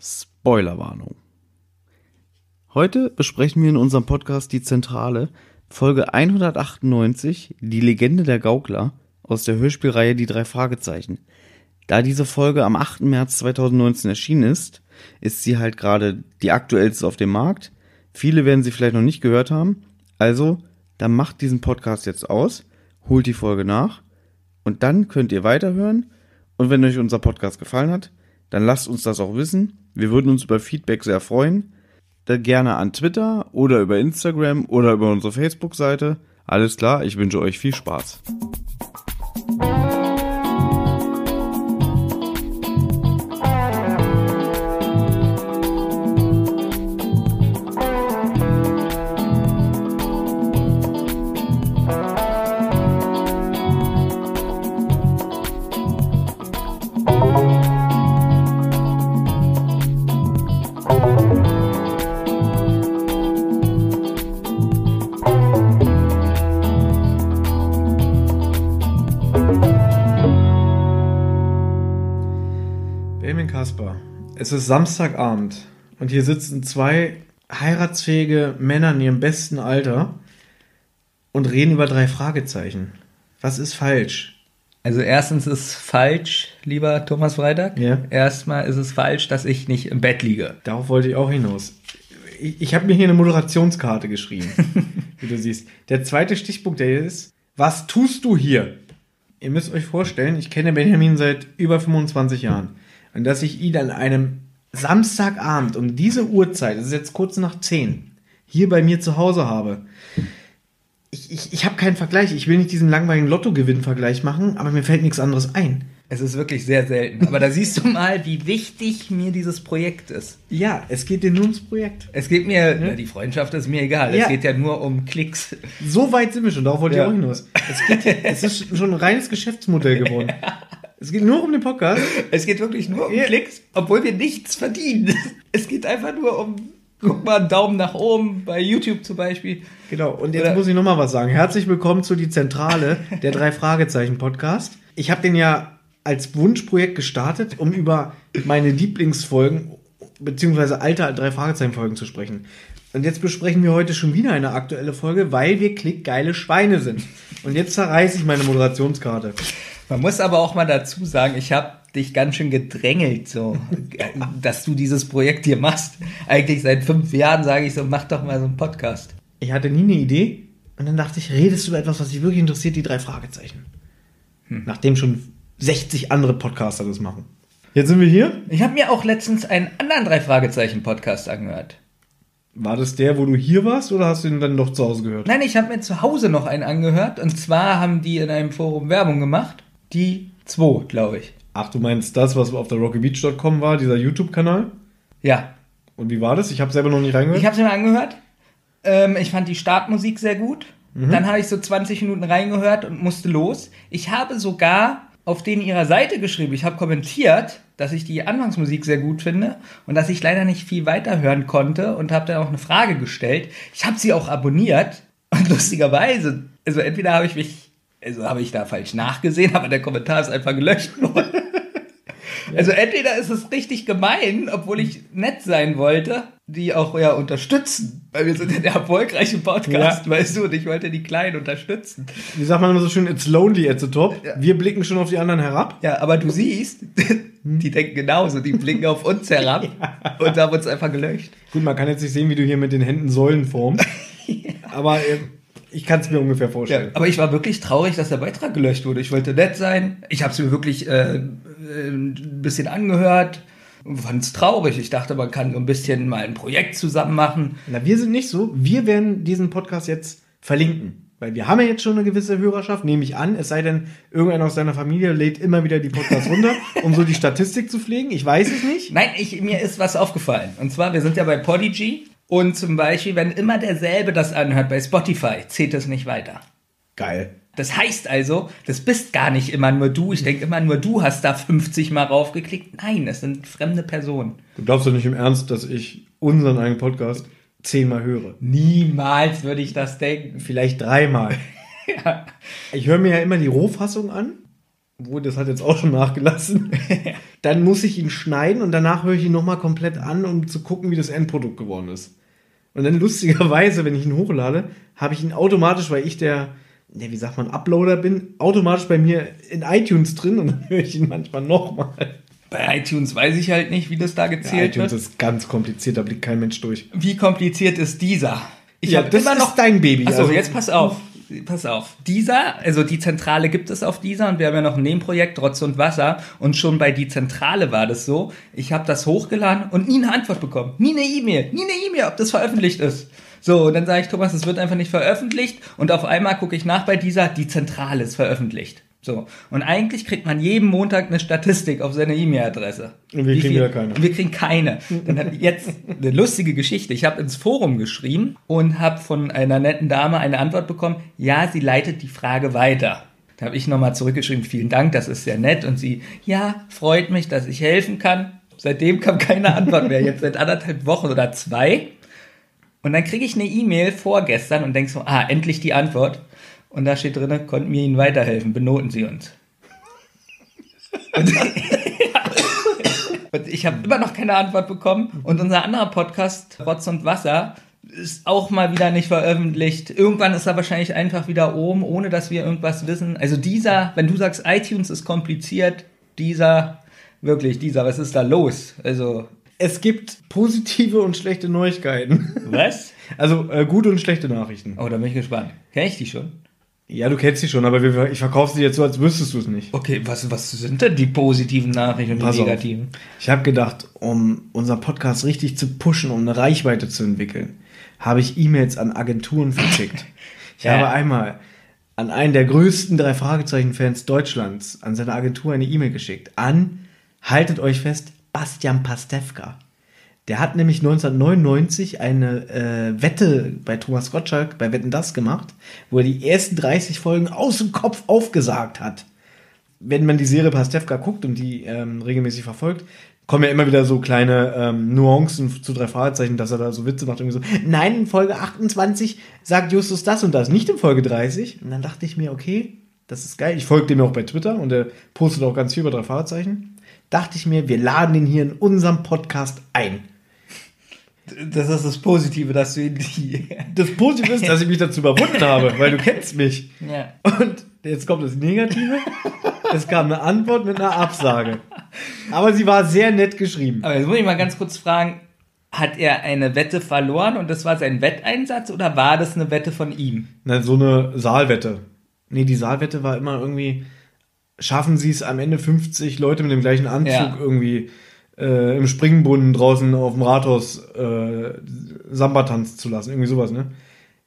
Spoilerwarnung. Heute besprechen wir in unserem Podcast Die Zentrale, Folge 198, Die Legende der Gaukler aus der Hörspielreihe Die drei Fragezeichen. Da diese Folge am 8. März 2019 erschienen ist, ist sie halt gerade die aktuellste auf dem Markt. Viele werden sie vielleicht noch nicht gehört haben. Also, dann macht diesen Podcast jetzt aus, holt die Folge nach und dann könnt ihr weiterhören. Und wenn euch unser Podcast gefallen hat, dann lasst uns das auch wissen. Wir würden uns über Feedback sehr freuen. Da gerne an Twitter oder über Instagram oder über unsere Facebook-Seite. Alles klar, ich wünsche euch viel Spaß. Es ist Samstagabend und hier sitzen zwei heiratsfähige Männer in ihrem besten Alter und reden über drei Fragezeichen. Was ist falsch? Also erstens ist falsch, lieber Thomas Freitag. Ja. Erstmal ist es falsch, dass ich nicht im Bett liege. Darauf wollte ich auch hinaus. Ich, ich habe mir hier eine Moderationskarte geschrieben, wie du siehst. Der zweite Stichpunkt, der hier ist, was tust du hier? Ihr müsst euch vorstellen, ich kenne Benjamin seit über 25 Jahren. Und dass ich ihn an einem Samstagabend um diese Uhrzeit, das ist jetzt kurz nach 10, hier bei mir zu Hause habe. Ich, ich, ich habe keinen Vergleich. Ich will nicht diesen langweiligen Lottogewinn-Vergleich machen, aber mir fällt nichts anderes ein. Es ist wirklich sehr selten. Aber da siehst du mal, wie wichtig mir dieses Projekt ist. Ja, es geht dir nur ums Projekt. Es geht mir, na, die Freundschaft ist mir egal. Ja. Es geht ja nur um Klicks. So weit sind wir schon, darauf wollte Ja. ich auch hinaus. Es, geht, es ist schon ein reines Geschäftsmodell geworden. Es geht nur um den Podcast. Es geht wirklich nur um Ja. Klicks, obwohl wir nichts verdienen. Es geht einfach nur um, guck mal, einen Daumen nach oben bei YouTube zum Beispiel. Genau, und jetzt Oder- muss ich nochmal was sagen. Herzlich willkommen zu die Zentrale der drei Fragezeichen Podcast. Ich habe den ja als Wunschprojekt gestartet, um über meine Lieblingsfolgen beziehungsweise alte drei Fragezeichen Folgen zu sprechen. Und jetzt besprechen wir heute schon wieder eine aktuelle Folge, weil wir klickgeile Schweine sind. Und jetzt zerreiße ich meine Moderationskarte. Man muss aber auch mal dazu sagen, ich habe dich ganz schön gedrängelt, so, dass du dieses Projekt hier machst. Eigentlich seit fünf Jahren sage ich so, mach doch mal so einen Podcast. Ich hatte nie eine Idee und dann dachte ich, redest du über etwas, was dich wirklich interessiert, die drei Fragezeichen. Nachdem schon 60 andere Podcaster das machen. Jetzt sind wir hier. Ich habe mir auch letztens einen anderen Drei-Fragezeichen-Podcast angehört. War das der, wo du hier warst oder hast du ihn dann doch zu Hause gehört? Nein, ich habe mir zu Hause noch einen angehört. Und zwar haben die in einem Forum Werbung gemacht. Die zwei, glaube ich. Ach, du meinst das, was auf der rockybeach.com war, dieser YouTube-Kanal? Ja, Und wie war das? Ich habe selber noch nicht reingehört. ich habe sie mir angehört. Ähm, ich fand die Startmusik sehr gut. Dann habe ich so 20 Minuten reingehört und musste los. Ich habe sogar auf denen ihrer Seite geschrieben, ich habe kommentiert, dass ich die Anfangsmusik sehr gut finde und dass ich leider nicht viel weiterhören konnte und habe dann auch eine Frage gestellt. Ich habe sie auch abonniert und lustigerweise, also entweder habe ich mich, also habe ich da falsch nachgesehen, aber der Kommentar ist einfach gelöscht worden. Also entweder ist es richtig gemein, obwohl ich nett sein wollte, die auch ja unterstützen. Weil wir sind ja der erfolgreiche Podcast, Ja. weißt du, und ich wollte die Kleinen unterstützen. Wie sagt man immer so schön, it's lonely at the top. Wir blicken schon auf die anderen herab. Ja, aber du siehst, die denken genauso, die blicken auf uns herab und haben uns einfach gelöscht. Gut, man kann jetzt nicht sehen, wie du hier mit den Händen Säulen formst. Aber äh, ich kann es mir ungefähr Ja, vorstellen. aber ich war wirklich traurig, dass der Beitrag gelöscht wurde. Ich wollte nett sein. Ich habe es mir wirklich äh, äh, ein bisschen angehört. Fand es traurig. Ich dachte, man kann so ein bisschen mal ein Projekt zusammen machen. Na, wir sind nicht so. Wir werden diesen Podcast jetzt verlinken. Weil wir haben ja jetzt schon eine gewisse Hörerschaft, nehme ich an. Es sei denn, irgendeiner aus deiner Familie lädt immer wieder die Podcasts runter, um so die Statistik zu pflegen. Ich weiß es nicht. Nein, ich, mir ist was aufgefallen. Und zwar, wir sind ja bei Podigy. Und zum Beispiel, wenn immer derselbe das anhört bei Spotify, zählt es nicht weiter. Geil. Das heißt also, das bist gar nicht immer nur du. Ich denke immer nur du hast da 50 Mal raufgeklickt. Nein, es sind fremde Personen. Du glaubst doch nicht im Ernst, dass ich unseren eigenen Podcast zehnmal höre. Niemals würde ich das denken. Vielleicht dreimal. Ich höre mir ja immer die Rohfassung an Obwohl, das hat jetzt auch schon nachgelassen. dann muss ich ihn schneiden und danach höre ich ihn nochmal komplett an, um zu gucken, wie das Endprodukt geworden ist. Und dann lustigerweise, wenn ich ihn hochlade, habe ich ihn automatisch, weil ich der, ja, wie sagt man, Uploader bin, automatisch bei mir in iTunes drin und dann höre ich ihn manchmal nochmal. Bei iTunes weiß ich halt nicht, wie das da Ja, gezählt iTunes wird. ist ganz kompliziert, da blickt kein Mensch durch. Wie kompliziert ist dieser? Ich ja, hab das ist dein Baby. Achso, Also- jetzt pass auf. Pass auf. Dieser, also die Zentrale gibt es auf dieser und wir haben ja noch ein Nebenprojekt, Rotz und Wasser. Und schon bei die Zentrale war das so. Ich habe das hochgeladen und nie eine Antwort bekommen. Nie eine E-Mail. Nie eine E-Mail, ob das veröffentlicht ist. So, und dann sage ich, Thomas, es wird einfach nicht veröffentlicht. Und auf einmal gucke ich nach bei dieser, die Zentrale ist veröffentlicht. So. Und eigentlich kriegt man jeden Montag eine Statistik auf seine E-Mail-Adresse. Und wir Wie kriegen viel- wieder keine. wir kriegen keine. Dann hat jetzt eine lustige Geschichte. Ich habe ins Forum geschrieben und habe von einer netten Dame eine Antwort bekommen. Ja, sie leitet die Frage weiter. Da habe ich nochmal zurückgeschrieben, vielen Dank, das ist sehr nett. Und sie, ja, freut mich, dass ich helfen kann. Seitdem kam keine Antwort mehr. Jetzt seit anderthalb Wochen oder zwei. Und dann kriege ich eine E-Mail vorgestern und denk so, ah, endlich die Antwort. Und da steht drin, konnten wir Ihnen weiterhelfen, benoten Sie uns. Und, und ich habe immer noch keine Antwort bekommen. Und unser anderer Podcast, Rotz und Wasser, ist auch mal wieder nicht veröffentlicht. Irgendwann ist er wahrscheinlich einfach wieder oben, ohne dass wir irgendwas wissen. Also dieser, wenn du sagst, iTunes ist kompliziert, dieser, wirklich, dieser, was ist da los? Also, Es gibt positive und schlechte Neuigkeiten. was? Also äh, gute und schlechte Nachrichten. Oh, da bin ich gespannt. Kenn ich die schon? Ja, du kennst sie schon, aber wir, ich verkaufe sie jetzt so, als wüsstest du es nicht. Okay, was, was sind denn die positiven Nachrichten und Pass die auf. negativen? Ich habe gedacht, um unseren Podcast richtig zu pushen, um eine Reichweite zu entwickeln, habe ich E-Mails an Agenturen verschickt. Ich Ja. habe einmal an einen der größten drei Fragezeichen-Fans Deutschlands, an seine Agentur eine E-Mail geschickt. An, haltet euch fest, Bastian Pastewka. Der hat nämlich 1999 eine äh, Wette bei Thomas Gottschalk bei Wetten Das gemacht, wo er die ersten 30 Folgen aus dem Kopf aufgesagt hat wenn man die Serie Pastewka guckt und die ähm, regelmäßig verfolgt, kommen ja immer wieder so kleine ähm, Nuancen zu drei Fragezeichen, dass er da so Witze macht, irgendwie so, nein, in Folge 28 sagt Justus das und das, nicht in Folge 30. Und dann dachte ich mir, okay, das ist geil. Ich folge dem auch bei Twitter und er postet auch ganz viel über drei Fragezeichen. Dachte ich mir, wir laden den hier in unserem Podcast ein. Das ist das Positive, dass du ihn die. Das Positive ist, dass ich mich dazu überwunden habe, weil du kennst mich. Ja. Und jetzt kommt das Negative. Es kam eine Antwort mit einer Absage. Aber sie war sehr nett geschrieben. Aber jetzt muss ich mal ganz kurz fragen: Hat er eine Wette verloren und das war sein Wetteinsatz oder war das eine Wette von ihm? Na, so eine Saalwette. Nee, die Saalwette war immer irgendwie, schaffen sie es am Ende 50 Leute mit dem gleichen Anzug Ja. irgendwie äh, im Springbrunnen draußen auf dem Rathaus äh, Samba tanzen zu lassen. Irgendwie sowas, ne?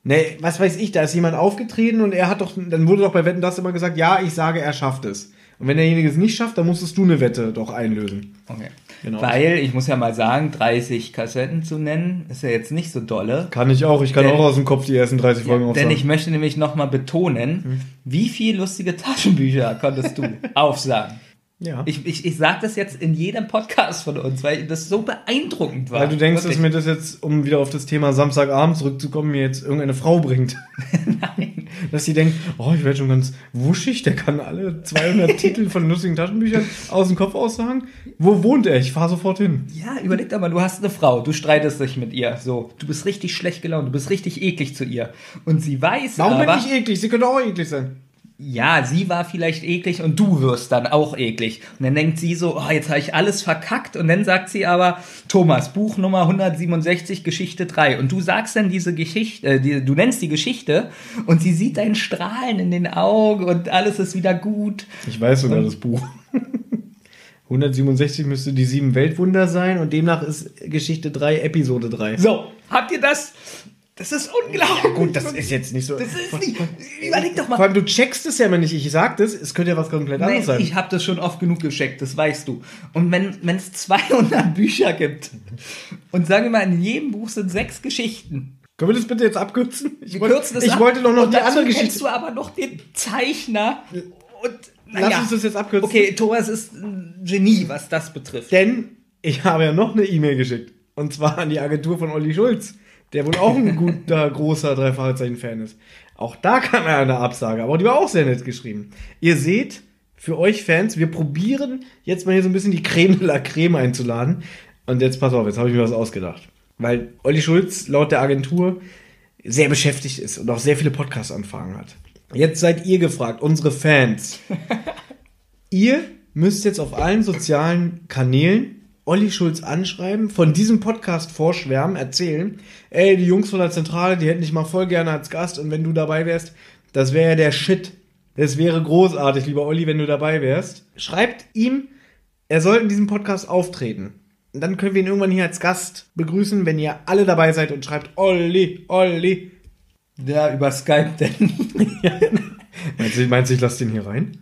Nee, was weiß ich, da ist jemand aufgetreten und er hat doch, dann wurde doch bei Wetten das immer gesagt, ja, ich sage, er schafft es. Und wenn derjenige es nicht schafft, dann musstest du eine Wette doch einlösen. Okay. Genau. Weil, ich muss ja mal sagen, 30 Kassetten zu nennen, ist ja jetzt nicht so dolle. Kann ich auch, ich kann Denn- auch aus dem Kopf die ersten 30 Folgen Denn aufsagen. ich möchte nämlich nochmal betonen, wie viel lustige Taschenbücher konntest du aufsagen? Ja. Ich, ich, ich sage das jetzt in jedem Podcast von uns, weil das so beeindruckend war. Weil du denkst, dass Wirklich. mir das jetzt, um wieder auf das Thema Samstagabend zurückzukommen, mir jetzt irgendeine Frau bringt. Nein. Dass sie denkt, oh, ich werde schon ganz wuschig, der kann alle 200 Titel von lustigen Taschenbüchern aus dem Kopf aussagen. Wo wohnt er? Ich fahre sofort hin. Ja, überleg doch mal, du hast eine Frau, du streitest dich mit ihr, so, du bist richtig schlecht gelaunt, du bist richtig eklig zu ihr. Und sie weiß Warum aber, bin ich eklig? Sie könnte auch eklig sein. Ja, sie war vielleicht eklig und du wirst dann auch eklig. Und dann denkt sie so, oh, jetzt habe ich alles verkackt. Und dann sagt sie aber, Thomas, Buch Nummer 167, Geschichte 3. Und du sagst dann diese Geschichte, äh, die, du nennst die Geschichte und sie sieht dein Strahlen in den Augen und alles ist wieder gut. Ich weiß sogar das Buch. 167 müsste die sieben Weltwunder sein und demnach ist Geschichte 3 Episode 3. So, habt ihr das? Das ist unglaublich. Gut, das ist jetzt nicht so. Das ist nicht. Überleg doch mal. Vor allem, du checkst es ja immer nicht. Ich sag das, es könnte ja was komplett anderes sein. ich habe das schon oft genug gecheckt, das weißt du. Und wenn es 200 Bücher gibt und sagen wir mal, in jedem Buch sind sechs Geschichten. Können wir das bitte jetzt abkürzen? Ich, Wir wollte- kürzen ich ab. wollte doch noch und die andere kennst Geschichte. du aber noch den Zeichner. Und, Lass naja. uns das jetzt abkürzen. Okay, Thomas ist ein Genie, was das betrifft. Denn ich habe ja noch eine E-Mail geschickt. Und zwar an die Agentur von Olli Schulz, der wohl auch ein guter, großer Drei-Fragezeichen-Fan ist. Auch da kam ja eine Absage, aber die war auch sehr nett geschrieben. Ihr seht, für euch Fans. Wir probieren jetzt mal hier so ein bisschen die Creme de la Creme einzuladen. Und jetzt pass auf, jetzt habe ich mir was ausgedacht. Weil Olli Schulz laut der Agentur sehr beschäftigt ist und auch sehr viele Podcast-Anfragen hat. Jetzt seid ihr gefragt, unsere Fans. ihr müsst jetzt auf allen sozialen Kanälen Olli Schulz anschreiben, von diesem Podcast vorschwärmen, erzählen, ey, die Jungs von der Zentrale, die hätten dich mal voll gerne als Gast und wenn du dabei wärst, das wäre ja der Shit. Das wäre großartig, lieber Olli, wenn du dabei wärst. Schreibt ihm, er soll in diesem Podcast auftreten. Und dann können wir ihn irgendwann hier als Gast begrüßen, wenn ihr alle dabei seid und schreibt Olli, Olli. Ja, über Skype denn. Meinst du, meinst du, ich lass den hier rein?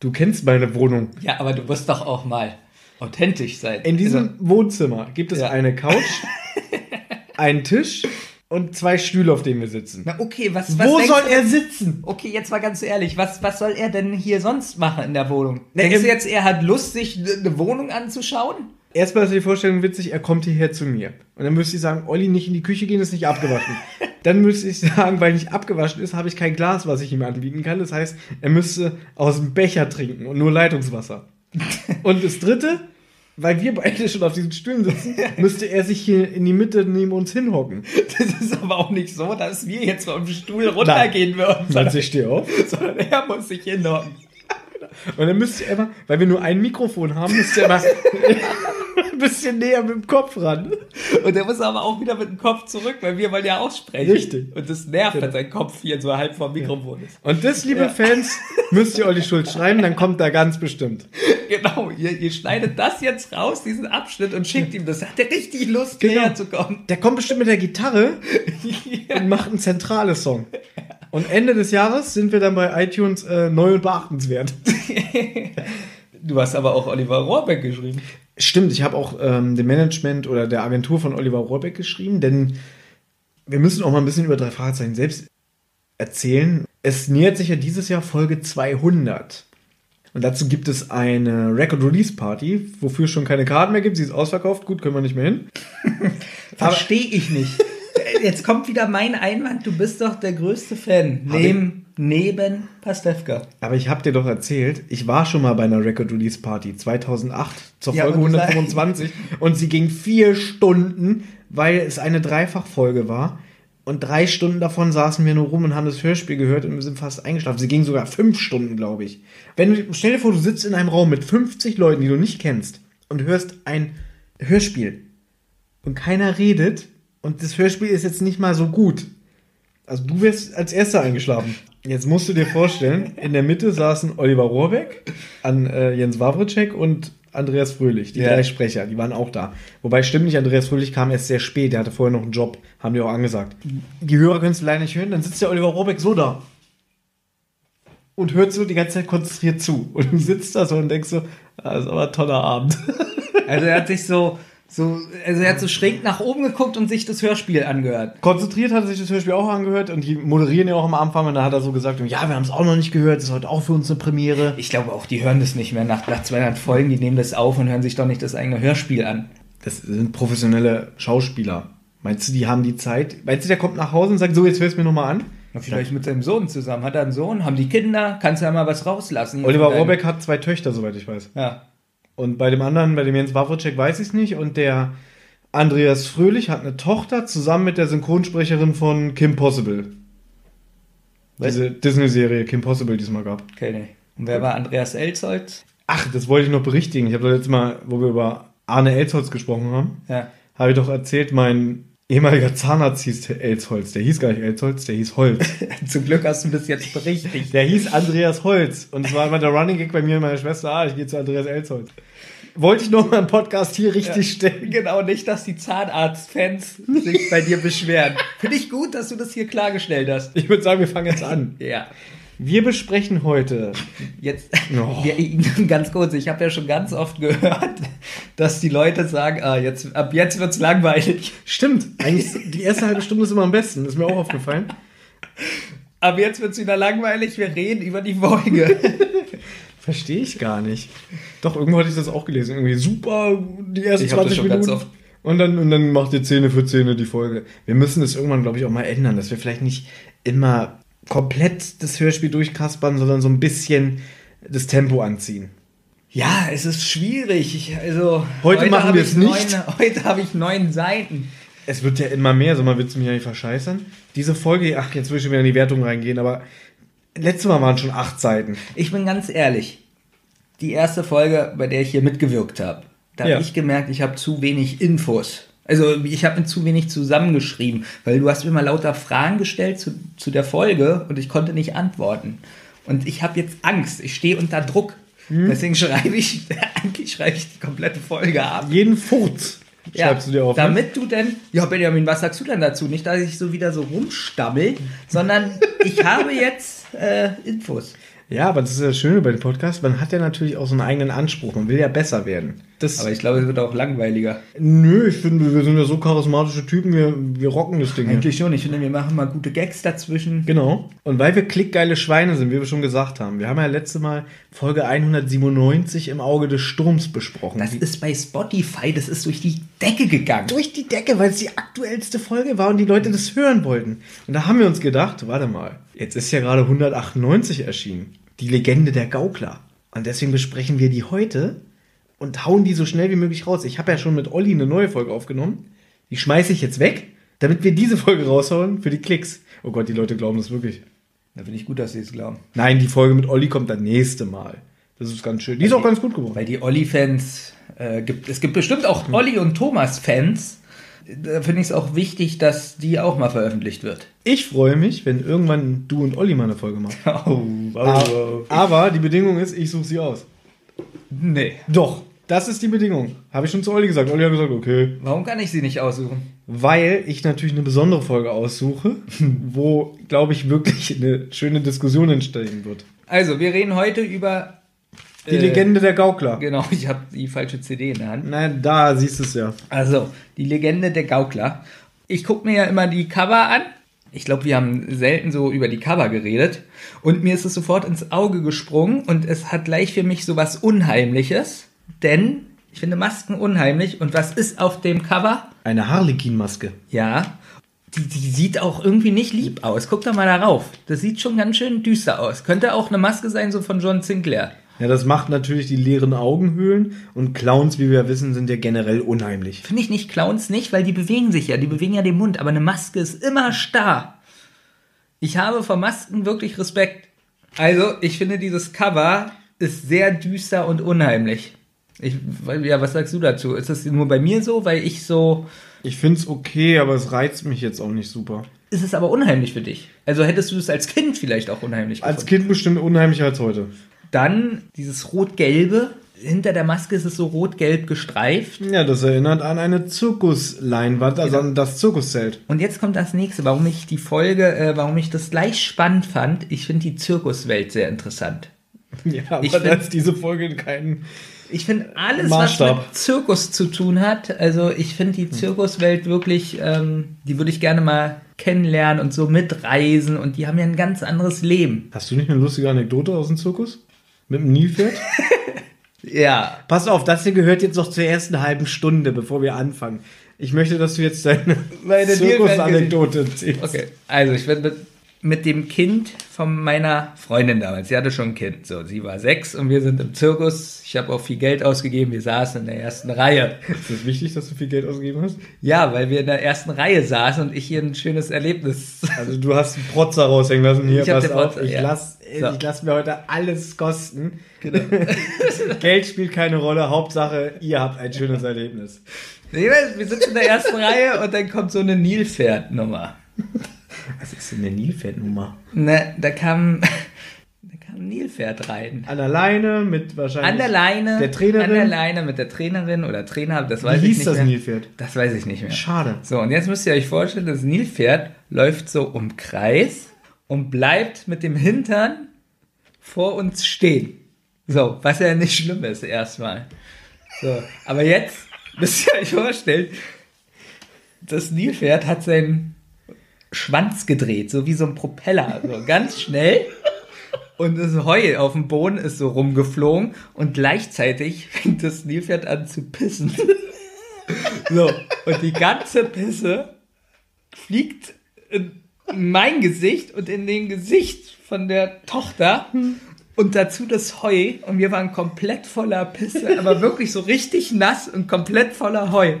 Du kennst meine Wohnung. ja, aber du musst doch auch mal authentisch sein. In diesem Also, Wohnzimmer gibt es Ja. eine Couch, einen Tisch und zwei Stühle, auf denen wir sitzen. na okay, was, was Wo soll du- er sitzen? Okay, jetzt mal ganz ehrlich, was, was soll er denn hier sonst machen in der Wohnung? Na, Denkst du jetzt, er hat Lust, sich eine Wohnung anzuschauen? Erstmal ist die Vorstellung witzig, er kommt hierher zu mir. Und dann müsste ich sagen, Olli, nicht in die Küche gehen, ist nicht abgewaschen. dann müsste ich sagen, weil nicht abgewaschen ist, habe ich kein Glas, was ich ihm anbieten kann. Das heißt, er müsste aus dem Becher trinken und nur Leitungswasser. und das dritte, weil wir beide schon auf diesen Stühlen sitzen, müsste er sich hier in die Mitte neben uns hinhocken. Das ist aber auch nicht so, dass wir jetzt vom Stuhl runtergehen würden, sondern, ich stehe auf. sondern er muss sich hinhocken. Und dann müsste er immer, weil wir nur ein Mikrofon haben, müsste er immer ein bisschen näher mit dem Kopf ran. Und er muss aber auch wieder mit dem Kopf zurück, weil wir wollen ja aussprechen. Richtig. Und das nervt, wenn sein Kopf hier so halb vom Mikrofon ist. Und das, liebe Ja. Fans, müsst ihr Olli Schulz schreiben, dann kommt er ganz bestimmt. Genau, ihr, ihr schneidet das jetzt raus, diesen Abschnitt, und schickt ihm das. Hat er richtig Lust, Genau. näher zu kommen. Der kommt bestimmt mit der Gitarre und macht einen zentrales Song. Und Ende des Jahres sind wir dann bei iTunes äh, neu und beachtenswert. Du hast aber auch Oliver Rohrbeck geschrieben. Stimmt, ich habe auch ähm, dem Management oder der Agentur von Oliver Rohrbeck geschrieben, denn wir müssen auch mal ein bisschen über drei Fragezeichen selbst erzählen. Es nähert sich ja dieses Jahr Folge 200. Und dazu gibt es eine Record Release Party, wofür es schon keine Karten mehr gibt. Sie ist ausverkauft. Gut, können wir nicht mehr hin. Verstehe ich nicht. Jetzt kommt wieder mein Einwand, du bist doch der größte Fan. Neben, neben Pastewka. Aber ich habe dir doch erzählt, ich war schon mal bei einer Record Release Party 2008 zur Folge und du 125 und sie ging vier Stunden, weil es eine Dreifachfolge war. Und drei Stunden davon saßen wir nur rum und haben das Hörspiel gehört und wir sind fast eingeschlafen. Sie ging sogar fünf Stunden, glaube ich. Wenn du, stell dir vor, du sitzt in einem Raum mit 50 Leuten, die du nicht kennst und hörst ein Hörspiel und keiner redet und das Hörspiel ist jetzt nicht mal so gut. Also du wärst als erster eingeschlafen. Jetzt musst du dir vorstellen, in der Mitte saßen Oliver Rohrbeck, an äh, Jens Wawritschek und Andreas Fröhlich, die Ja. drei Sprecher, die waren auch da. Wobei stimmt nicht, Andreas Fröhlich kam erst sehr spät, der hatte vorher noch einen Job, haben die auch angesagt. Die Hörer können es leider nicht hören, dann sitzt der Oliver Rohrbeck so da und hört so die ganze Zeit konzentriert zu. Und du sitzt da so und denkst so, ah, das ist aber ein toller Abend. Also er hat sich so, so, also er hat so schräg nach oben geguckt und sich das Hörspiel angehört. Konzentriert hat er sich das Hörspiel auch angehört und die moderieren ja auch am Anfang und da hat er so gesagt, ja, wir haben es auch noch nicht gehört, das ist heute auch für uns eine Premiere. Ich glaube auch, die hören das nicht mehr nach, nach 200 Folgen, die nehmen das auf und hören sich doch nicht das eigene Hörspiel an. Das sind professionelle Schauspieler. Meinst du, die haben die Zeit? Meinst du, der kommt nach Hause und sagt, so, jetzt hörst du mir nochmal an? Na, vielleicht mit seinem Sohn zusammen. Hat er einen Sohn? Haben die Kinder? Kannst du ja mal was rauslassen? Oliver Rohrbeck hat zwei Töchter, soweit ich weiß. Ja. Und bei dem anderen, bei dem Jens Wawritschek, weiß ich es nicht. Und der Andreas Fröhlich hat eine Tochter zusammen mit der Synchronsprecherin von Kim Possible. Diese Disney-Serie Kim Possible, die es mal gab. Okay, nee. Und wer war Andreas Elzholz? Ach, das wollte ich noch berichtigen. Ich habe doch letztes Mal, wo wir über Arne Elsholz gesprochen haben, Ja. habe ich doch erzählt, mein ehemaliger Zahnarzt hieß Elsholz. Der hieß gar nicht Elsholz, der hieß Holz. Zum Glück hast du das jetzt berichtigt. Der hieß Andreas Holz. Und es war immer der Running Gag bei mir und meiner Schwester, ah, ich gehe zu Andreas Elsholz. Wollte ich noch mal im Podcast hier richtig stellen. Genau, nicht, dass die Zahnarzt-Fans sich bei dir beschweren. Finde ich gut, dass du das hier klargestellt hast. Ich würde sagen, wir fangen jetzt an. Ja. Wir besprechen heute. Jetzt, Oh. wir, ganz kurz, ich habe ja schon ganz oft gehört, dass die Leute sagen, ah, jetzt, ab jetzt wird's langweilig. Stimmt, eigentlich die erste halbe Stunde ist immer am besten. Ist mir auch aufgefallen. Ab jetzt wird's wieder langweilig, wir reden über die Folge. Verstehe ich gar nicht. Doch, irgendwo hatte ich das auch gelesen. Irgendwie super, die ersten Ich hab das 20 schon ganz Minuten. Und dann, und dann macht ihr Zähne für Zähne die Folge. Wir müssen das irgendwann, glaube ich, auch mal ändern, dass wir vielleicht nicht immer komplett das Hörspiel durchkaspern, sondern so ein bisschen das Tempo anziehen. Ja, es ist schwierig. Ich, also, Heute machen hab wir es nicht. Neun, heute habe ich neun Seiten. Es wird ja immer mehr, so mal willst du mich ja nicht verscheißern. Diese Folge, ach, jetzt will ich schon wieder in die Wertung reingehen, aber letztes Mal waren schon acht Seiten. Ich bin ganz ehrlich. Die erste Folge, bei der ich hier mitgewirkt habe, da Ja. habe ich gemerkt, ich habe zu wenig Infos. Also ich habe mir zu wenig zusammengeschrieben, weil du hast mir mal lauter Fragen gestellt zu, zu der Folge und ich konnte nicht antworten. Und ich habe jetzt Angst, ich stehe unter Druck. Hm? Deswegen schreibe ich, eigentlich schreibe ich die komplette Folge ab. Jeden Furz schreibst du dir auf. ne? Damit du denn, ja Benjamin, was sagst du denn dazu? Nicht, dass ich so wieder so rumstammel, sondern ich habe jetzt äh, Infos. Ja, aber das ist ja das Schöne bei dem Podcast, man hat ja natürlich auch so einen eigenen Anspruch, man will ja besser werden. Das, Aber ich glaube, es wird auch langweiliger. nö, ich finde, wir sind ja so charismatische Typen, wir, wir rocken das Ding. Eigentlich schon. Ich finde, wir machen mal gute Gags dazwischen. Genau. Und weil wir klickgeile Schweine sind, wie wir schon gesagt haben, wir haben ja letzte Mal Folge 197 im Auge des Sturms besprochen. Das ist bei Spotify, das ist durch die Decke gegangen. durch die Decke, weil es die aktuellste Folge war und die Leute das hören wollten. Und da haben wir uns gedacht, warte mal, jetzt ist ja gerade 198 erschienen. Die Legende der Gaukler. Und deswegen besprechen wir die heute und hauen die so schnell wie möglich raus. Ich habe ja schon mit Olli eine neue Folge aufgenommen. Die schmeiße ich jetzt weg, damit wir diese Folge raushauen für die Klicks. Oh Gott, die Leute glauben das wirklich. Da finde ich gut, dass sie es glauben. Nein, die Folge mit Olli kommt dann nächste Mal. Das ist ganz schön. Die ist auch ganz gut geworden. Weil die Olli-Fans, äh, gibt, es gibt bestimmt auch Olli- und Thomas-Fans. Da finde ich es auch wichtig, dass die auch mal veröffentlicht wird. Ich freue mich, wenn irgendwann du und Olli mal eine Folge machen. Oh, Aber, aber die Bedingung ist, ich suche sie aus. Nee. Doch, das ist die Bedingung. Habe ich schon zu Olli gesagt. Olli hat gesagt, okay. Warum kann ich sie nicht aussuchen? Weil ich natürlich eine besondere Folge aussuche, wo, glaube ich, wirklich eine schöne Diskussion entstehen wird. Also, wir reden heute über. Die äh, Legende der Gaukler. Genau, ich habe die falsche CD in der Hand. Nein, da siehst du es ja. Also, die Legende der Gaukler. Ich gucke mir ja immer die Cover an. Ich glaube, wir haben selten so über die Cover geredet. Und mir ist es sofort ins Auge gesprungen und es hat gleich für mich so was Unheimliches. Denn ich finde Masken unheimlich. Und was ist auf dem Cover? Eine Harlequin-Maske. Ja, die, die sieht auch irgendwie nicht lieb aus. Guck doch mal darauf. Das sieht schon ganz schön düster aus. Könnte auch eine Maske sein, so von John Sinclair. Ja, das macht natürlich die leeren Augenhöhlen und Clowns, wie wir wissen, sind ja generell unheimlich. Finde ich nicht Clowns nicht, weil die bewegen sich ja, die bewegen ja den Mund, aber eine Maske ist immer starr. Ich habe vor Masken wirklich Respekt. Also, ich finde dieses Cover ist sehr düster und unheimlich. Ich, ja, was sagst du dazu? Ist das nur bei mir so, weil ich so. Ich find's okay, aber es reizt mich jetzt auch nicht super. Ist es aber unheimlich für dich? Also hättest du es als Kind vielleicht auch unheimlich Als gefunden? Kind bestimmt unheimlicher als heute. Dann dieses Rot-Gelbe. Hinter der Maske ist es so rot-gelb gestreift. Ja, das erinnert an eine Zirkusleinwand, also an das Zirkuszelt. Und jetzt kommt das nächste, warum ich die Folge, äh, warum ich das gleich spannend fand. Ich finde die Zirkuswelt sehr interessant. Ja, aber Ich da ist diese Folge kein. Ich finde alles, Maßstab. was mit Zirkus zu tun hat, also ich finde die Zirkuswelt wirklich, ähm, die würde ich gerne mal kennenlernen und so mitreisen und die haben ja ein ganz anderes Leben. Hast du nicht eine lustige Anekdote aus dem Zirkus? Mit dem Nilpferd? Ja. Pass auf, das hier gehört jetzt noch zur ersten halben Stunde, bevor wir anfangen. Ich möchte, dass du jetzt deine Zirkusanekdote erzählst. Okay, also ich bin mit, mit dem Kind von meiner Freundin damals, sie hatte schon ein Kind, so, sie war sechs und wir sind im Zirkus, ich habe auch viel Geld ausgegeben, wir saßen in der ersten Reihe. Ist es wichtig, dass du viel Geld ausgegeben hast? Ja, weil wir in der ersten Reihe saßen und ich hier ein schönes Erlebnis Also du hast einen Protzer raushängen lassen hier. Ich pass auf, Protzer, ich ja. lass, So. ich mir heute alles kosten. Genau. Geld spielt keine Rolle. Hauptsache, ihr habt ein schönes Erlebnis. Wir sind in der ersten Reihe und dann kommt so eine Nilpferdnummer. Was ist denn eine Nilpferdnummer? Ne, da kam, da kam ein Nilpferd rein. An der Leine mit wahrscheinlich. An der Leine. Der Trainerin? An der Leine mit der Trainerin oder Trainer, das weiß Wie ich hieß nicht das mehr. Nilpferd? Das weiß ich nicht mehr. Schade. So, und jetzt müsst ihr euch vorstellen, das Nilpferd läuft so um Kreis und bleibt mit dem Hintern vor uns stehen. So, was ja nicht schlimm ist erstmal. So, aber jetzt müsst ihr euch vorstellen, das Nilpferd hat seinen Schwanz gedreht, so wie so ein Propeller, so ganz schnell. Und das Heu auf dem Boden ist so rumgeflogen und gleichzeitig fängt das Nilpferd an zu pissen. So, und die ganze Pisse fliegt in mein Gesicht und in den Gesicht von der Tochter. Und dazu das Heu. Und wir waren komplett voller Pisse, aber wirklich so richtig nass und komplett voller Heu.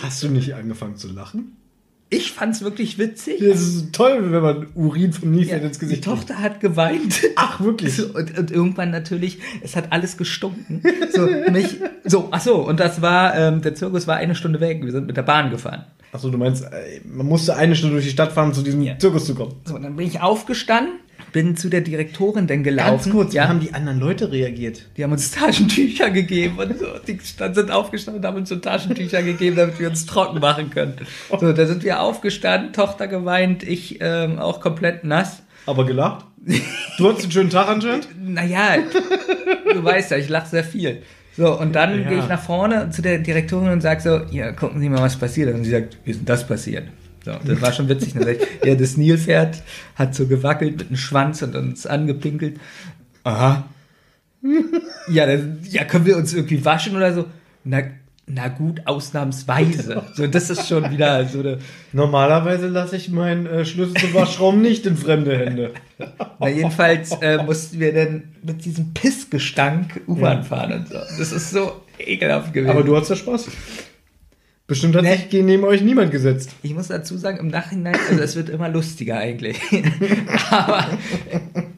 Hast du nicht angefangen zu lachen? Ich fand's wirklich witzig. Das ist toll, wenn man Urin vom Nilpferd ins Die Gesicht Tochter hat geweint. Ach, wirklich? Und, und irgendwann natürlich, es hat alles gestunken. So, mich, so, ach so, und das war, ähm, der Zirkus war eine Stunde weg. Wir sind mit der Bahn gefahren. Achso, du meinst, äh, man musste eine Stunde durch die Stadt fahren, um zu diesem Ja. Zirkus zu kommen. So, dann bin ich aufgestanden, bin zu der Direktorin dann gelaufen. Ganz kurz, ja. wie haben die anderen Leute reagiert? Die haben uns Taschentücher gegeben und so. Die sind aufgestanden und haben uns so Taschentücher gegeben, damit wir uns trocken machen können. So, da sind wir aufgestanden, Tochter geweint, ich ähm, auch komplett nass. Aber gelacht? Du hattest einen schönen Tag anscheinend? Naja, du weißt ja, ich lache sehr viel. So, und dann Ja. gehe ich nach vorne zu der Direktorin und sage so, ja, gucken Sie mal, was passiert. Und sie sagt, wie ist denn das passiert? So, das war schon witzig. Dann ja, das Nilpferd hat so gewackelt mit dem Schwanz und uns angepinkelt. Aha. Ja, dann, ja, können wir uns irgendwie waschen oder so? Na, na gut, ausnahmsweise. So, das ist schon wieder so eine, Normalerweise lasse ich meinen äh, Schlüssel zum Waschraum nicht in fremde Hände. Na, jedenfalls äh, mussten wir dann mit diesem Pissgestank U-Bahn fahren und so. Das ist so ekelhaft gewesen. Aber du hattest ja Spaß. Bestimmt hat Nee. sich neben euch niemand gesetzt. ich muss dazu sagen, im Nachhinein, also es wird immer lustiger eigentlich. aber,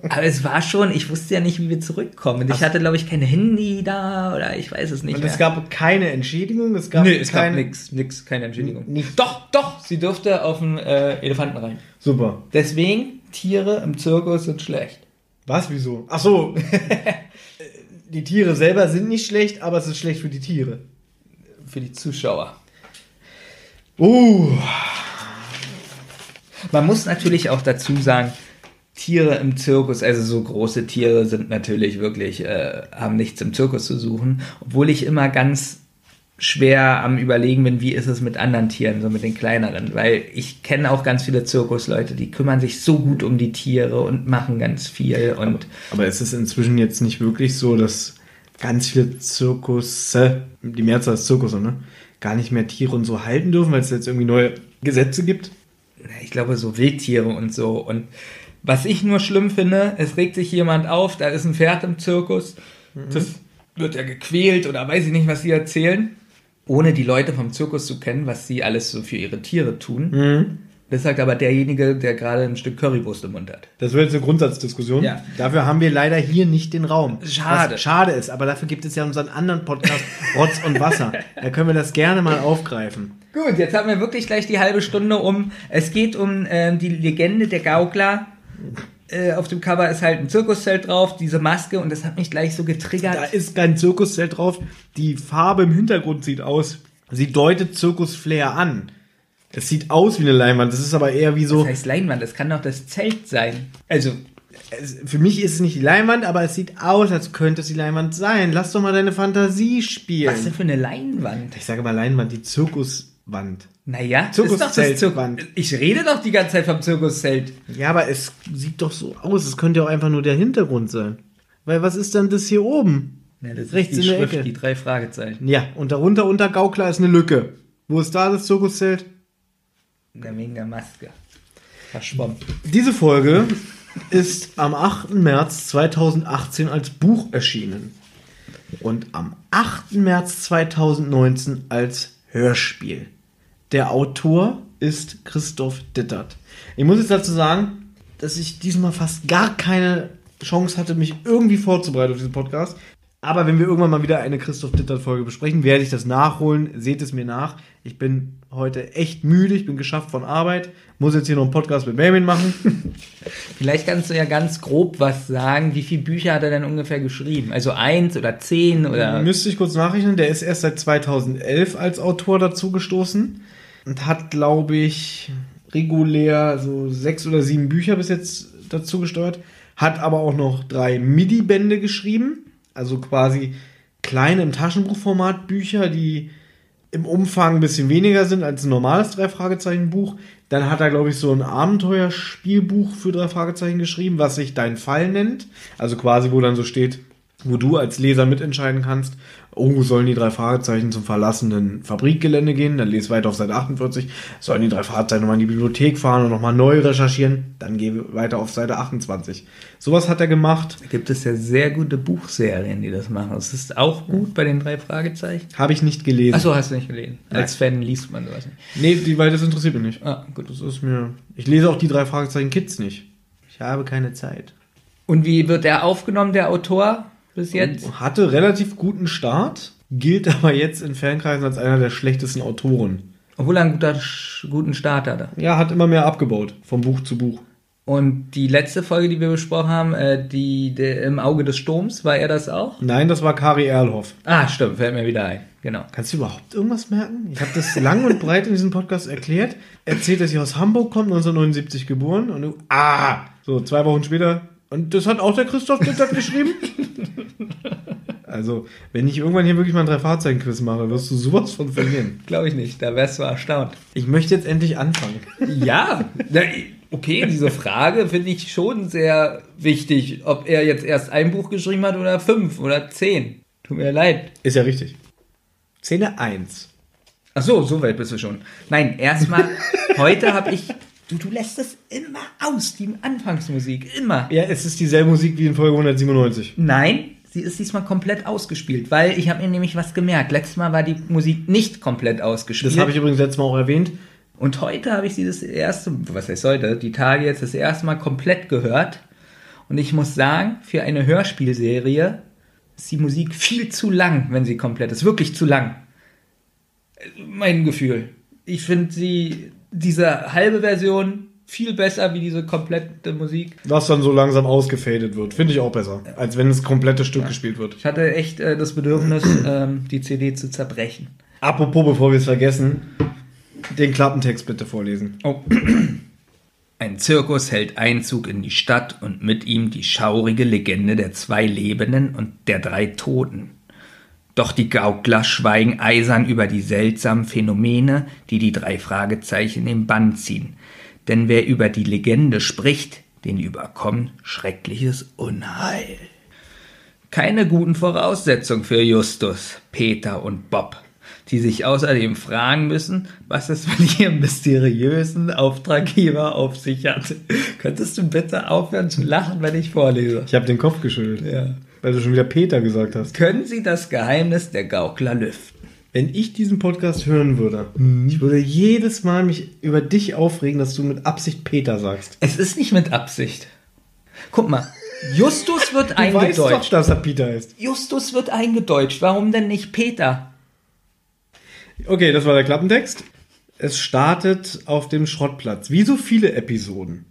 aber es war schon, ich wusste ja nicht, wie wir zurückkommen. Und ich hatte, glaube ich, kein Handy da oder ich weiß es nicht Und mehr. es gab keine Entschädigung, es gab nee, es gab keine... nix, nix, keine Entschädigung. Nicht. Doch, doch, sie durfte auf den äh, Elefanten rein. Super. Deswegen, Tiere im Zirkus sind schlecht. Was, wieso? Ach so. die Tiere selber sind nicht schlecht, aber es ist schlecht für die Tiere. Für die Zuschauer. Uh, Man muss natürlich auch dazu sagen, Tiere im Zirkus, also so große Tiere sind natürlich wirklich, äh, haben nichts im Zirkus zu suchen, obwohl ich immer ganz schwer am überlegen bin, wie ist es mit anderen Tieren, so mit den kleineren, weil ich kenne auch ganz viele Zirkusleute, die kümmern sich so gut um die Tiere und machen ganz viel und Aber es ist inzwischen jetzt nicht wirklich so, dass ganz viele Zirkusse, die Mehrzahl ist Zirkus, ne? Gar nicht mehr Tiere und so halten dürfen, weil es jetzt irgendwie neue Gesetze gibt. ich glaube so Wildtiere und so. Und was ich nur schlimm finde, es regt sich jemand auf, da ist ein Pferd im Zirkus, das wird ja gequält oder weiß ich nicht, was sie erzählen, ohne die Leute vom Zirkus zu kennen, was sie alles so für ihre Tiere tun. Das sagt aber derjenige, der gerade ein Stück Currywurst im Mund hat. Das wird jetzt eine Grundsatzdiskussion. Ja. Dafür haben wir leider hier nicht den Raum. Schade. Was schade ist, aber dafür gibt es ja unseren anderen Podcast Rotz und Wasser. Da können wir das gerne mal aufgreifen. Gut, jetzt haben wir wirklich gleich die halbe Stunde um. Es geht um ähm, die Legende der Gaukler. Äh, auf dem Cover ist halt ein Zirkuszelt drauf, diese Maske und das hat mich gleich so getriggert. Da ist kein Zirkuszelt drauf. Die Farbe im Hintergrund sieht aus. Sie deutet Zirkusflair an. Es sieht aus wie eine Leinwand. Das ist aber eher wie so. Das heißt Leinwand, das kann doch das Zelt sein. Also, Es, für mich ist es nicht die Leinwand, aber es sieht aus, als könnte es die Leinwand sein. Lass doch mal deine Fantasie spielen. was denn für eine Leinwand? Ich sage mal Leinwand, die Zirkuswand. Naja, Zirkuszelt- das. Ich rede doch die ganze Zeit vom Zirkuszelt. Ja, aber es sieht doch so aus. Es könnte ja auch einfach nur der Hintergrund sein. Weil was ist denn das hier oben? Ja, das Rechts ist die in der Schrift, Ecke. die drei Fragezeichen. Ja, und darunter unter Gaukler ist eine Lücke. Wo ist da das Zirkuszelt? Ja, wegen der Maske. Verschwommen. Diese Folge ist am 8. März 2018 als Buch erschienen. Und am 8. März 2019 als Hörspiel. Der Autor ist Christoph Dittert. Ich muss jetzt dazu sagen, dass ich diesmal fast gar keine Chance hatte, mich irgendwie vorzubereiten auf diesen Podcast. Aber wenn wir irgendwann mal wieder eine Christoph Dittert-Folge besprechen, werde ich das nachholen. Seht es mir nach. Ich bin heute echt müde. Ich bin geschafft von Arbeit. Muss jetzt hier noch einen Podcast mit Benjamin machen. Vielleicht kannst du ja ganz grob was sagen. Wie viele Bücher hat er denn ungefähr geschrieben? Also eins oder zehn oder. Müsste ich kurz nachrechnen. Der ist erst seit 2011 als Autor dazu gestoßen und hat, glaube ich, regulär so sechs oder sieben Bücher bis jetzt dazu gesteuert. Hat aber auch noch drei MIDI-Bände geschrieben. Also quasi kleine im Taschenbuchformat Bücher, die im Umfang ein bisschen weniger sind als ein normales Drei-Fragezeichen-Buch. Dann hat er, glaube ich, so ein Abenteuerspielbuch für drei Fragezeichen geschrieben, was sich Dein Fall nennt. Also quasi, wo dann so steht, wo du als Leser mitentscheiden kannst, Oh, sollen die drei Fragezeichen zum verlassenen Fabrikgelände gehen? Dann lese weiter auf Seite 48. Sollen die drei Fragezeichen nochmal in die Bibliothek fahren und nochmal neu recherchieren? Dann gehe weiter auf Seite 28. Sowas hat er gemacht. Da gibt es ja sehr gute Buchserien, die das machen. Es ist auch gut bei den drei Fragezeichen. Habe ich nicht gelesen. Achso, hast du nicht gelesen. Als Fan liest man sowas nicht. Nee, weil das interessiert mich nicht. Ah, gut. Das ist mir. Ich lese auch die drei Fragezeichen Kids nicht. Ich habe keine Zeit. Und wie wird der aufgenommen, der Autor, bis jetzt? Hatte relativ guten Start, gilt aber jetzt in Fankreisen als einer der schlechtesten Autoren. Obwohl er einen guter, guten Start hatte. Ja, hat immer mehr abgebaut, vom Buch zu Buch. Und die letzte Folge, die wir besprochen haben, äh, die, der im Auge des Sturms, war er das auch? Nein, das war Kari Erlhoff. Ah, stimmt, fällt mir wieder ein. Genau. Kannst du überhaupt irgendwas merken? Ich habe das lang und breit in diesem Podcast erklärt. Erzählt, dass sie aus Hamburg kommt, 1979 geboren. Und du, ah, so zwei Wochen später. Und das hat auch der Christoph Dittert geschrieben? Also, wenn ich irgendwann hier wirklich mal ein Drei-Fahrzeichen-Quiz mache, wirst du sowas von verlieren. Glaube ich nicht, da wärst du erstaunt. Ich möchte jetzt endlich anfangen. Ja, okay, diese Frage finde ich schon sehr wichtig, ob er jetzt erst ein Buch geschrieben hat oder fünf oder zehn. Tut mir leid. Ist ja richtig. Szene 1. Ach so, so weit bist du schon. Nein, erstmal, heute habe ich. Du, du lässt es immer aus, die Anfangsmusik, immer. Ja, es ist dieselbe Musik wie in Folge 197. Nein, sie ist diesmal komplett ausgespielt, weil ich habe mir nämlich was gemerkt. Letztes Mal war die Musik nicht komplett ausgespielt. Das habe ich übrigens letztes Mal auch erwähnt. Und heute habe ich sie das erste, was heißt heute, die Tage jetzt das erste Mal komplett gehört. Und ich muss sagen, für eine Hörspielserie ist die Musik viel zu lang, wenn sie komplett ist. Wirklich zu lang. Mein Gefühl. Ich finde sie, diese halbe Version viel besser wie diese komplette Musik. Was dann so langsam ausgefadet wird. Finde ich auch besser. Als wenn das komplette Stück gespielt wird. Ich hatte echt äh, das Bedürfnis, ähm, die CD zu zerbrechen. Apropos, bevor wir es vergessen, den Klappentext bitte vorlesen. Oh. Ein Zirkus hält Einzug in die Stadt und mit ihm die schaurige Legende der zwei Lebenden und der drei Toten. Doch die Gaukler schweigen eisern über die seltsamen Phänomene, die die drei Fragezeichen im Bann ziehen. Denn wer über die Legende spricht, den überkommt schreckliches Unheil. Keine guten Voraussetzungen für Justus, Peter und Bob, die sich außerdem fragen müssen, was es mit ihrem mysteriösen Auftraggeber auf sich hat. Könntest du bitte aufhören zu lachen, wenn ich vorlese? Ich habe den Kopf geschüttelt. Ja. Weil du schon wieder Peter gesagt hast. Können Sie das Geheimnis der Gaukler lüften? Wenn ich diesen Podcast hören würde, ich würde jedes Mal mich über dich aufregen, dass du mit Absicht Peter sagst. Es ist nicht mit Absicht. Guck mal, Justus wird Du weißt doch, eingedeutscht. dass er Peter ist. Justus wird eingedeutscht. Warum denn nicht Peter? Okay, das war der Klappentext. Es startet auf dem Schrottplatz. Wie so viele Episoden.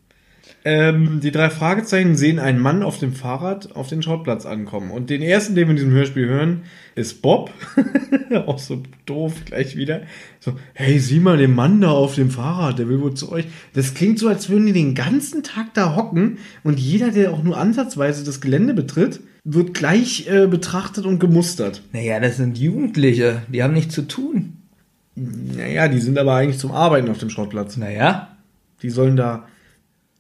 Ähm, die drei Fragezeichen sehen einen Mann auf dem Fahrrad auf den Schrottplatz ankommen. Und den ersten, den wir in diesem Hörspiel hören, ist Bob. Auch so doof gleich wieder. So, hey, sieh mal den Mann da auf dem Fahrrad, der will wohl zu euch. Das klingt so, als würden die den ganzen Tag da hocken und jeder, der auch nur ansatzweise das Gelände betritt, wird gleich äh, betrachtet und gemustert. Naja, das sind Jugendliche. Die haben nichts zu tun. Naja, die sind aber eigentlich zum Arbeiten auf dem Schrottplatz. Naja, Die sollen da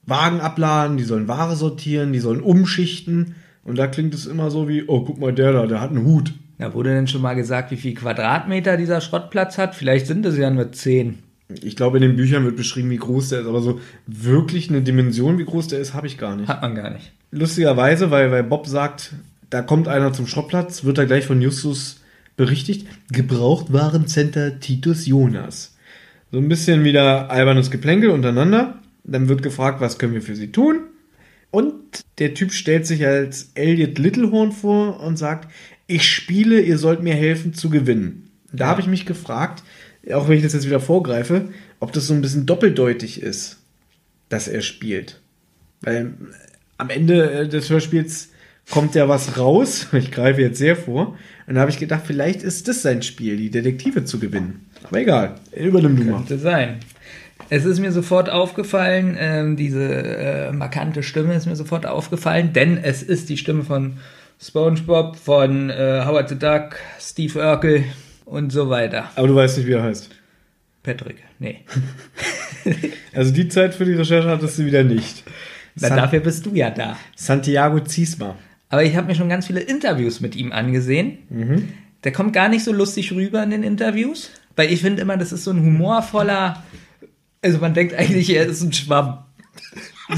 Wagen abladen, die sollen Ware sortieren, die sollen umschichten. Und da klingt es immer so wie, oh, guck mal, der da, der hat einen Hut. da wurde denn schon mal gesagt, wie viel Quadratmeter dieser Schrottplatz hat? Vielleicht sind es ja nur zehn. Ich glaube, in den Büchern wird beschrieben, wie groß der ist, aber so wirklich eine Dimension, wie groß der ist, habe ich gar nicht. Hat man gar nicht. Lustigerweise, weil, weil Bob sagt, da kommt einer zum Schrottplatz, wird er gleich von Justus berichtigt. Gebrauchtwarencenter Titus Jonas. So ein bisschen wieder albernes Geplänkel untereinander. Dann wird gefragt, was können wir für sie tun? Und der Typ stellt sich als Elliot Littlehorn vor und sagt, ich spiele, ihr sollt mir helfen zu gewinnen. Da Ja. habe ich mich gefragt, auch wenn ich das jetzt wieder vorgreife, ob das so ein bisschen doppeldeutig ist, dass er spielt. Weil am Ende äh, des Hörspiels kommt ja was raus. Ich greife jetzt sehr vor. Und da habe ich gedacht, vielleicht ist das sein Spiel, die Detektive zu gewinnen. Aber egal, übernimm du mal. Könnte sein. Es ist mir sofort aufgefallen, ähm, diese äh, markante Stimme ist mir sofort aufgefallen, denn es ist die Stimme von SpongeBob, von äh, Howard the Duck, Steve Urkel und so weiter. Aber du weißt nicht, wie er heißt. Patrick, nee. Also die Zeit für die Recherche hattest du wieder nicht. Na, dafür bist du ja da. Santiago Ziesma. Aber ich habe mir schon ganz viele Interviews mit ihm angesehen. Der kommt gar nicht so lustig rüber in den Interviews, weil ich finde immer, das ist so ein humorvoller. Also man denkt eigentlich, er ist ein Schwamm.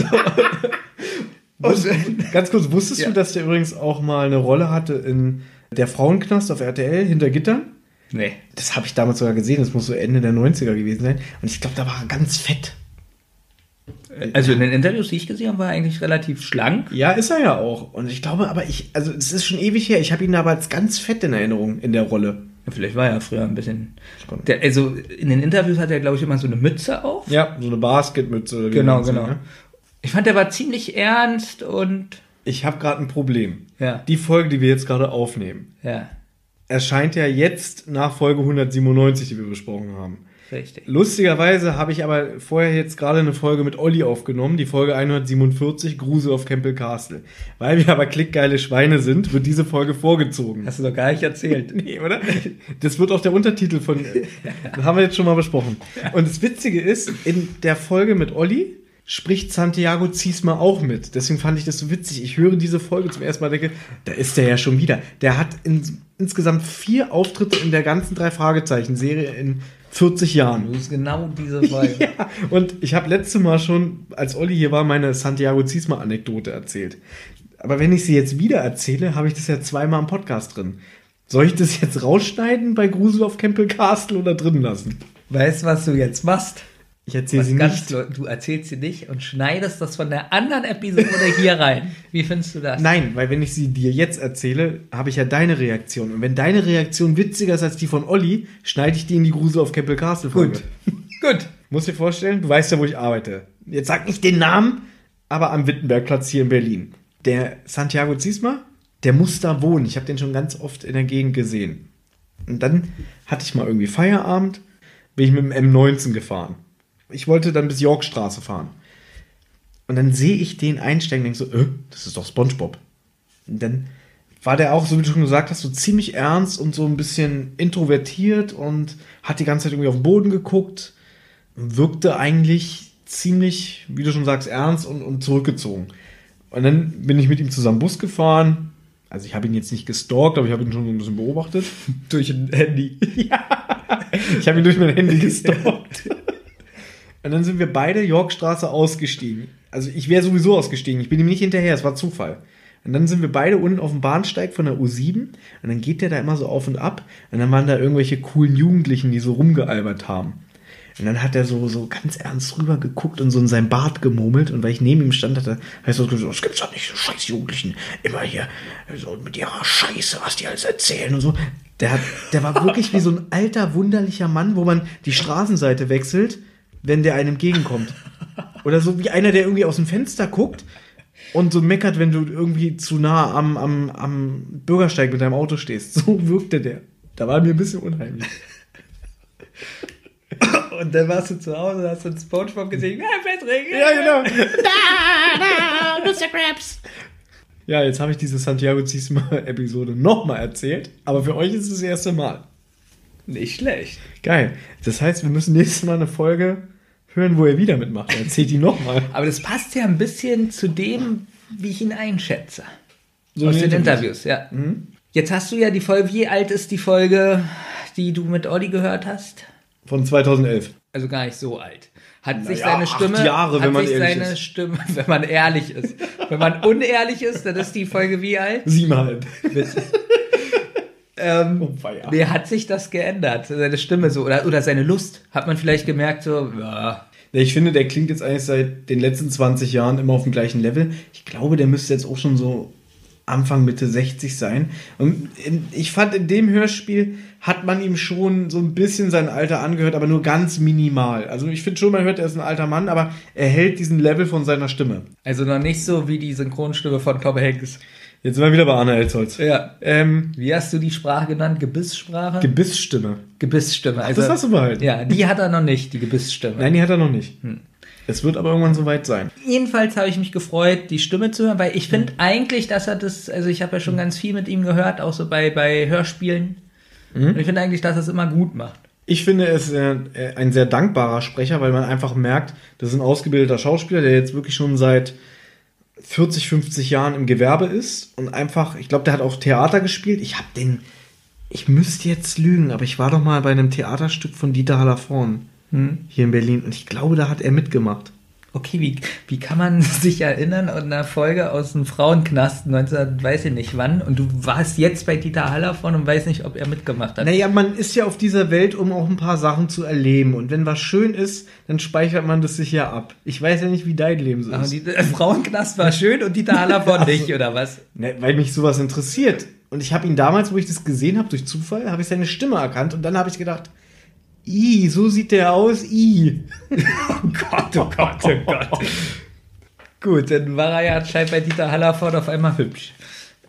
Wusst- Ganz kurz, wusstest Ja. du, dass der übrigens auch mal eine Rolle hatte in Der Frauenknast auf RTL hinter Gittern? Nee. Das habe ich damals sogar gesehen, das muss so Ende der 90er gewesen sein. Und ich glaube, da war er ganz fett. Also in den Interviews, die ich gesehen habe, war er eigentlich relativ schlank. Ja, ist er ja auch. Und ich glaube, aber ich, also es ist schon ewig her, ich habe ihn aber als ganz fett in Erinnerung in der Rolle. Vielleicht war er früher ein bisschen. Der, also in den Interviews hat er, glaube ich, immer so eine Mütze auf. Ja, so eine Basketmütze oder wie Genau, man sagt, genau. ne? Ich fand, der war ziemlich ernst und Ich habe gerade ein Problem. Ja. Die Folge, die wir jetzt gerade aufnehmen, ja, erscheint ja jetzt nach Folge 197, die wir besprochen haben. Richtig. Lustigerweise habe ich aber vorher jetzt gerade eine Folge mit Olli aufgenommen, die Folge 147, Grusel auf Campbell Castle. Weil wir aber klickgeile Schweine sind, wird diese Folge vorgezogen. Hast du doch gar nicht erzählt. Nee, oder? Das wird auch der Untertitel von. Das haben wir jetzt schon mal besprochen. Und das Witzige ist, in der Folge mit Olli spricht Santiago Ziesma auch mit. Deswegen fand ich das so witzig. Ich höre diese Folge zum ersten Mal und denke, da ist der ja schon wieder. Der hat in, insgesamt vier Auftritte in der ganzen drei Fragezeichen-Serie in 40 Jahren. Du bist genau diese Folge. Ja, und ich habe letzte Mal schon, als Olli hier war, meine Santiago Ziesma-Anekdote erzählt. Aber wenn ich sie jetzt wieder erzähle, habe ich das ja zweimal im Podcast drin. Soll ich das jetzt rausschneiden bei Grusel auf Campbell Castle oder drin lassen? Weißt du, was du jetzt machst? Ich erzähle sie nicht. Du erzählst sie nicht und schneidest das von der anderen Episode hier rein. Wie findest du das? Nein, weil wenn ich sie dir jetzt erzähle, habe ich ja deine Reaktion. Und wenn deine Reaktion witziger ist als die von Olli, schneide ich die in die Grusel auf Campbell Castle Folge. Gut. Gut. Musst dir vorstellen, du weißt ja, wo ich arbeite. Jetzt sag nicht den Namen, aber am Wittenbergplatz hier in Berlin. Der Santiago Ziesma, der muss da wohnen. Ich habe den schon ganz oft in der Gegend gesehen. Und dann hatte ich mal irgendwie Feierabend, bin ich mit dem M19 gefahren. Ich wollte dann bis Yorkstraße fahren. Und dann sehe ich den einsteigen und denke so, äh, das ist doch Spongebob. Und dann war der auch, so wie du schon gesagt hast, so ziemlich ernst und so ein bisschen introvertiert und hat die ganze Zeit irgendwie auf den Boden geguckt. Wirkte eigentlich ziemlich, wie du schon sagst, ernst und, und zurückgezogen. Und dann bin ich mit ihm zusammen Bus gefahren. Also ich habe ihn jetzt nicht gestalkt, aber ich habe ihn schon so ein bisschen beobachtet. Durch ein Handy. Ich habe ihn durch mein Handy gestalkt. Und dann sind wir beide Yorkstraße ausgestiegen. Also ich wäre sowieso ausgestiegen. Ich bin ihm nicht hinterher, es war Zufall. Und dann sind wir beide unten auf dem Bahnsteig von der U7 und dann geht der da immer so auf und ab und dann waren da irgendwelche coolen Jugendlichen, die so rumgealbert haben. Und dann hat er so, so ganz ernst rüber geguckt und so in sein Bart gemurmelt und weil ich neben ihm stand, hat er so, das gibt's doch nicht, so scheiß Jugendlichen, immer hier so mit ihrer Scheiße, was die alles erzählen und so. Der, hat, der war wirklich wie so ein alter, wunderlicher Mann, wo man die Straßenseite wechselt, wenn der einem entgegenkommt. Oder so wie einer, der irgendwie aus dem Fenster guckt und so meckert, wenn du irgendwie zu nah am, am, am Bürgersteig mit deinem Auto stehst. So wirkte der. Da war mir ein bisschen unheimlich. Und dann warst du zu Hause und hast einen Spongebob gesehen. Ja, Patrick. Ja, genau. Ja, jetzt habe ich diese Santiago Ziesma-Episode nochmal erzählt, aber für euch ist es das erste Mal. Nicht schlecht. Geil. Das heißt, wir müssen nächstes Mal eine Folge hören, wo er wieder mitmacht. Erzählt die nochmal. Aber das passt ja ein bisschen zu dem, wie ich ihn einschätze. So Aus den Interviews, ja. Jetzt hast du ja die Folge, wie alt ist die Folge, die du mit Olli gehört hast? Von 2011. Also gar nicht so alt. Hat sich seine Stimme, Jahre, hat wenn man sich ehrlich seine ist. Stimme, wenn man ehrlich ist. wenn man unehrlich ist, dann ist die Folge wie alt? Siebenhalb. Ähm, Oh, nee, hat sich das geändert? Seine Stimme so, oder, oder seine Lust? Hat man vielleicht gemerkt, so, ja, Ich finde, der klingt jetzt eigentlich seit den letzten 20 Jahren immer auf dem gleichen Level. Ich glaube, der müsste jetzt auch schon so Anfang, Mitte 60 sein. Und ich fand, in dem Hörspiel hat man ihm schon so ein bisschen sein Alter angehört, aber nur ganz minimal. Also ich finde schon, man hört, er ist ein alter Mann, aber er hält diesen Level von seiner Stimme. also noch nicht so wie die Synchronstimme von Tom Hanks. Jetzt sind wir wieder bei Anna Elsholz. Ja. Ähm, Wie hast du die Sprache genannt? Gebisssprache? Gebissstimme. Gebissstimme. Also, das hast du behalten. Ja, die hat er noch nicht, die Gebissstimme. Nein, die hat er noch nicht. Es wird aber irgendwann soweit sein. Jedenfalls habe ich mich gefreut, die Stimme zu hören, weil ich Mhm. finde eigentlich, dass er das, also ich habe ja schon ganz viel mit ihm gehört, auch so bei, bei Hörspielen. Mhm. Und ich finde eigentlich, dass er es immer gut macht. Ich finde, er ist äh, ein sehr dankbarer Sprecher, weil man einfach merkt, das ist ein ausgebildeter Schauspieler, der jetzt wirklich schon seit 40, 50 Jahren im Gewerbe ist und einfach, ich glaube, der hat auch Theater gespielt. Ich habe den Ich müsste jetzt lügen, aber ich war doch mal bei einem Theaterstück von Dieter Hallervorn hier in Berlin und ich glaube, da hat er mitgemacht. Okay, wie, wie kann man sich erinnern an eine Folge aus dem Frauenknast 19, weiß ich nicht wann, und du warst jetzt bei Dieter Hallervorn und weißt nicht, ob er mitgemacht hat. Naja, man ist ja auf dieser Welt, um auch ein paar Sachen zu erleben. Und wenn was schön ist, dann speichert man das sich ja ab. Ich weiß ja nicht, wie dein Leben so ist. die, der Frauenknast war schön und Dieter Hallervorn nicht, oder was? Ne, weil mich sowas interessiert. Und ich habe ihn damals, wo ich das gesehen habe, durch Zufall, habe ich seine Stimme erkannt. Und dann habe ich gedacht, i, so sieht der aus, i. Oh Gott, oh Gott, oh Gott. Gut, dann war er ja anscheinend bei Dieter Hallervorn auf einmal hübsch.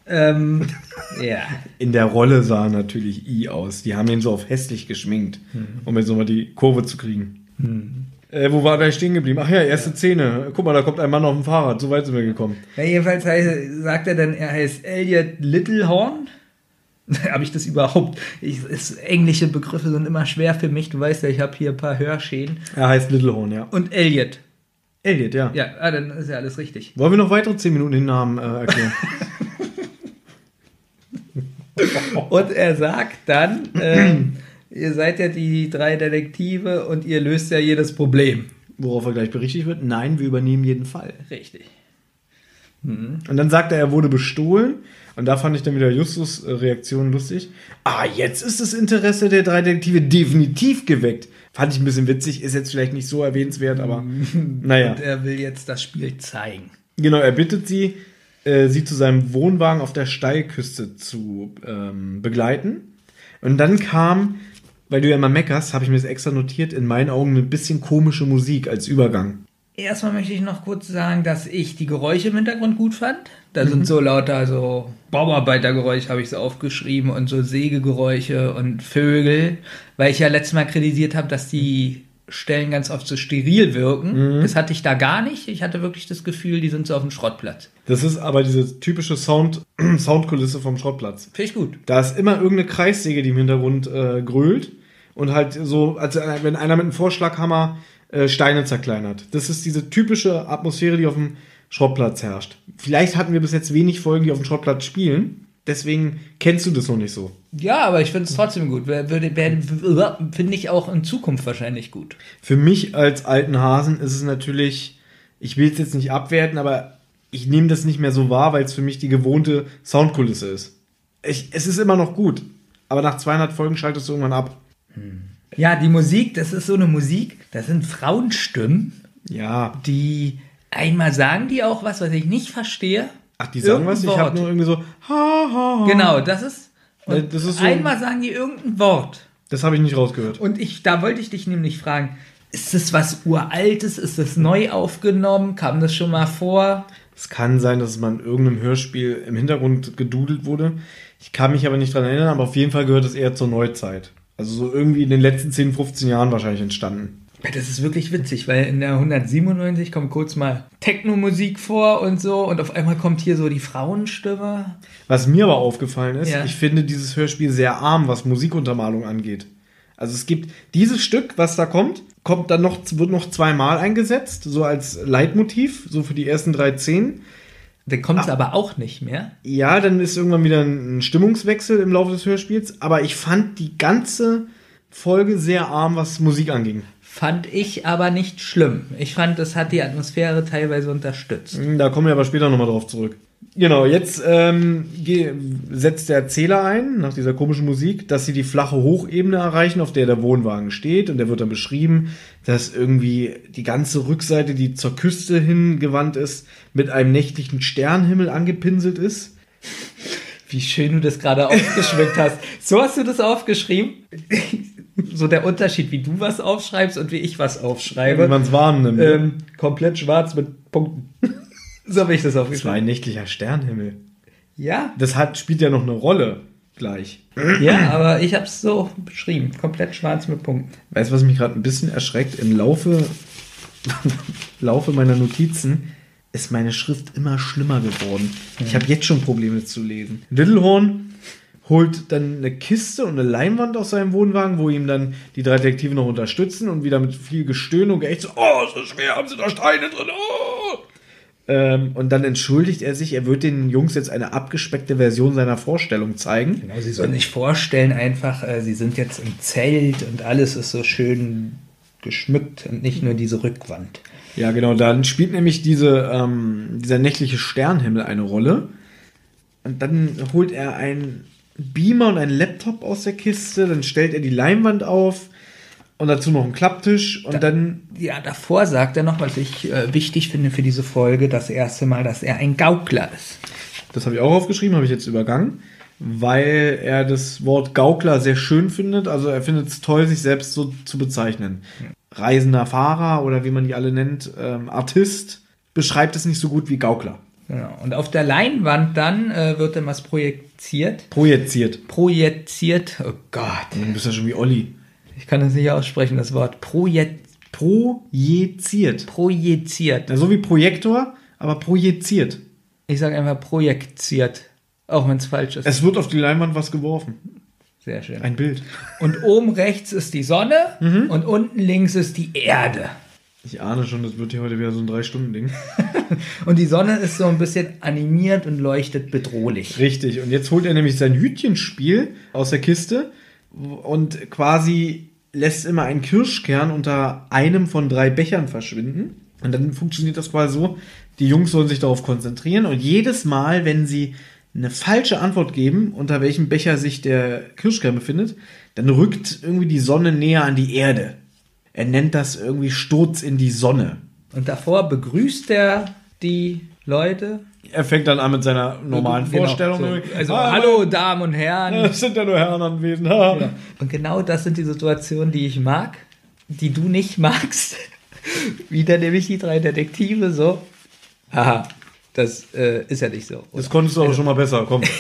Ähm, ja. In der Rolle sah er natürlich i aus. Die haben ihn so auf hässlich geschminkt, um jetzt nochmal die Kurve zu kriegen. Äh, wo war der stehen geblieben? Ach ja, erste Szene. Guck mal, da kommt ein Mann auf dem Fahrrad. So weit sind wir gekommen. ja jedenfalls heißt, sagt er dann, er heißt Elliot Littlehorn. Habe ich das überhaupt? Ich, es, englische Begriffe sind immer schwer für mich. Du weißt ja, ich habe hier ein paar Hörschäden. Er heißt Littlehorn, ja. Und Elliot. Elliot, ja. Ja, ah, dann ist ja alles richtig. Wollen wir noch weitere 10 Minuten den Namen äh, erklären? Und er sagt dann, ähm, ihr seid ja die drei Detektive und ihr löst ja jedes Problem. Worauf er gleich berichtigt wird. Nein, wir übernehmen jeden Fall. Richtig. Und dann sagt er, er wurde bestohlen. Und da fand ich dann wieder Justus äh, Reaktion lustig. Ah, jetzt ist das Interesse der drei Detektive definitiv geweckt. Fand ich ein bisschen witzig, ist jetzt vielleicht nicht so erwähnenswert, aber naja. Und er will jetzt das Spiel zeigen. Genau, er bittet sie, äh, sie zu seinem Wohnwagen auf der Steilküste zu ähm, begleiten. Und dann kam, weil du ja immer meckerst, habe ich mir das extra notiert, in meinen Augen ein bisschen komische Musik als Übergang. Erstmal möchte ich noch kurz sagen, dass ich die Geräusche im Hintergrund gut fand. Da sind so lauter so Bauarbeitergeräusche, habe ich so aufgeschrieben, und so Sägegeräusche und Vögel, weil ich ja letztes Mal kritisiert habe, dass die Stellen ganz oft so steril wirken. Das hatte ich da gar nicht. Ich hatte wirklich das Gefühl, die sind so auf dem Schrottplatz. Das ist aber diese typische Sound, Soundkulisse vom Schrottplatz. Finde ich gut. Da ist immer irgendeine Kreissäge, die im Hintergrund äh, grölt und halt so, als wenn einer mit einem Vorschlaghammer äh, Steine zerkleinert. Das ist diese typische Atmosphäre, die auf dem Schrottplatz herrscht. Vielleicht hatten wir bis jetzt wenig Folgen, die auf dem Schrottplatz spielen. Deswegen kennst du das noch nicht so. Ja, aber ich finde es trotzdem gut. Finde ich auch in Zukunft wahrscheinlich gut. Für mich als alten Hasen ist es natürlich, ich will es jetzt nicht abwerten, aber ich nehme das nicht mehr so wahr, weil es für mich die gewohnte Soundkulisse ist. Ich, es ist immer noch gut, aber nach 200 Folgen schaltest du irgendwann ab. Ja, die Musik, das ist so eine Musik, das sind Frauenstimmen, Ja. die einmal sagen die auch was, was ich nicht verstehe. Ach, die sagen was? Ich Irgendein habe Wort. nur irgendwie so, ha, ha, ha. Genau, das ist. Und das ist so- einmal sagen die irgendein Wort. Das habe ich nicht rausgehört. Und ich, da wollte ich dich nämlich fragen, ist das was Uraltes? Ist das neu aufgenommen? Kam das schon mal vor? Es kann sein, dass es mal in irgendeinem Hörspiel im Hintergrund gedudelt wurde. Ich kann mich aber nicht dran erinnern, aber auf jeden Fall gehört es eher zur Neuzeit. Also so irgendwie in den letzten 10, 15 Jahren wahrscheinlich entstanden. Das ist wirklich witzig, weil in der 197 kommt kurz mal Techno-Musik vor und so und auf einmal kommt hier so die Frauenstimme. Was mir aber aufgefallen ist, Ja. ich finde dieses Hörspiel sehr arm, was Musikuntermalung angeht. Also es gibt dieses Stück, was da kommt, kommt dann noch, wird noch zweimal eingesetzt, so als Leitmotiv, so für die ersten drei Szenen. Dann kommt es aber auch nicht mehr. Ja, dann ist irgendwann wieder ein Stimmungswechsel im Laufe des Hörspiels, aber ich fand die ganze Folge sehr arm, was Musik anging. Fand ich aber nicht schlimm. Ich fand, das hat die Atmosphäre teilweise unterstützt. Hm, Da kommen wir aber später nochmal drauf zurück. Genau, jetzt ähm, setzt der Erzähler ein, nach dieser komischen Musik, dass sie die flache Hochebene erreichen, auf der der Wohnwagen steht. Und der wird dann beschrieben, dass irgendwie die ganze Rückseite, die zur Küste hingewandt ist, mit einem nächtlichen Sternhimmel angepinselt ist. Wie schön du das gerade aufgeschmückt hast. So hast du das aufgeschrieben. So der Unterschied, wie du was aufschreibst und wie ich was Wie aufschreibe. man es wahrnimmt. Ähm, komplett schwarz mit Punkten. So habe ich das das war aufgeschrieben. ein nächtlicher Sternhimmel. Ja, Das hat, spielt ja noch eine Rolle gleich. ja, aber ich habe es so beschrieben. Komplett schwarz mit Punkten. Weißt du, was mich gerade ein bisschen erschreckt? Im Laufe, Laufe meiner Notizen ist meine Schrift immer schlimmer geworden. Ich habe jetzt schon Probleme zu lesen. Littlehorn holt dann eine Kiste und eine Leinwand aus seinem Wohnwagen, wo ihm dann die drei Detektive noch unterstützen und wieder mit viel Gestöhn und Geächt so, oh, so schwer, haben sie da Steine drin, oh! Ähm, und dann entschuldigt er sich, er wird den Jungs jetzt eine abgespeckte Version seiner Vorstellung zeigen. Genau, sie sollen sich vorstellen, einfach, äh, sie sind jetzt im Zelt und alles ist so schön geschmückt und nicht nur diese Rückwand. Ja, genau, dann spielt nämlich diese, ähm, dieser nächtliche Sternhimmel eine Rolle. Und dann holt er einen Beamer und einen Laptop aus der Kiste, dann stellt er die Leinwand auf und dazu noch einen Klapptisch und dann. Ja, davor sagt er noch, was ich äh, wichtig finde für diese Folge, das erste Mal, dass er ein Gaukler ist. Das habe ich auch aufgeschrieben, habe ich jetzt übergangen, weil er das Wort Gaukler sehr schön findet. Also er findet es toll, sich selbst so zu bezeichnen. Reisender Fahrer oder wie man die alle nennt, ähm, Artist, beschreibt es nicht so gut wie Gaukler. Genau. Und auf der Leinwand dann äh, wird dann was projiziert. Projiziert. Projiziert. Oh Gott. Du bist ja schon wie Olli. Ich kann das nicht aussprechen, das Wort. Projet, Projiziert. projiziert. Ja, so wie Projektor, aber projiziert. Ich sage einfach projiziert. Auch wenn es falsch ist. Es wird auf die Leinwand was geworfen. Sehr schön. Ein Bild. Und oben rechts ist die Sonne Mhm. und unten links ist die Erde. Ich ahne schon, das wird hier heute wieder so ein Drei-Stunden-Ding. Und die Sonne ist so ein bisschen animiert und leuchtet bedrohlich. Richtig. Und jetzt holt er nämlich sein Hütchenspiel aus der Kiste und quasi lässt immer einen Kirschkern unter einem von drei Bechern verschwinden. Und dann funktioniert das quasi so, die Jungs sollen sich darauf konzentrieren und jedes Mal, wenn sie eine falsche Antwort geben, unter welchem Becher sich der Kirschkern befindet, dann rückt irgendwie die Sonne näher an die Erde. Er nennt das irgendwie Sturz in die Sonne. Und davor begrüßt er die Leute. Er fängt dann an mit seiner normalen Genau, Vorstellung. so. Also, Ah, hallo Damen und Herren. Das sind ja nur Herren anwesend. Ja. Und genau das sind die Situationen, die ich mag, die du nicht magst. Wieder nämlich die drei Detektive so. Haha, das äh, ist ja nicht so. Das konntest du aber schon mal besser, komm.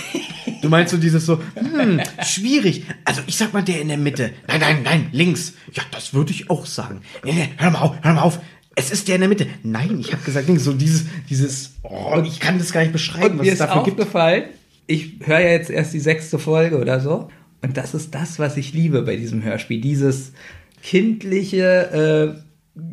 Du meinst so dieses so, hm, schwierig. Also ich sag mal der in der Mitte. Nein, nein, nein, links. Ja, das würde ich auch sagen. Nee, nee, hör mal auf, hör mal auf. Es ist der in der Mitte. Nein, ich habe gesagt. So dieses, dieses, oh, ich kann das gar nicht beschreiben, Und was mir es ist dafür gibt. aufgefallen, ich höre ja jetzt erst die sechste Folge oder so. Und das ist das, was ich liebe bei diesem Hörspiel. Dieses kindliche, äh,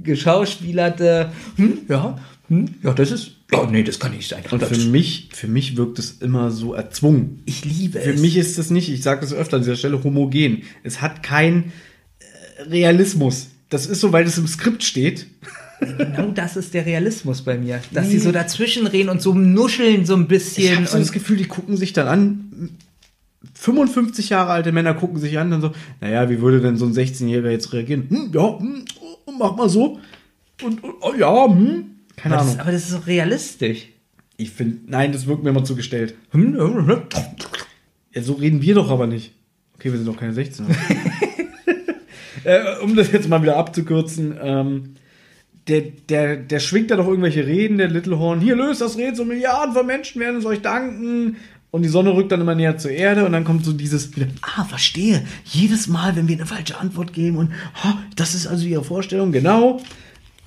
geschauspielerte, hm, ja, hm, ja, das ist, ja, nee, das kann nicht sein. Und für mich, für mich wirkt es immer so erzwungen. ich liebe Für es. mich ist das nicht, ich sage das öfter an dieser Stelle, homogen. Es hat kein äh, Realismus. Das ist so, weil es im Skript steht. Genau das ist der Realismus bei mir. Dass sie so dazwischen reden und so nuscheln so ein Ich bisschen. habe so das und Gefühl, die gucken sich dann an. 55 Jahre alte Männer gucken sich an, dann so, naja, wie würde denn so ein 16-Jähriger jetzt reagieren? Hm, ja, hm, oh, mach mal so. Und, und oh, ja, hm. Keine aber, das, Ahnung. aber das ist so realistisch. Ich finde, nein, das wirkt mir immer zu gestellt. Hm, hm, hm. Ja, so reden wir doch aber nicht. Okay, wir sind doch keine 16. äh, um das jetzt mal wieder abzukürzen, ähm, der, der, der schwingt da doch irgendwelche Reden, der Little Horn. Hier löst das Rätsel, Milliarden von Menschen werden es euch danken. Und die Sonne rückt dann immer näher zur Erde und dann kommt so dieses wieder, ah, verstehe. Jedes Mal, wenn wir eine falsche Antwort geben und ha, das ist also ihre Vorstellung, genau.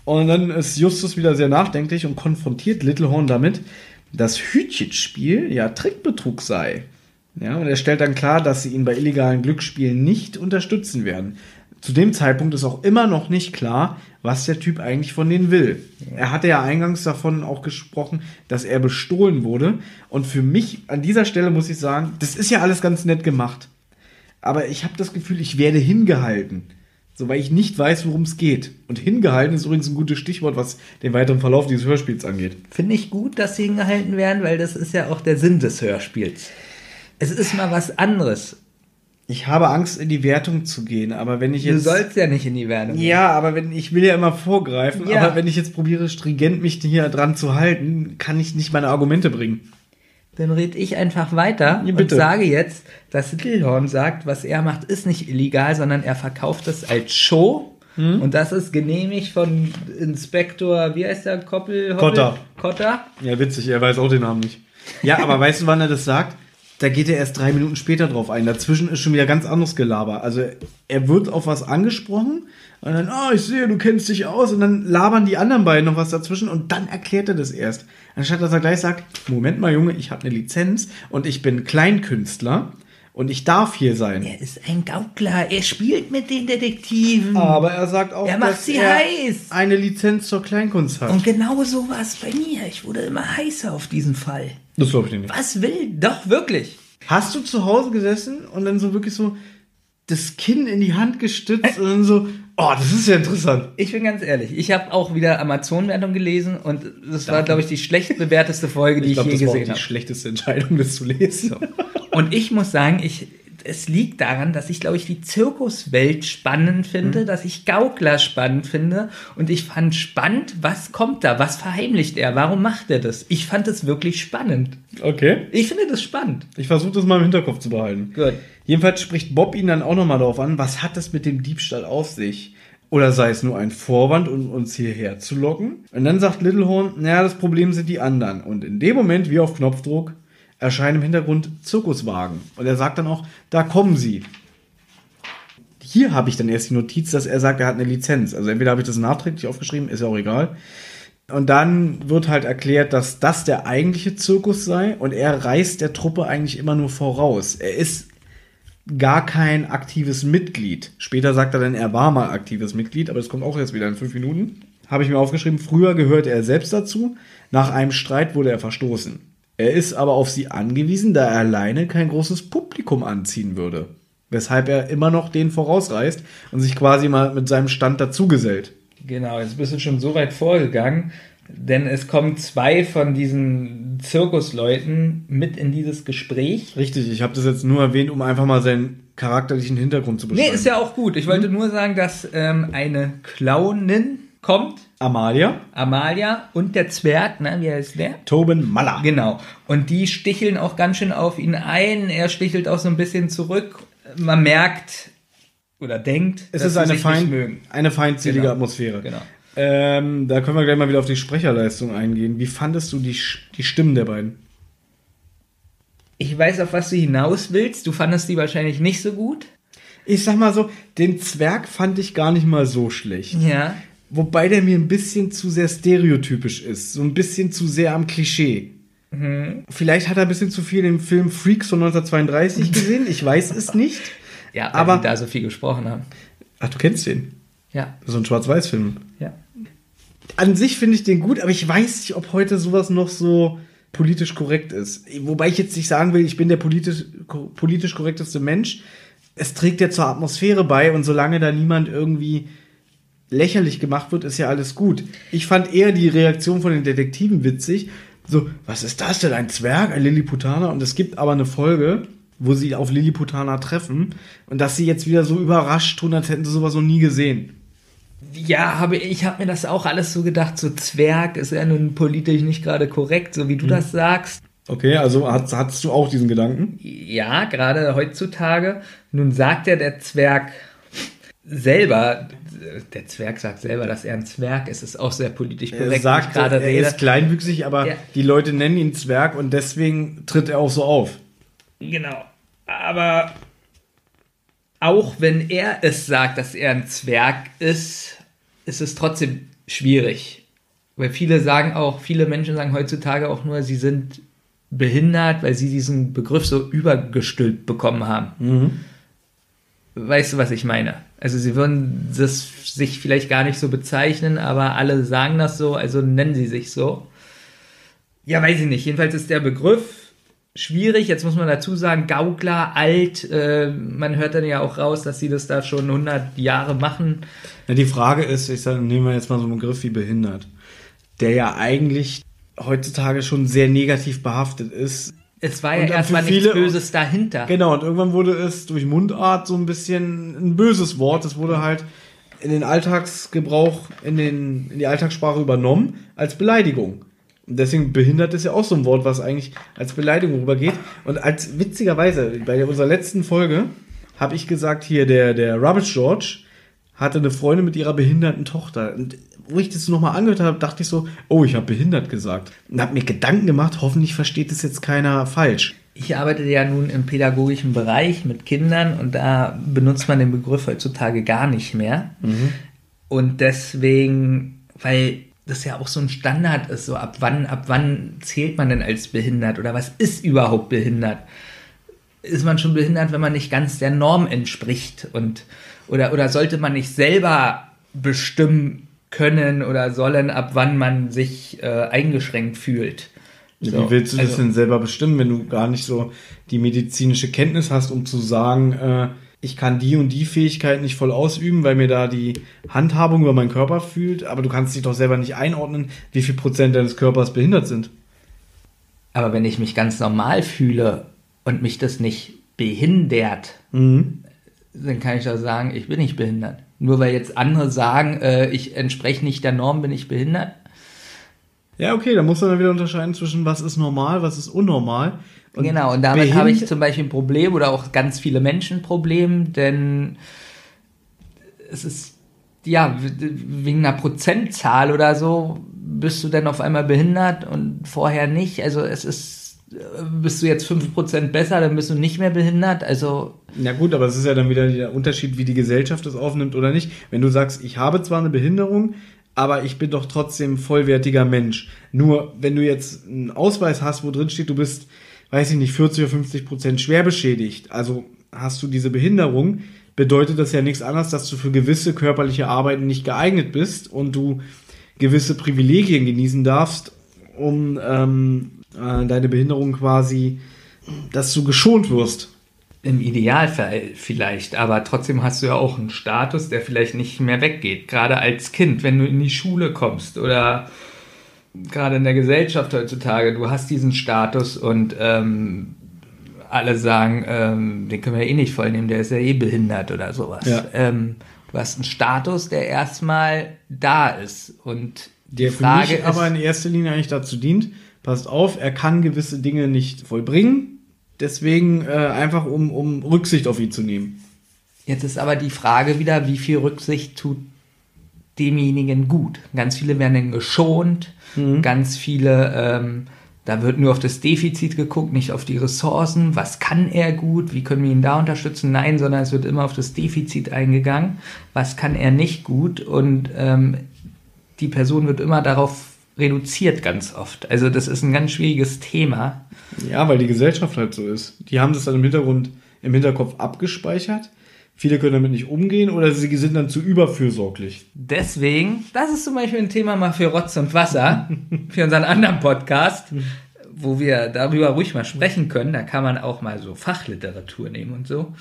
Und dann ist Justus wieder sehr nachdenklich und konfrontiert Little Horn damit, dass Hütchenspiel ja Trickbetrug sei. Ja, und er stellt dann klar, dass sie ihn bei illegalen Glücksspielen nicht unterstützen werden. Zu dem Zeitpunkt ist auch immer noch nicht klar, was der Typ eigentlich von denen will. Er hatte ja eingangs davon auch gesprochen, dass er bestohlen wurde. Und für mich an dieser Stelle muss ich sagen, das ist ja alles ganz nett gemacht. Aber ich habe das Gefühl, ich werde hingehalten. So, weil ich nicht weiß, worum es geht. Und hingehalten ist übrigens ein gutes Stichwort, was den weiteren Verlauf dieses Hörspiels angeht. Finde ich gut, dass sie hingehalten werden, weil das ist ja auch der Sinn des Hörspiels. Es ist mal was anderes. Ich habe Angst, in die Wertung zu gehen, aber wenn ich Du jetzt. sollst ja nicht in die Wertung. gehen. Ja, aber wenn ich will ja immer vorgreifen, Ja. aber wenn ich jetzt probiere, stringent mich hier dran zu halten, kann ich nicht meine Argumente bringen. Dann red ich einfach weiter Ja, und sage jetzt, dass Littlehorn sagt, was er macht, ist nicht illegal, sondern er verkauft es als Show. Hm? Und das ist genehmigt von Inspektor, wie heißt der? Koppel? Hoppel- Kotter. Kotter? Ja, witzig, er weiß auch den Namen nicht. Ja, aber weißt du, wann er das sagt? Da geht er erst drei Minuten später drauf ein. Dazwischen ist schon wieder ganz anderes Gelaber. Also er wird auf was angesprochen und dann, ah, ich sehe, du kennst dich aus und dann labern die anderen beiden noch was dazwischen und dann erklärt er das erst. Anstatt dass er gleich sagt, Moment mal, Junge, ich habe eine Lizenz und ich bin Kleinkünstler und ich darf hier sein. Er ist ein Gaukler, er spielt mit den Detektiven. Aber er sagt auch, Er macht dass sie er heiß. eine Lizenz zur Kleinkunst hat. Und genau so war es bei mir. Ich wurde immer heißer auf diesen Fall. das glaube ich nicht. Was will? Doch, wirklich. Hast du zu Hause gesessen und dann so wirklich so das Kinn in die Hand gestützt und dann so, oh, das ist ja interessant. Ich bin ganz ehrlich, ich habe auch wieder Amazon-Wertung gelesen und das war, glaube ich, die schlecht bewerteste Folge, die ich, Ich glaube, je das war auch gesehen die habe. schlechteste Entscheidung, das zu lesen. Und ich muss sagen, ich, es liegt daran, dass ich, glaube ich, die Zirkuswelt spannend finde, dass ich Gaukler spannend finde und ich fand spannend, was kommt da, was verheimlicht er, warum macht er das? Ich fand es wirklich spannend. Okay. Ich finde das spannend. Ich versuche das mal im Hinterkopf zu behalten. Gut. Jedenfalls spricht Bob ihn dann auch nochmal darauf an, was hat es mit dem Diebstahl auf sich? Oder sei es nur ein Vorwand, um uns hierher zu locken? Und dann sagt Littlehorn, naja, das Problem sind die anderen. Und in dem Moment, wie auf Knopfdruck, erscheinen im Hintergrund Zirkuswagen. Und er sagt dann auch, da kommen sie. Hier habe ich dann erst die Notiz, dass er sagt, er hat eine Lizenz. Also entweder habe ich das nachträglich aufgeschrieben, ist ja auch egal. Und dann wird halt erklärt, dass das der eigentliche Zirkus sei und er reist der Truppe eigentlich immer nur voraus. Er ist gar kein aktives Mitglied. Später sagt er dann, er war mal aktives Mitglied, aber das kommt auch jetzt wieder in fünf Minuten. Habe ich mir aufgeschrieben, früher gehörte er selbst dazu. Nach einem Streit wurde er verstoßen. Er ist aber auf sie angewiesen, da er alleine kein großes Publikum anziehen würde. Weshalb er immer noch den vorausreist und sich quasi mal mit seinem Stand dazugesellt. Genau, jetzt bist du schon so weit vorgegangen, denn es kommen zwei von diesen Zirkusleuten mit in dieses Gespräch. Richtig, ich habe das jetzt nur erwähnt, um einfach mal seinen charakterlichen Hintergrund zu Nee, beschreiben. ist ja auch gut. Ich wollte nur sagen, dass ähm, eine Clownin kommt, Amalia, Amalia und der Zwerg, ne, wie heißt der? Tobin Maller. Genau. Und die sticheln auch ganz schön auf ihn ein. Er stichelt auch so ein bisschen zurück. Man merkt oder denkt, Es dass ist sie eine, sich nicht fein, mögen. eine feindselige Genau. Atmosphäre. Genau. Ähm, da können wir gleich mal wieder auf die Sprecherleistung eingehen. Wie fandest du die, die Stimmen der beiden? Ich weiß, auf was du hinaus willst. Du fandest die wahrscheinlich nicht so gut. Ich sag mal so, den Zwerg fand ich gar nicht mal so schlecht. Ja. Wobei der mir ein bisschen zu sehr stereotypisch ist. So ein bisschen zu sehr am Klischee. Mhm. Vielleicht hat er ein bisschen zu viel den Film Freaks von 1932 gesehen. Ich weiß es nicht. Ja, weil Aber- da so viel gesprochen haben. Ach, du kennst den. Ja. So ein Schwarz-Weiß-Film. Ja. An sich finde ich den gut, aber ich weiß nicht, ob heute sowas noch so politisch korrekt ist. Wobei ich jetzt nicht sagen will, ich bin der politisch, politisch korrekteste Mensch. Es trägt ja zur Atmosphäre bei und solange da niemand irgendwie lächerlich gemacht wird, ist ja alles gut. Ich fand eher die Reaktion von den Detektiven witzig. So, was ist das denn? Ein Zwerg, ein Lilliputaner? Und es gibt aber eine Folge, wo sie auf Lilliputaner treffen und dass sie jetzt wieder so überrascht tun, als hätten sie sowas noch nie gesehen. Ja, habe ich habe mir das auch alles so gedacht, so Zwerg ist ja nun politisch nicht gerade korrekt, so wie du das sagst. Okay, also hast, hattest du auch diesen Gedanken? Ja, gerade heutzutage. Nun sagt ja der Zwerg selber, der Zwerg sagt selber, dass er ein Zwerg ist, ist auch sehr politisch korrekt. Er sagt, gerade er rede. ist kleinwüchsig, aber Ja. die Leute nennen ihn Zwerg und deswegen tritt er auch so auf. Genau. Aber auch wenn er es sagt, dass er ein Zwerg ist, ist es trotzdem schwierig. Weil viele sagen auch, viele Menschen sagen heutzutage auch nur, sie sind behindert, weil sie diesen Begriff so übergestülpt bekommen haben. Weißt du, was ich meine? Also sie würden das sich vielleicht gar nicht so bezeichnen, aber alle sagen das so, also nennen sie sich so. Ja, weiß ich nicht. Jedenfalls ist der Begriff schwierig. Jetzt muss man dazu sagen, Gaukler, alt. Äh, man hört dann ja auch raus, dass sie das da schon 100 Jahre machen. Ja, die Frage ist, ich sage, nehmen wir jetzt mal so einen Begriff wie behindert, der ja eigentlich heutzutage schon sehr negativ behaftet ist. Es war ja erstmal nichts Böses dahinter. Genau, und irgendwann wurde es durch Mundart so ein bisschen ein böses Wort. Es wurde halt in den Alltagsgebrauch, in, den, in die Alltagssprache übernommen als Beleidigung. Und deswegen behindert ist ja auch so ein Wort, was eigentlich als Beleidigung rübergeht. Und als witzigerweise, bei unserer letzten Folge habe ich gesagt, hier der, der Rubbish George hatte eine Freundin mit ihrer behinderten Tochter. Und wo ich das nochmal angehört habe, dachte ich so, oh, ich habe behindert gesagt. Und habe mir Gedanken gemacht, hoffentlich versteht das jetzt keiner falsch. Ich arbeite ja nun im pädagogischen Bereich mit Kindern und da benutzt man den Begriff heutzutage gar nicht mehr. Und deswegen, weil das ja auch so ein Standard ist, so ab wann, ab wann zählt man denn als behindert oder was ist überhaupt behindert? ist man schon behindert, wenn man nicht ganz der Norm entspricht und oder oder sollte man nicht selber bestimmen können oder sollen, ab wann man sich äh, eingeschränkt fühlt. So, Wie willst du das also- denn selber bestimmen, wenn du gar nicht so die medizinische Kenntnis hast, um zu sagen, äh, ich kann die und die Fähigkeit nicht voll ausüben, weil mir da die Handhabung über meinen Körper fühlt, aber du kannst dich doch selber nicht einordnen, wie viel Prozent deines Körpers behindert sind. Aber wenn ich mich ganz normal fühle und mich das nicht behindert, Mhm. dann kann ich doch sagen, ich bin nicht behindert. Nur weil jetzt andere sagen, äh, ich entspreche nicht der Norm, bin ich behindert. Ja, okay, da muss man dann wieder unterscheiden zwischen was ist normal, was ist unnormal. Und genau, und damit habe ich zum Beispiel ein Problem oder auch ganz viele Menschen ein Problem, denn es ist, ja, wegen einer Prozentzahl oder so bist du dann auf einmal behindert und vorher nicht. Also es ist, bist du jetzt 5% besser, dann bist du nicht mehr behindert. Also Ja gut, aber es ist ja dann wieder der Unterschied, wie die Gesellschaft es aufnimmt oder nicht. Wenn du sagst, ich habe zwar eine Behinderung, aber ich bin doch trotzdem vollwertiger Mensch. Nur wenn du jetzt einen Ausweis hast, wo drin steht, du bist, weiß ich nicht, 40 oder 50 Prozent schwer beschädigt, also hast du diese Behinderung, bedeutet das ja nichts anderes, dass du für gewisse körperliche Arbeiten nicht geeignet bist und du gewisse Privilegien genießen darfst, um ähm, äh, deine Behinderung quasi, dass du geschont wirst. Im Idealfall vielleicht, aber trotzdem hast du ja auch einen Status, der vielleicht nicht mehr weggeht. Gerade als Kind, wenn du in die Schule kommst oder gerade in der Gesellschaft heutzutage, du hast diesen Status und ähm, alle sagen, ähm, den können wir eh nicht vollnehmen, der ist ja eh behindert oder sowas. Ja. Ähm, du hast einen Status, der erstmal da ist und die Der für Frage mich aber in erster Linie eigentlich dazu dient, passt auf, er kann gewisse Dinge nicht vollbringen, deswegen äh, einfach um, um Rücksicht auf ihn zu nehmen. Jetzt ist aber die Frage wieder, wie viel Rücksicht tut demjenigen gut. Ganz viele werden dann geschont, ganz viele, ähm, da wird nur auf das Defizit geguckt, nicht auf die Ressourcen. Was kann er gut? Wie können wir ihn da unterstützen? Nein, sondern es wird immer auf das Defizit eingegangen. Was kann er nicht gut? Und ähm, die Person wird immer darauf reduziert ganz oft. Also das ist ein ganz schwieriges Thema. Ja, weil die Gesellschaft halt so ist. Die haben das dann im Hintergrund, im Hinterkopf abgespeichert. Viele können damit nicht umgehen oder sie sind dann zu überfürsorglich. Deswegen, das ist zum Beispiel ein Thema mal für Rotz und Wasser, für unseren anderen Podcast, wo wir darüber ruhig mal sprechen können. Da kann man auch mal so Fachliteratur nehmen und so.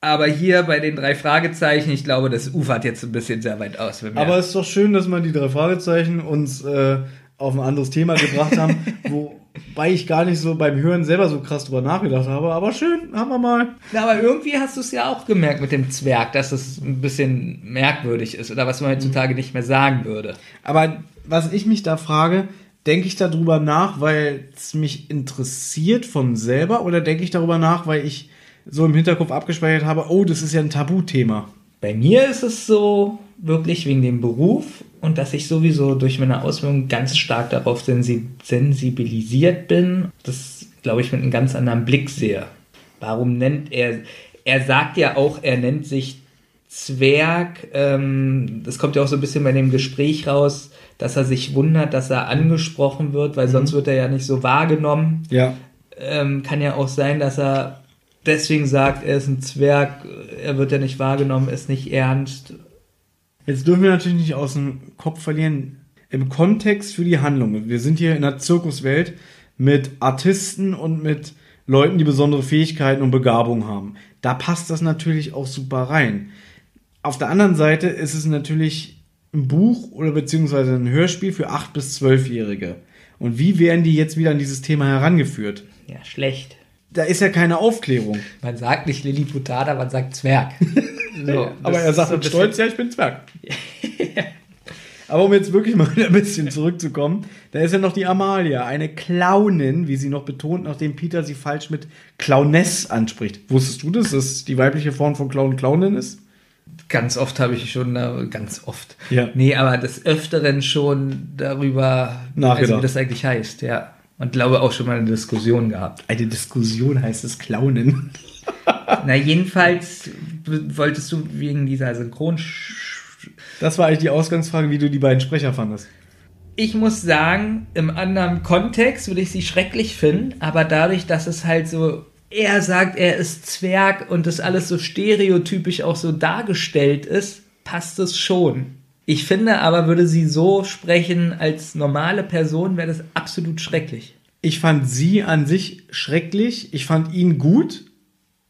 Aber hier bei den drei Fragezeichen, ich glaube, das ufert jetzt ein bisschen sehr weit aus. Aber es ist doch schön, dass man die drei Fragezeichen uns äh, auf ein anderes Thema gebracht haben, wobei ich gar nicht so beim Hören selber so krass drüber nachgedacht habe. Aber schön, haben wir mal. Na, aber irgendwie hast du es ja auch gemerkt mit dem Zwerg, dass es ein bisschen merkwürdig ist oder was man heutzutage nicht mehr sagen würde. Aber was ich mich da frage, denke ich darüber nach, weil es mich interessiert von selber oder denke ich darüber nach, weil ich so im Hinterkopf abgespeichert habe, oh, das ist ja ein Tabuthema. Bei mir ist es so wirklich wegen dem Beruf und dass ich sowieso durch meine Ausbildung ganz stark darauf sensi sensibilisiert bin. Das, glaube ich, mit einem ganz anderen Blick sehe. Warum nennt er, er sagt ja auch, er nennt sich Zwerg. Ähm, das kommt ja auch so ein bisschen bei dem Gespräch raus, dass er sich wundert, dass er angesprochen wird, weil sonst wird er ja nicht so wahrgenommen Ja. ähm, kann ja auch sein, dass er deswegen sagt, er ist ein Zwerg, er wird ja nicht wahrgenommen, ist nicht ernst. Jetzt dürfen wir natürlich nicht aus dem Kopf verlieren, im Kontext für die Handlung. Wir sind hier in einer Zirkuswelt mit Artisten und mit Leuten, die besondere Fähigkeiten und Begabung haben. Da passt das natürlich auch super rein. Auf der anderen Seite ist es natürlich ein Buch oder beziehungsweise ein Hörspiel für 8- bis 12-Jährige. Und wie werden die jetzt wieder an dieses Thema herangeführt? Ja, schlecht. Da ist ja keine Aufklärung. Man sagt nicht Lilliputada, man sagt Zwerg. So, Aber er sagt so mit Stolz, ja, ich bin Zwerg. Aber um jetzt wirklich mal ein bisschen zurückzukommen, da ist ja noch die Amalia, eine Clownin, wie sie noch betont, nachdem Peter sie falsch mit Clowness anspricht. Wusstest du, dass das die weibliche Form von Clown Clownin ist? Ganz oft habe ich schon, äh, ganz oft. Ja. Nee, aber des Öfteren schon darüber, Nachgedacht. also wie das eigentlich heißt, ja. Und glaube auch schon mal eine Diskussion gehabt. Eine Diskussion heißt es Clownin. Na, jedenfalls wolltest du wegen dieser Synchron Das war eigentlich die Ausgangsfrage, wie du die beiden Sprecher fandest. Ich muss sagen, im anderen Kontext würde ich sie schrecklich finden, aber dadurch, dass es halt so er sagt, er ist Zwerg und das alles so stereotypisch auch so dargestellt ist, passt es schon. Ich finde aber, würde sie so sprechen als normale Person, wäre das absolut schrecklich. Ich fand sie an sich schrecklich. Ich fand ihn gut.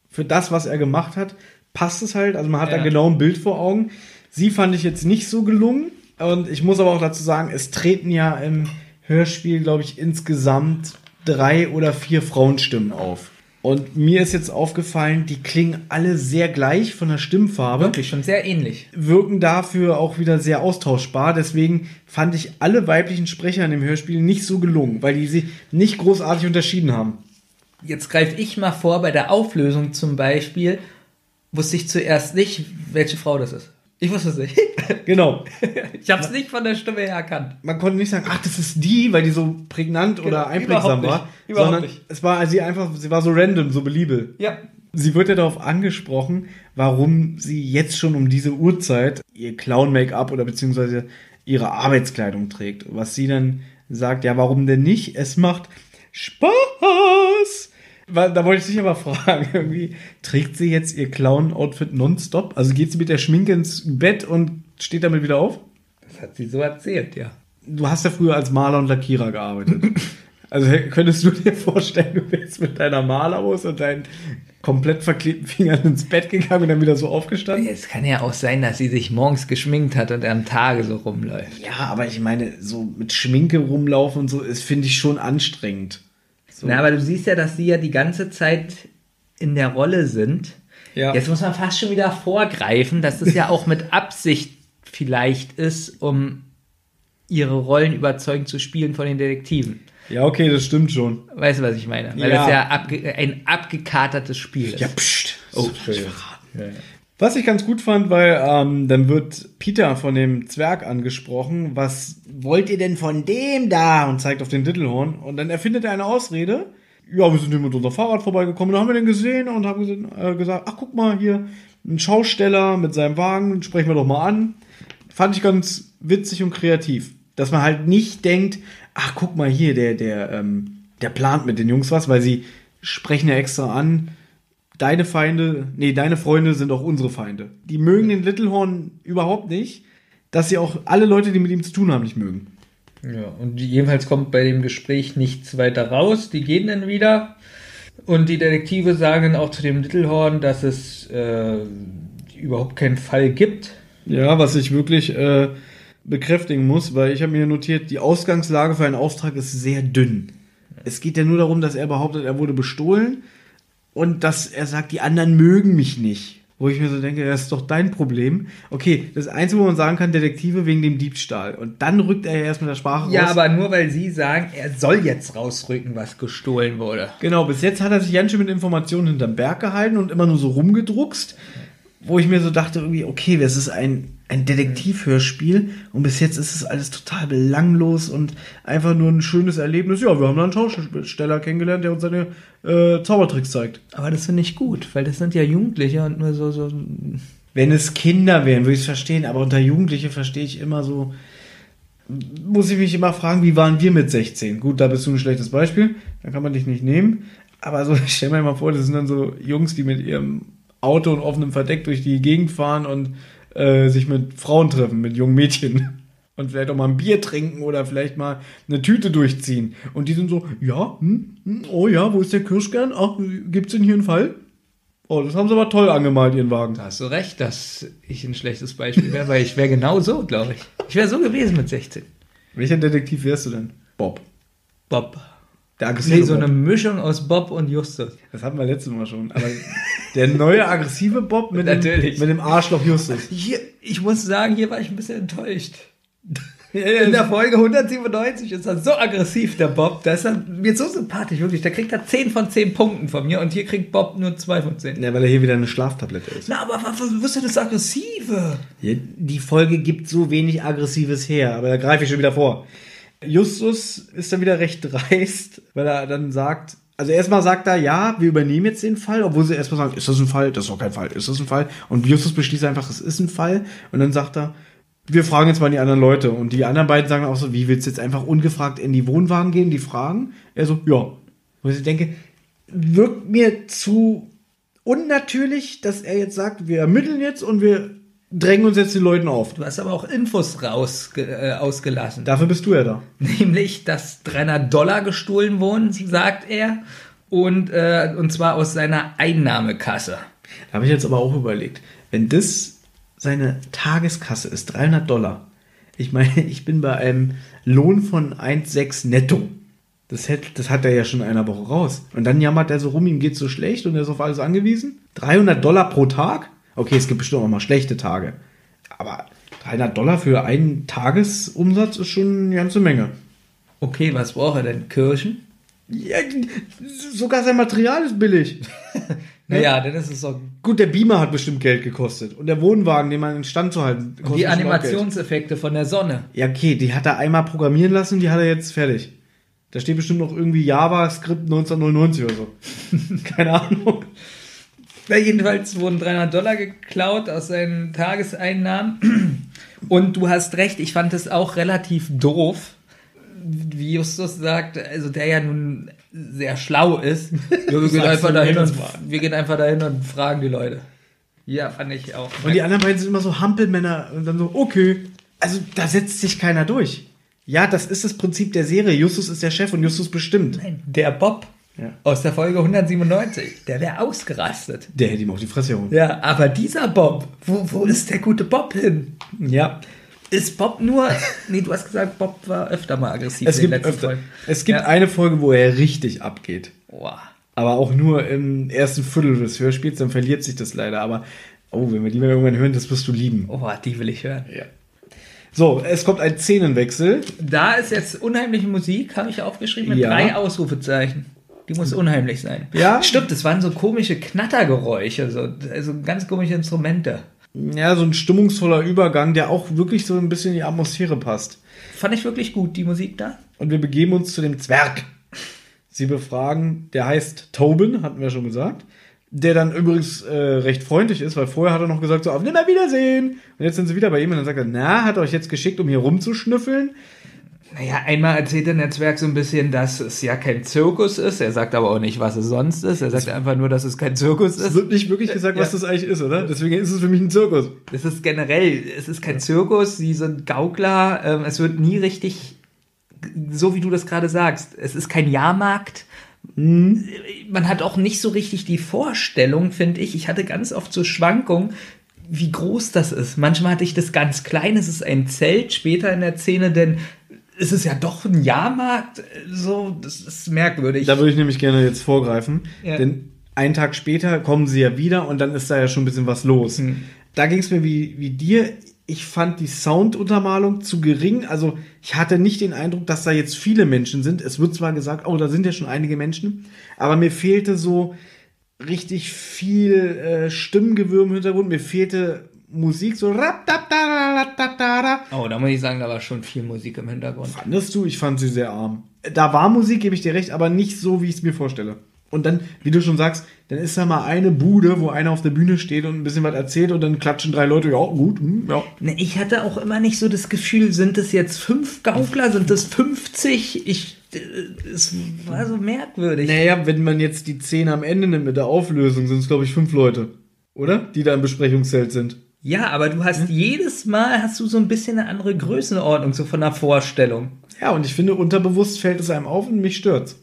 Für das, was er gemacht hat, passt es halt. Also man hat Ja. da genau ein Bild vor Augen. Sie fand ich jetzt nicht so gelungen. Und ich muss aber auch dazu sagen, es treten ja im Hörspiel, glaube ich, insgesamt drei oder vier Frauenstimmen auf. Und mir ist jetzt aufgefallen, die klingen alle sehr gleich von der Stimmfarbe Wirklich schon sehr ähnlich. wirken dafür auch wieder sehr austauschbar. Deswegen fand ich alle weiblichen Sprecher in dem Hörspiel nicht so gelungen, weil die sich nicht großartig unterschieden haben. Jetzt greife ich mal vor, bei der Auflösung zum Beispiel, wusste ich zuerst nicht, welche Frau das ist. Ich wusste es nicht. Genau. Ich habe es nicht von der Stimme her erkannt. Man konnte nicht sagen, ach, das ist die, weil die so prägnant oder Genau, einprägsam überhaupt nicht. war, Überhaupt sondern nicht. es war sie einfach, sie war so random, so beliebel. Ja. Sie wird ja darauf angesprochen, warum sie jetzt schon um diese Uhrzeit ihr Clown-Make-up oder beziehungsweise ihre Arbeitskleidung trägt. Was sie dann sagt, ja, warum denn nicht? Es macht Spaß. Da wollte ich dich aber fragen, irgendwie, trägt sie jetzt ihr Clown-Outfit nonstop? Also geht sie mit der Schminke ins Bett und steht damit wieder auf? Das hat sie so erzählt, ja. Du hast ja früher als Maler und Lackierer gearbeitet. Also könntest du dir vorstellen, du wärst mit deiner Malerhose und deinen komplett verklebten Fingern ins Bett gegangen und dann wieder so aufgestanden? Es kann ja auch sein, dass sie sich morgens geschminkt hat und am Tage so rumläuft. Ja, aber ich meine, so mit Schminke rumlaufen und so, ist finde ich schon anstrengend. So. Na, aber du siehst ja, dass sie ja die ganze Zeit in der Rolle sind. Ja. Jetzt muss man fast schon wieder vorgreifen, dass es ja auch mit Absicht vielleicht ist, um ihre Rollen überzeugend zu spielen von den Detektiven. ja, okay, das stimmt schon. Weißt du, was ich meine? Weil Ja. es ja abge ein abgekatertes Spiel ist. Ja, pst. Oh, Das Entschuldigung. Was ich ganz gut fand, weil ähm, dann wird Peter von dem Zwerg angesprochen. Was wollt ihr denn von dem da? Und zeigt auf den Dittelhorn. Und dann erfindet er eine Ausrede. Ja, wir sind hier mit unserem Fahrrad vorbeigekommen. Da haben wir den gesehen und haben gesehen, äh, gesagt, ach guck mal hier, ein Schausteller mit seinem Wagen, sprechen wir doch mal an. Fand ich ganz witzig und kreativ. Dass man halt nicht denkt, ach guck mal hier, der, der, ähm, der plant mit den Jungs was, weil sie sprechen ja extra an, deine Feinde, nee, deine Freunde sind auch unsere Feinde. Die mögen den Littlehorn überhaupt nicht, dass sie auch alle Leute, die mit ihm zu tun haben, nicht mögen. Ja, und jedenfalls kommt bei dem Gespräch nichts weiter raus. Die gehen dann wieder. Und die Detektive sagen auch zu dem Littlehorn, dass es äh, überhaupt keinen Fall gibt. Ja, was ich wirklich äh, bekräftigen muss, weil ich habe mir notiert, die Ausgangslage für einen Auftrag ist sehr dünn. Es geht ja nur darum, dass er behauptet, er wurde bestohlen und dass er sagt, die anderen mögen mich nicht. Wo ich mir so denke, das ist doch dein Problem. Okay, das Einzige, wo man sagen kann, Detektive wegen dem Diebstahl. Und dann rückt er ja erst mit der Sprache Ja, raus. aber nur weil sie sagen, er soll jetzt rausrücken, was gestohlen wurde. Genau, bis jetzt hat er sich ganz schön mit Informationen hinterm Berg gehalten und immer nur so rumgedruckst, wo ich mir so dachte, irgendwie, okay, das ist ein, ein Detektivhörspiel und bis jetzt ist es alles total belanglos und einfach nur ein schönes Erlebnis. Ja, wir haben da einen Schausteller kennengelernt, der uns seine äh, Zaubertricks zeigt. Aber das finde ich gut, weil das sind ja Jugendliche und nur so, so. Wenn es Kinder wären, würde ich es verstehen, aber unter Jugendliche verstehe ich immer so, muss ich mich immer fragen, wie waren wir mit 16? Gut, da bist du ein schlechtes Beispiel, da kann man dich nicht nehmen. Aber so, ich stell mir mal vor, das sind dann so Jungs, die mit ihrem Auto und offenem Verdeck durch die Gegend fahren und äh, sich mit Frauen treffen, mit jungen Mädchen. Und vielleicht auch mal ein Bier trinken oder vielleicht mal eine Tüte durchziehen. Und die sind so, ja, hm, hm, oh ja, wo ist der Kirschkern? Ach, gibt's denn hier einen Fall? Oh, das haben sie aber toll angemalt, ihren Wagen. Da hast du recht, dass ich ein schlechtes Beispiel wäre, weil ich wäre genau so, glaube ich. Ich wäre so gewesen mit 16. Welcher Detektiv wärst du denn? Bob. Bob. Der aggressive Nee, so Bob. eine Mischung aus Bob und Justus. Das hatten wir letztes Mal schon. Aber der neue aggressive Bob mit, dem, Natürlich. mit dem Arschloch Justus. Hier, ich muss sagen, hier war ich ein bisschen enttäuscht. In der Folge 197 ist er so aggressiv, der Bob. Da ist er mir so sympathisch, wirklich. Da kriegt er 10 von 10 Punkten von mir und hier kriegt Bob nur 2 von 10. ja, weil er hier wieder eine Schlaftablette ist. Na, aber was, ist denn das Aggressive? Die Folge gibt so wenig Aggressives her, aber da greife ich schon wieder vor. Justus ist dann wieder recht dreist, weil er dann sagt, also erstmal sagt er, ja, wir übernehmen jetzt den Fall, obwohl sie erstmal sagen, ist das ein Fall? Das ist doch kein Fall. Ist das ein Fall? Und Justus beschließt einfach, es ist ein Fall. Und dann sagt er, wir fragen jetzt mal die anderen Leute. Und die anderen beiden sagen auch so, wie willst du jetzt einfach ungefragt in die Wohnwagen gehen, die fragen? Er so, ja. Wo ich denke, wirkt mir zu unnatürlich, dass er jetzt sagt, wir ermitteln jetzt und wir drängen uns jetzt den Leuten auf. Du hast aber auch Infos raus, äh, ausgelassen. Dafür bist du ja da. Nämlich, dass 300 Dollar gestohlen wurden, sagt er. Und, äh, und zwar aus seiner Einnahmekasse. Da habe ich jetzt aber auch überlegt, wenn das seine Tageskasse ist, 300 Dollar. Ich meine, ich bin bei einem Lohn von 1,6 netto. Das hat, das hat er ja schon in einer Woche raus. Und dann jammert er so rum, ihm geht's so schlecht und er ist auf alles angewiesen. 300 Dollar pro Tag? Okay, es gibt bestimmt auch mal schlechte Tage. Aber 300 Dollar für einen Tagesumsatz ist schon eine ganze Menge. Okay, was braucht er denn? Kirschen? Ja, sogar sein Material ist billig. Naja, dann ist es so. Gut, der Beamer hat bestimmt Geld gekostet. Und der Wohnwagen, den man in Stand zu halten, kostet Die auch Geld. Animationseffekte von der Sonne. Ja, okay, die hat er einmal programmieren lassen, die hat er jetzt fertig. Da steht bestimmt noch irgendwie JavaScript 1999 oder so. Keine Ahnung. Jedenfalls wurden 300 Dollar geklaut aus seinen Tageseinnahmen. Und du hast recht, ich fand es auch relativ doof, wie Justus sagt, also der ja nun sehr schlau ist. Ja, wir, gehen einfach dahin und, wir gehen einfach dahin und fragen die Leute. Ja, fand ich auch. Und die anderen beiden sind immer so Hampelmänner und dann so, okay. Also da setzt sich keiner durch. Ja, das ist das Prinzip der Serie. Justus ist der Chef und Justus bestimmt. Nein, der Bob Ja. aus der Folge 197, der wäre ausgerastet. Der hätte ihm auch die Fresse gehauen. Ja, aber dieser Bob, wo, wo ist der gute Bob hin? Ja. Ist Bob nur. Nee, du hast gesagt, Bob war öfter mal aggressiv Es in gibt, öfter, Folgen. es gibt Ja. eine Folge, wo er richtig abgeht. Boah. Aber auch nur im ersten Viertel des Hörspiels, dann verliert sich das leider. Aber, oh, wenn wir die mal irgendwann hören, das wirst du lieben. Oh, die will ich hören. Ja. So, es kommt ein Szenenwechsel. Da ist jetzt unheimliche Musik, habe ich aufgeschrieben, mit Ja. drei Ausrufezeichen. Die muss unheimlich sein. Ja. Stimmt, es waren so komische Knattergeräusche, so, also ganz komische Instrumente. Ja, so ein stimmungsvoller Übergang, der auch wirklich so ein bisschen in die Atmosphäre passt. Fand ich wirklich gut, die Musik da. Und wir begeben uns zu dem Zwerg. Sie befragen, der heißt Tobin, hatten wir schon gesagt. Der dann übrigens äh, recht freundlich ist, weil vorher hat er noch gesagt, so, auf Nimmerwiedersehen. Und jetzt sind sie wieder bei ihm und dann sagt er, na, hat er euch jetzt geschickt, um hier rumzuschnüffeln? Naja, einmal erzählt der Netzwerk so ein bisschen, dass es ja kein Zirkus ist. Er sagt aber auch nicht, was es sonst ist. Er sagt einfach nur, dass es kein Zirkus Es ist. wird nicht wirklich gesagt, was Ja. das eigentlich ist, oder? Deswegen ist es für mich ein Zirkus. Es ist generell, es ist kein Zirkus, sie sind Gaukler, ähm, es wird nie richtig, so wie du das gerade sagst, es ist kein Jahrmarkt. Man hat auch nicht so richtig die Vorstellung, finde ich. Ich hatte ganz oft so Schwankungen, wie groß das ist. Manchmal hatte ich das ganz klein, es ist ein Zelt, später in der Szene, denn es ist ja doch ein Jahrmarkt, so, das ist merkwürdig. Da würde ich nämlich gerne jetzt vorgreifen, Ja. denn einen Tag später kommen sie ja wieder und dann ist da ja schon ein bisschen was los. Hm. Da ging es mir wie, wie dir. Ich fand die Sounduntermalung zu gering. Also ich hatte nicht den Eindruck, dass da jetzt viele Menschen sind. Es wird zwar gesagt, oh, da sind ja schon einige Menschen, aber mir fehlte so richtig viel äh, Stimmengewürm im Hintergrund. Mir fehlte Musik, so oh, da muss ich sagen, da war schon viel Musik im Hintergrund. Fandest du? Ich fand sie sehr arm. Da war Musik, gebe ich dir recht, aber nicht so, wie ich es mir vorstelle. Und dann, wie du schon sagst, dann ist da mal eine Bude, wo einer auf der Bühne steht und ein bisschen was erzählt und dann klatschen drei Leute, ja, gut, hm, ja. Ne, Ich hatte auch immer nicht so das Gefühl, sind es jetzt fünf Gaukler, sind es 50? Ich, äh, es war so merkwürdig. Naja, wenn man jetzt die Szene am Ende nimmt mit der Auflösung, sind es, glaube ich, fünf Leute. Oder? Die da im Besprechungszelt sind. Ja, aber du hast jedes Mal hast du so ein bisschen eine andere Größenordnung, so von der Vorstellung. Ja, und ich finde, unterbewusst fällt es einem auf und mich stört's.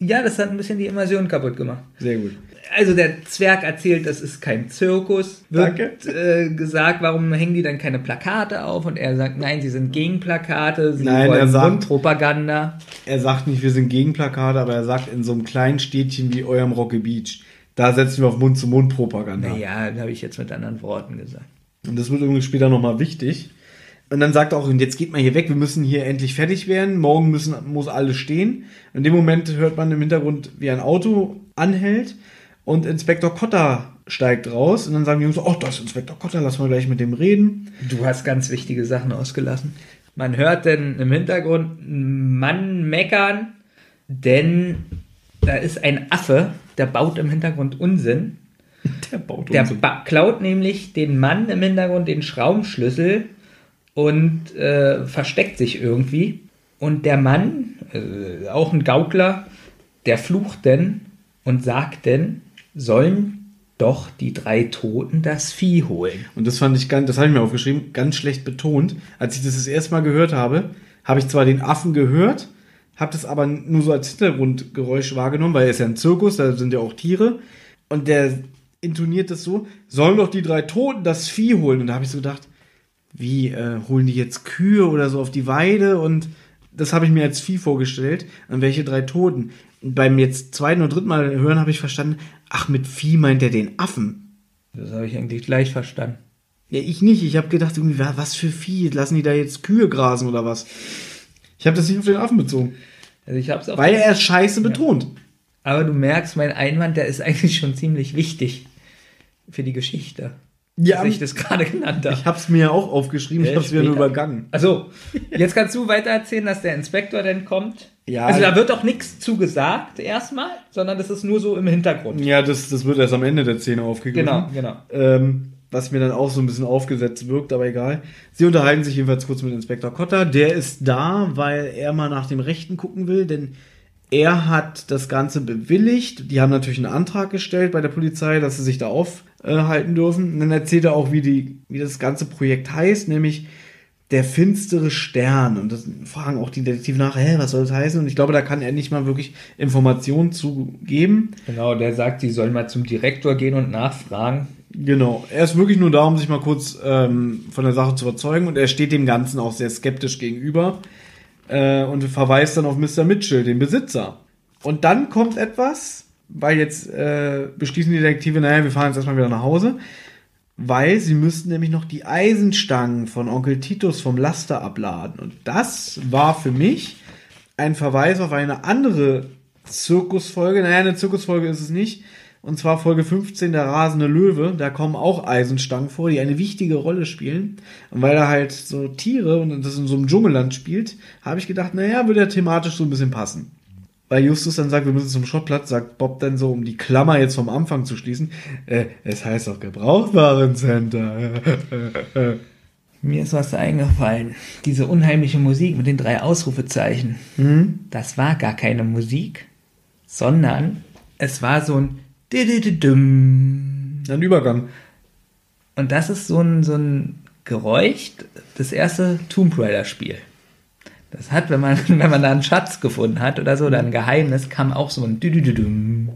Ja, das hat ein bisschen die Immersion kaputt gemacht. Sehr gut. Also der Zwerg erzählt, das ist kein Zirkus. Wird Danke. äh, gesagt, warum hängen die dann keine Plakate auf? Und er sagt, nein, sie sind gegen Plakate, sie Nein, er wollen sagt- Mundpropaganda. Er sagt nicht, wir sind gegen Plakate, aber er sagt, in so einem kleinen Städtchen wie eurem Rocky Beach, da setzen wir auf Mund-zu-Mund-Propaganda. Naja, habe ich jetzt mit anderen Worten gesagt. Und das wird übrigens später nochmal wichtig. Und dann sagt er auch, und jetzt geht mal hier weg, wir müssen hier endlich fertig werden, morgen müssen, muss alles stehen. In dem Moment hört man im Hintergrund, wie ein Auto anhält und Inspektor Kotter steigt raus und dann sagen die Jungs, oh, das ist Inspektor Kotter, lass mal gleich mit dem reden. Du hast ganz wichtige Sachen ausgelassen. Man hört denn im Hintergrund einen Mann meckern, denn da ist ein Affe, der baut im Hintergrund Unsinn. Der baut Der Unsinn. klaut nämlich den Mann im Hintergrund den Schraubenschlüssel und äh, versteckt sich irgendwie. Und der Mann, äh, auch ein Gaukler, der fluchten und sagten, sollen doch die drei Toten das Vieh holen. Und das fand ich ganz, das habe ich mir aufgeschrieben, ganz schlecht betont. Als ich das das erste Mal gehört habe, habe ich zwar den Affen gehört, habe das aber nur so als Hintergrundgeräusch wahrgenommen, weil er ist ja ein Zirkus, da sind ja auch Tiere. Und der intoniert das so, sollen doch die drei Toten das Vieh holen. Und da habe ich so gedacht, wie, äh, holen die jetzt Kühe oder so auf die Weide? Und das habe ich mir als Vieh vorgestellt. Und welche drei Toten? Und beim jetzt zweiten oder dritten Mal hören habe ich verstanden, ach, mit Vieh meint er den Affen. Das habe ich eigentlich gleich verstanden. Ja, ich nicht. Ich habe gedacht, irgendwie, wa- was für Vieh? Lassen die da jetzt Kühe grasen oder was? Ich habe das nicht auf den Affen bezogen. Also ich habe es auch. Weil er Scheiße betont. Aber du merkst, mein Einwand, der ist eigentlich schon ziemlich wichtig für die Geschichte. Ja, dass ich das gerade genannt habe. Ich habe es mir ja auch aufgeschrieben, ich Äh, habe es wieder nur übergangen. Also, jetzt kannst du weiter erzählen, dass der Inspektor dann kommt. Ja. Also da wird auch nichts zugesagt erstmal, sondern das ist nur so im Hintergrund. Ja, das, das wird erst am Ende der Szene aufgegriffen. Genau, genau. Ähm, was mir dann auch so ein bisschen aufgesetzt wirkt, aber egal. Sie unterhalten sich jedenfalls kurz mit Inspektor Cotter. Der ist da, weil er mal nach dem Rechten gucken will, denn er hat das Ganze bewilligt. Die haben natürlich einen Antrag gestellt bei der Polizei, dass sie sich da aufhalten dürfen. Und dann erzählt er auch, wie, die, wie das ganze Projekt heißt, nämlich der finstere Stern. Und das fragen auch die Detektive nach, hä, was soll das heißen? Und ich glaube, da kann er nicht mal wirklich Informationen zu geben. Genau, der sagt, sie sollen mal zum Direktor gehen und nachfragen. Genau, er ist wirklich nur da, um sich mal kurz ähm, von der Sache zu überzeugen und er steht dem Ganzen auch sehr skeptisch gegenüber äh, und verweist dann auf Mr. Mitchell, den Besitzer. Und dann kommt etwas, weil jetzt äh, beschließen die Detektive, naja, wir fahren jetzt erstmal wieder nach Hause, weil sie müssten nämlich noch die Eisenstangen von Onkel Titus vom Laster abladen. Und das war für mich ein Verweis auf eine andere Zirkusfolge. Naja, eine Zirkusfolge ist es nicht. Und zwar Folge 15, der rasende Löwe. Da kommen auch Eisenstangen vor, die eine wichtige Rolle spielen. Und weil er halt so Tiere und das in so einem Dschungelland spielt, habe ich gedacht, naja, würde er thematisch so ein bisschen passen. Weil Justus dann sagt, wir müssen zum Schrottplatz, sagt Bob dann so, um die Klammer jetzt vom Anfang zu schließen, äh, es heißt auch Gebrauchtwarencenter. Mir ist was eingefallen. Diese unheimliche Musik mit den drei Ausrufezeichen. Das war gar keine Musik, sondern es war so ein. Ein Übergang. Und das ist so ein, so ein Geräusch, das erste Tomb Raider Spiel. Das hat, wenn man, wenn man da einen Schatz gefunden hat oder so, oder ein Geheimnis, kam auch so ein Düdüdüdüm.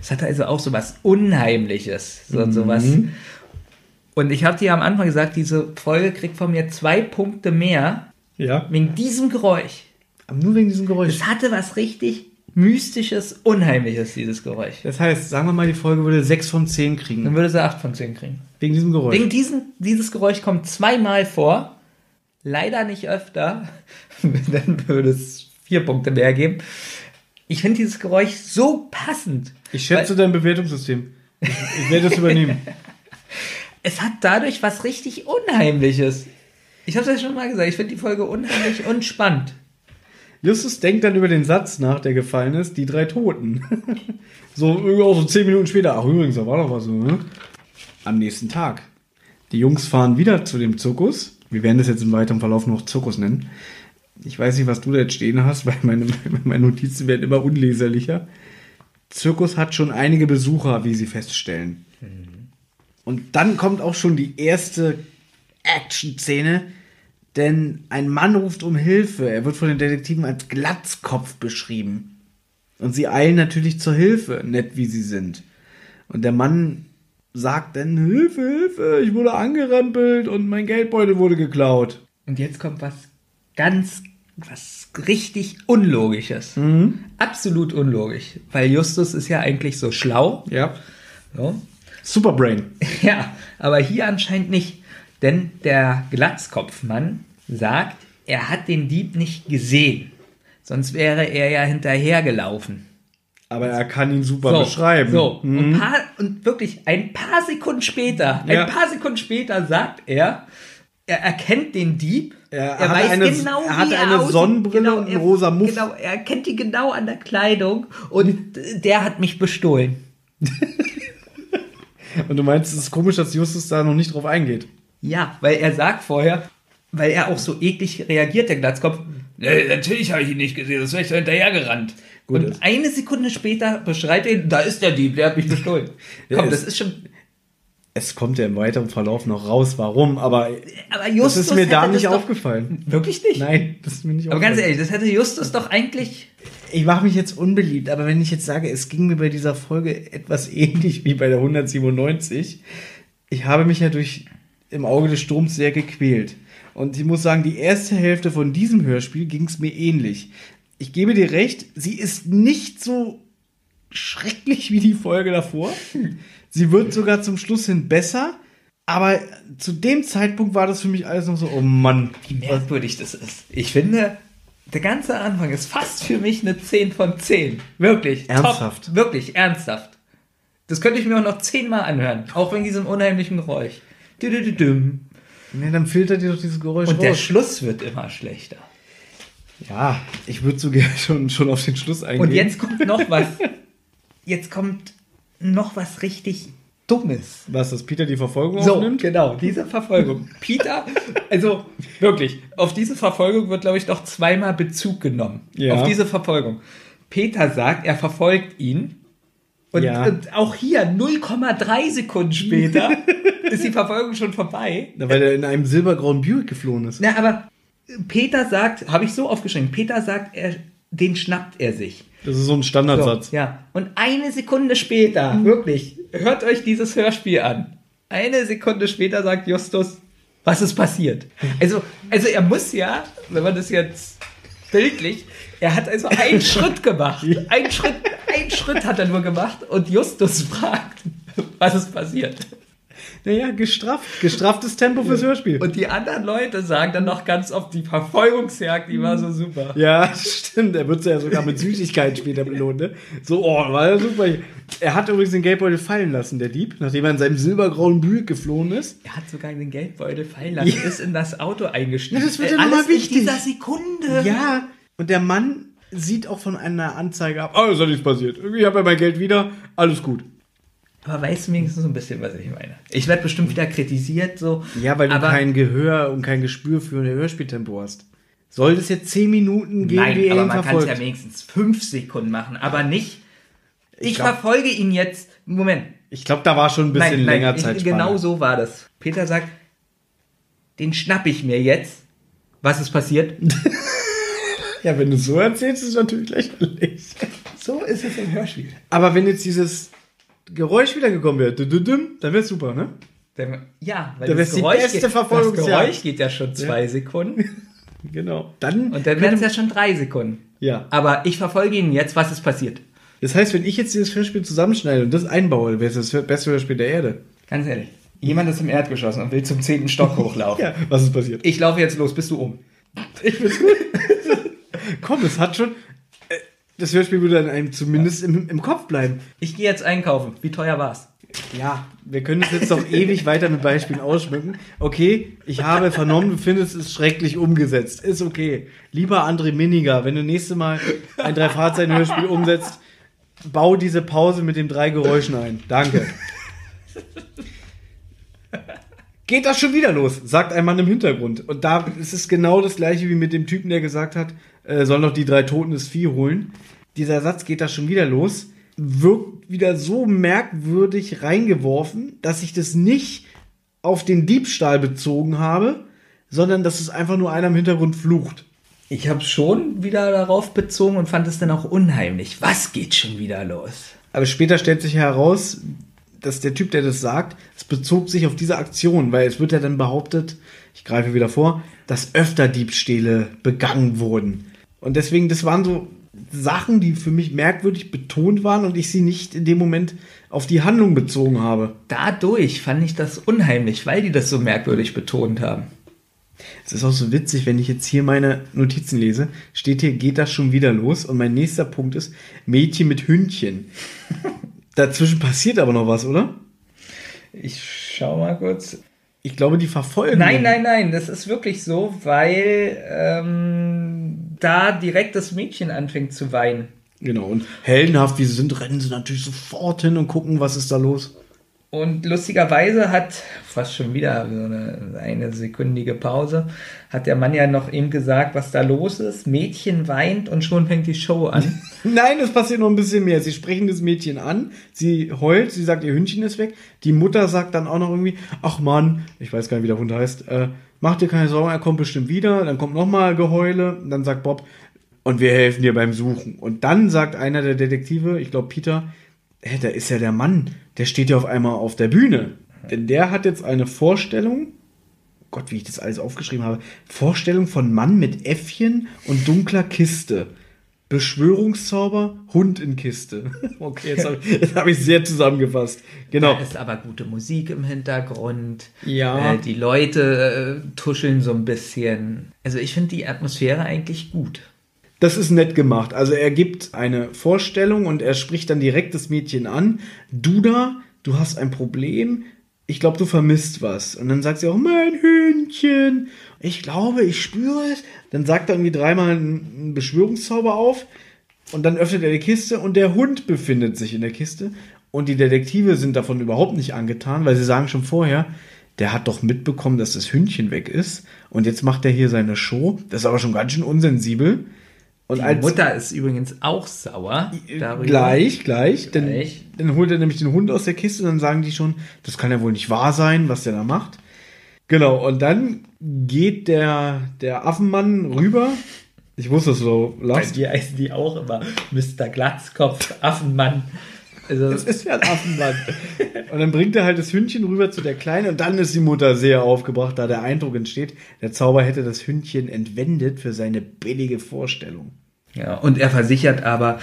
Es hatte also auch so was Unheimliches. So, so was. Und ich habe dir am Anfang gesagt, diese Folge kriegt von mir zwei Punkte mehr Ja. wegen diesem Geräusch. Aber nur wegen diesem Geräusch. Es hatte was richtig Mystisches, Unheimliches, dieses Geräusch. Das heißt, sagen wir mal, die Folge würde 6 von 10 Dann kriegen. würde sie 8 von 10 kriegen. Wegen diesem Geräusch. Wegen diesen, dieses Geräusch kommt zweimal vor. Leider nicht öfter. Dann würde es vier Punkte mehr geben. Ich finde dieses Geräusch so passend. ich schätze dein Bewertungssystem. Ich, ich werde das übernehmen. Es hat dadurch was richtig Unheimliches. Ich habe es ja schon mal gesagt, ich finde die Folge unheimlich und spannend. Justus denkt dann über den Satz nach, der gefallen ist, die drei Toten. so, irgendwie auch so zehn Minuten später. Ach, übrigens, da war doch was so, ne? Am nächsten Tag. Die Jungs fahren wieder zu dem Zirkus. Wir werden das jetzt im weiteren Verlauf noch Zirkus nennen. Ich weiß nicht, was du da jetzt stehen hast, weil meine, meine Notizen werden immer unleserlicher. Zirkus hat schon einige Besucher, wie sie feststellen. Und dann kommt auch schon die erste Action-Szene, denn ein Mann ruft um Hilfe. Er wird von den Detektiven als Glatzkopf beschrieben. Und sie eilen natürlich zur Hilfe, nett wie sie sind. Und der Mann sagt dann, Hilfe, Hilfe, ich wurde angerempelt und mein Geldbeutel wurde geklaut. Und jetzt kommt was ganz, was richtig Unlogisches. Absolut unlogisch. Weil Justus ist ja eigentlich so schlau. Ja. So. Superbrain. Ja, aber hier anscheinend nicht. Denn der Glatzkopfmann sagt, er hat den Dieb nicht gesehen. Sonst wäre er ja hinterhergelaufen. Aber er kann ihn super beschreiben. So, Mhm. und, paar, und wirklich ein paar Sekunden später, Ja. ein paar Sekunden später sagt er, er erkennt den Dieb. Er hatte eine- genau, er wie eine aussieht. Sonnenbrille und einen er- rosa Muff. Genau, er erkennt die genau an der Kleidung und der hat mich bestohlen. Und du meinst, es ist komisch, dass Justus da noch nicht drauf eingeht. Ja, weil er sagt vorher, weil er auch so eklig reagiert, der Glatzkopf. Nee, natürlich habe ich ihn nicht gesehen, das wäre ich da hinterhergerannt. Gut, und das- eine Sekunde später beschreibt er ihn, da ist der Dieb, der hat mich bestohlen. Komm, es- das ist schon. Es kommt ja im weiteren Verlauf noch raus, warum, aber Aber das Justus ist mir da nicht das doch- aufgefallen. Wirklich nicht? Nein, das ist mir nicht Aber ganz ehrlich, das hätte Justus doch eigentlich. Ich mache mich jetzt unbeliebt, aber wenn ich jetzt sage, es ging mir bei dieser Folge etwas ähnlich wie bei der 197, ich habe mich ja durch im Auge des Sturms sehr gequält. Und ich muss sagen, die erste Hälfte von diesem Hörspiel ging es mir ähnlich. Ich gebe dir recht, sie ist nicht so schrecklich wie die Folge davor. Sie wird sogar zum Schluss hin besser. Aber zu dem Zeitpunkt war das für mich alles noch so, oh Mann. Wie merkwürdig das ist. Ich finde, der ganze Anfang ist fast für mich eine 10 von 10. Wirklich. Ernsthaft? Top. Wirklich, ernsthaft. Das könnte ich mir auch noch zehnmal anhören. Auch wegen diesem unheimlichen Geräusch. Dü-dü-dü-düm. Ne, dann filtert ihr doch dieses Geräusch Und der raus. Schluss wird immer schlechter. Ja, ich würde so gerne schon, schon auf den Schluss eingehen. Und jetzt kommt noch was. Jetzt kommt noch was richtig Dummes. Was, dass Peter die Verfolgung So, aufnimmt? genau, diese Verfolgung. Peter, also wirklich, auf diese Verfolgung wird, glaube ich, noch zweimal Bezug genommen. Ja. Auf diese Verfolgung. Peter sagt, er verfolgt ihn. Und, Ja. und auch hier, 0,3 Sekunden später, ist die Verfolgung schon vorbei. Na, weil er in einem silbergrauen Buick geflohen ist. Na, aber Peter sagt, habe ich so aufgeschrieben, Peter sagt, er, den schnappt er sich. Das ist so ein So, Standardsatz. ja. Und eine Sekunde später, wirklich, hört euch dieses Hörspiel an. Eine Sekunde später sagt Justus, was ist passiert? Also, also er muss ja, wenn man das jetzt bildlich, er hat also einen Schritt gemacht. Ein Schritt, ein Schritt hat er nur gemacht und Justus fragt, was ist passiert? Naja, gestrafft. Gestrafftes Tempo fürs Hörspiel. Und die anderen Leute sagen dann noch ganz oft, die Verfolgungsjagd, die war so super. ja, stimmt. Er wird ja sogar mit Süßigkeiten später belohnt, ne? So, oh, war ja super. Er hat übrigens den Geldbeutel fallen lassen, der Dieb, nachdem er in seinem silbergrauen Buick geflohen ist. Er hat sogar den Geldbeutel fallen lassen, Ja. ist in das Auto eingestiegen. Ja, das wird ja Alles nochmal in wichtig. dieser Sekunde. Ja, und der Mann sieht auch von einer Anzeige ab. Oh, ist ja nichts passiert. Ich habe ja mein Geld wieder. Alles gut. Aber weißt du wenigstens so ein bisschen, was ich meine? Ich werde bestimmt wieder kritisiert, so. Ja, weil du kein Gehör und kein Gespür für ein Hörspieltempo hast. Soll das jetzt 10 Minuten gehen, Nein, wie er aber man kann es ja wenigstens fünf Sekunden machen, aber nicht. Ich, glaub- verfolge ihn jetzt. Moment. ich glaube, da war schon ein bisschen nein, nein, länger ich, Zeit. Genau so war das. Peter sagt, den schnapp ich mir jetzt. Was ist passiert? Ja, wenn du so erzählst, ist es natürlich lächerlich. so ist es im Hörspiel. Aber wenn jetzt dieses Geräusch wiedergekommen wäre, dann wäre super, ne? Ja, weil Da das die Geräusch, geht, das. Geräusch geht ja schon zwei Sekunden. Genau. Dann, Und dann wären es ja schon drei Sekunden. ja. Aber ich verfolge ihn jetzt, was ist passiert? Das heißt, wenn ich jetzt dieses Hörspiel zusammenschneide und das einbaue, wäre es das beste Hörspiel der Erde. Ganz ehrlich. Jemand ist im Erdgeschoss und will zum zehnten Stock hochlaufen. Ja, was ist passiert? Ich laufe jetzt los, bist du oben. Ich find's gut. Komm, es hat schon. Das Hörspiel würde dann einem zumindest im, im Kopf bleiben. Ich gehe jetzt einkaufen. Wie teuer war's? Ja, wir können es jetzt noch ewig weiter mit Beispielen ausschmücken. Okay, ich habe vernommen, du findest es schrecklich umgesetzt. Ist okay. Lieber André Miniger, wenn du nächste Mal ein Drei-Fahrzeichen-Hörspiel umsetzt, bau diese Pause mit den drei Geräuschen ein. Danke. Geht das schon wieder los, sagt ein Mann im Hintergrund. Und da ist es genau das gleiche wie mit dem Typen, der gesagt hat, äh, soll noch die drei Toten des Vieh holen. Dieser Satz geht da schon wieder los, wirkt wieder so merkwürdig reingeworfen, dass ich das nicht auf den Diebstahl bezogen habe, sondern dass es einfach nur einer im Hintergrund flucht. Ich habe schon wieder darauf bezogen und fand es dann auch unheimlich. Was geht schon wieder los? Aber später stellt sich heraus, dass der Typ, der das sagt, es bezog sich auf diese Aktion, weil es wird ja dann behauptet, ich greife wieder vor, dass öfter Diebstähle begangen wurden. Und deswegen, das waren so Sachen, die für mich merkwürdig betont waren und ich sie nicht in dem Moment auf die Handlung bezogen habe. Dadurch fand ich das unheimlich, weil die das so merkwürdig betont haben. Es ist auch so witzig, wenn ich jetzt hier meine Notizen lese, steht hier, geht das schon wieder los? Und mein nächster Punkt ist Mädchen mit Hündchen. Dazwischen passiert aber noch was, oder? Ich schau mal kurz. Ich glaube, die verfolgen. Nein, nein, nein, das ist wirklich so, weil ähm, da direkt das Mädchen anfängt zu weinen. Genau, und heldenhaft wie sie sind, rennen sie natürlich sofort hin und gucken, was ist da los. Und lustigerweise hat, fast schon wieder so eine, eine sekündige Pause, hat der Mann ja noch eben gesagt, was da los ist. Mädchen weint und schon fängt die Show an. Nein, es passiert noch ein bisschen mehr. Sie sprechen das Mädchen an, sie heult, sie sagt, ihr Hündchen ist weg. Die Mutter sagt dann auch noch irgendwie, ach Mann, ich weiß gar nicht, wie der Hund heißt, äh, mach dir keine Sorgen, er kommt bestimmt wieder. Dann kommt nochmal Geheule. Dann sagt Bob, und wir helfen dir beim Suchen. Und dann sagt einer der Detektive, ich glaube Peter, hä, da ist ja der Mann, der steht ja auf einmal auf der Bühne. Denn der hat jetzt eine Vorstellung, Gott, wie ich das alles aufgeschrieben habe, Vorstellung von Mann mit Äffchen und dunkler Kiste. Beschwörungszauber, Hund in Kiste. Okay, jetzt habe ich, hab ich sehr zusammengefasst. Genau. Da ist aber gute Musik im Hintergrund. Ja. Äh, die Leute äh, tuscheln so ein bisschen. Also ich finde die Atmosphäre eigentlich gut. Das ist nett gemacht. Also er gibt eine Vorstellung und er spricht dann direkt das Mädchen an. Du da, du hast ein Problem. Ich glaube, du vermisst was. Und dann sagt sie auch, mein Hühnchen. Ich glaube, ich spüre es. Dann sagt er irgendwie dreimal einen Beschwörungszauber auf. Und dann öffnet er die Kiste und der Hund befindet sich in der Kiste. Und die Detektive sind davon überhaupt nicht angetan, weil sie sagen schon vorher, der hat doch mitbekommen, dass das Hündchen weg ist. Und jetzt macht er hier seine Show. Das ist aber schon ganz schön unsensibel. Und Die Mutter ist übrigens auch sauer darüber. Gleich, gleich. Dann, Gleich. dann holt er nämlich den Hund aus der Kiste und dann sagen die schon, das kann ja wohl nicht wahr sein, was der da macht. Genau, und dann geht der, der Affenmann rüber. Ich wusste es so, Bei lachst. dir heißen die auch immer Mr. Glatzkopf, Affenmann. Also, Das ist ja ein Affenmann. und dann bringt er halt das Hündchen rüber zu der Kleinen und dann ist die Mutter sehr aufgebracht, da der Eindruck entsteht, der Zauber hätte das Hündchen entwendet für seine billige Vorstellung. ja, und er versichert aber,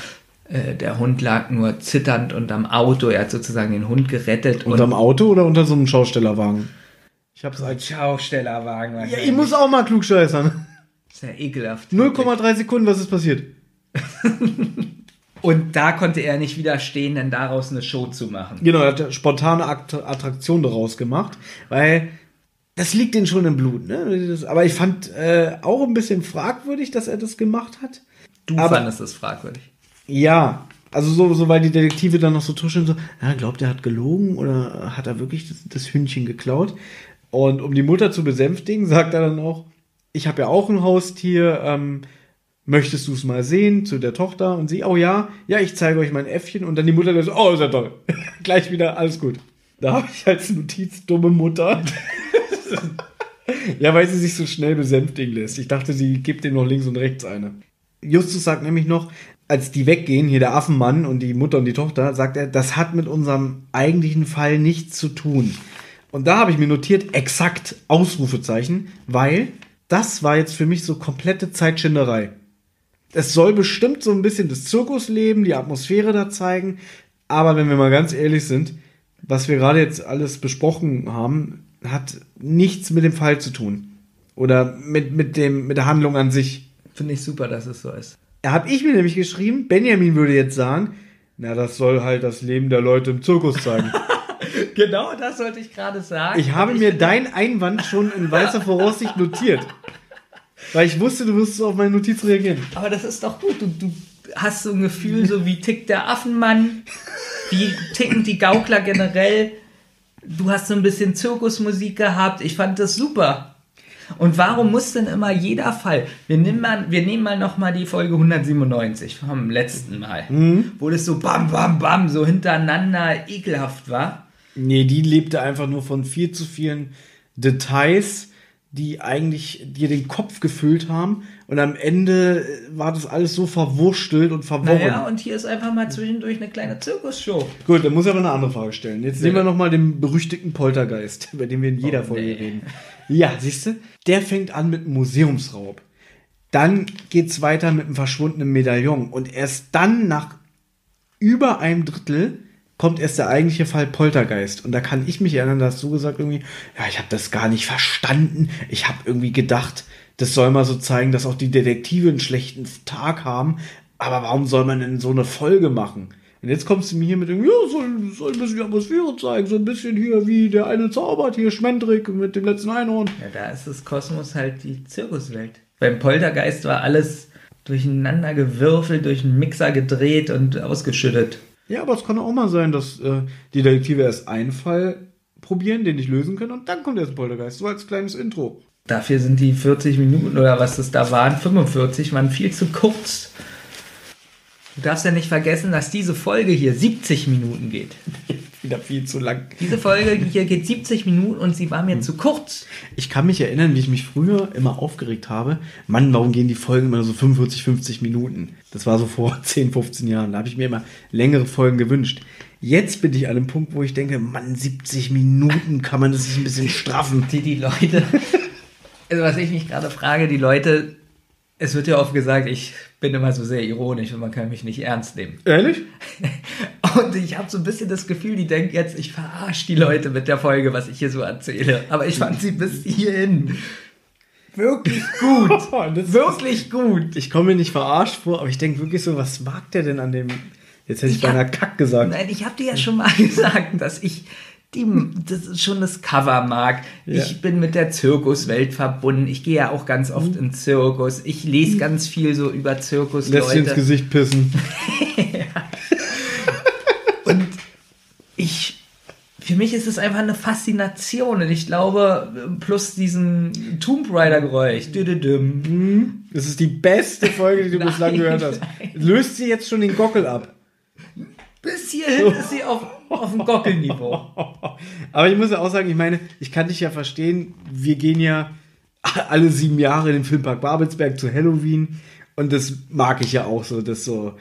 äh, der Hund lag nur zitternd unterm Auto. Er hat sozusagen den Hund gerettet. Unterm Auto oder unter so einem Schaustellerwagen? Ich hab's als. Schaustellerwagen. Ja, ich muss auch mal klugscheißern. ist ja ekelhaft. 0,3 Sekunden, was ist passiert? Und da konnte er nicht widerstehen, dann daraus eine Show zu machen. Genau, er hat eine spontane Akt Attraktion daraus gemacht, weil das liegt denen schon im Blut. Ne? Aber ich fand äh, auch ein bisschen fragwürdig, dass er das gemacht hat. Du Aber- fandest es fragwürdig. Ja, also so, so weil die Detektive dann noch so tuscheln, so, ja, glaubt er hat gelogen oder hat er wirklich das, das Hündchen geklaut? Und um die Mutter zu besänftigen, sagt er dann auch, ich habe ja auch ein Haustier, ähm, möchtest du es mal sehen zu der Tochter? Und sie, oh ja, ja, ich zeige euch mein Äffchen. Und dann die Mutter, so, oh, ist ja toll. Gleich wieder, alles gut. Da habe ich als Notiz dumme Mutter. ja, weil sie sich so schnell besänftigen lässt. Ich dachte, sie gibt dem noch links und rechts eine. Justus sagt nämlich noch, als die weggehen, hier der Affenmann und die Mutter und die Tochter, sagt er, das hat mit unserem eigentlichen Fall nichts zu tun. Und da habe ich mir notiert, exakt Ausrufezeichen, weil das war jetzt für mich so komplette Zeitschinderei. Es soll bestimmt so ein bisschen das Zirkusleben, die Atmosphäre da zeigen, aber wenn wir mal ganz ehrlich sind, was wir gerade jetzt alles besprochen haben, hat nichts mit dem Fall zu tun. Oder mit, mit, dem, mit der Handlung an sich. Finde ich super, dass es so ist. Da habe ich mir nämlich geschrieben, Benjamin würde jetzt sagen, na, das soll halt das Leben der Leute im Zirkus zeigen. Genau, das sollte ich gerade sagen. Ich habe mir deinen Einwand schon in weißer Voraussicht notiert. Weil ich wusste, du wirst auf meine Notiz reagieren. Aber das ist doch gut. Du, du hast so ein Gefühl, so wie tickt der Affenmann, wie ticken die Gaukler generell. Du hast so ein bisschen Zirkusmusik gehabt. Ich fand das super. Und warum muss denn immer jeder Fall? Wir nehmen mal, wir nehmen mal noch mal die Folge 197 vom letzten Mal, wo das so bam bam bam so hintereinander ekelhaft war. Nee, die lebte einfach nur von viel zu vielen Details, die eigentlich dir den Kopf gefüllt haben. Und am Ende äh, war das alles so verwurstelt und verworren. Naja, und hier ist einfach mal zwischendurch eine kleine Zirkusshow. Gut, dann muss ich aber eine andere Frage stellen. Jetzt nehmen wir nochmal den berüchtigten Poltergeist, über den wir in jeder Oh, Folge nee. reden. Ja, siehst du? Der fängt an mit einem Museumsraub. Dann geht's weiter mit einem verschwundenen Medaillon. Und erst dann, nach über einem Drittel, kommt erst der eigentliche Fall Poltergeist. Und da kann ich mich erinnern, da hast du gesagt irgendwie, ja, ich habe das gar nicht verstanden. Ich habe irgendwie gedacht, das soll mal so zeigen, dass auch die Detektive einen schlechten Tag haben. Aber warum soll man denn so eine Folge machen? Und jetzt kommst du mir hier mit dem, ja, soll, soll ein bisschen Atmosphäre zeigen, so ein bisschen hier, wie der eine zaubert, hier Schmendrick mit dem letzten Einhorn. Ja, da ist das Kosmos halt die Zirkuswelt. Beim Poltergeist war alles durcheinander gewürfelt, durch einen Mixer gedreht und ausgeschüttet. Ja, aber es kann auch mal sein, dass äh, die Detektive erst einen Fall probieren, den ich lösen kann, und dann kommt erst ein Poltergeist. So als kleines Intro. Dafür sind die 40 Minuten oder was das da waren, 45, waren viel zu kurz. Du darfst ja nicht vergessen, dass diese Folge hier 70 Minuten geht. Wieder viel zu lang. Diese Folge hier geht 70 Minuten und sie war mir zu kurz. Ich kann mich erinnern, wie ich mich früher immer aufgeregt habe. Mann, warum gehen die Folgen immer so 45, 50 Minuten? Das war so vor 10, 15 Jahren. Da habe ich mir immer längere Folgen gewünscht. Jetzt bin ich an einem Punkt, wo ich denke, Mann, 70 Minuten kann man das nicht ein bisschen straffen. Die, die Leute, also was ich mich gerade frage, die Leute, es wird ja oft gesagt, ich bin immer so sehr ironisch und man kann mich nicht ernst nehmen. Ehrlich? Und ich habe so ein bisschen das Gefühl, die denken jetzt, ich verarsche die Leute mit der Folge, was ich hier so erzähle. Aber ich fand sie bis hierhin wirklich gut. Wirklich gut. Ich komme mir nicht verarscht vor, aber ich denke wirklich so, was mag der denn an dem. Jetzt hätte ich, Ich beinahe hab- Kack gesagt. Nein, ich habe dir ja schon mal gesagt, dass ich die, das ist schon das Cover mag. Ja. Ich bin mit der Zirkuswelt verbunden. Ich gehe ja auch ganz oft in Zirkus. Ich lese ganz viel so über Lässt sich ins. Gesicht pissen. Und ich, für mich ist es einfach eine Faszination. Und ich glaube, plus diesen Tomb Raider Geräusch. Düdüdüm. Das ist die beste Folge, die du Nein, bislang gehört hast. Löst sie jetzt schon den Gockel ab. Bis hierhin ist sie auf, auf dem Gockelniveau. Aber ich muss ja auch sagen, ich meine, ich kann dich ja verstehen, wir gehen ja alle sieben Jahre in den Filmpark Babelsberg zu Halloween und das mag ich ja auch so, dass so,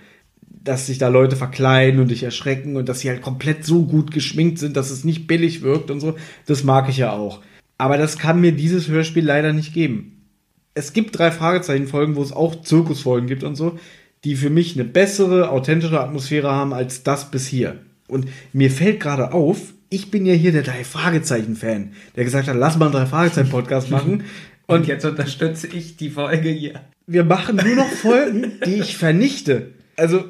dass sich da Leute verkleiden und dich erschrecken und dass sie halt komplett so gut geschminkt sind, dass es nicht billig wirkt und so, das mag ich ja auch. Aber das kann mir dieses Hörspiel leider nicht geben. Es gibt drei Fragezeichen-Folgen, wo es auch Zirkusfolgen gibt und so, die für mich eine bessere, authentischere Atmosphäre haben als das bis hier. Und mir fällt gerade auf, ich bin ja hier der drei Fragezeichen-Fan, der gesagt hat, lass mal einen drei Fragezeichen-Podcast machen. Und Und jetzt unterstütze ich die Folge hier. wir machen nur noch Folgen, die ich vernichte. Also,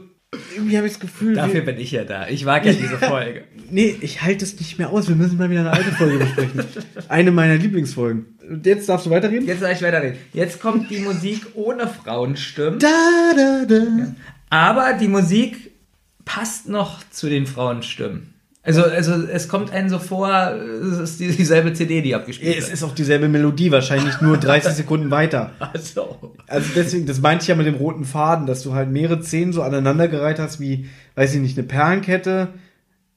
irgendwie habe ich das Gefühl, Dafür bin ich ja da. Ich mag ja diese Folge. nee, ich halte es nicht mehr aus. Wir müssen mal wieder eine alte Folge besprechen. Eine meiner Lieblingsfolgen. Jetzt darfst du weiterreden? Jetzt soll ich weiterreden. Jetzt kommt die Musik ohne Frauenstimmen. Da, da, da. Aber die Musik passt noch zu den Frauenstimmen. Also, also es kommt einem so vor, es ist die- dieselbe CD, die abgespielt Es wird. ist auch dieselbe Melodie, wahrscheinlich nur 30 Sekunden weiter. Also, Also deswegen, das meinte ich ja mit dem roten Faden, dass du halt mehrere Szenen so aneinandergereiht hast, wie, weiß ich nicht, eine Perlenkette.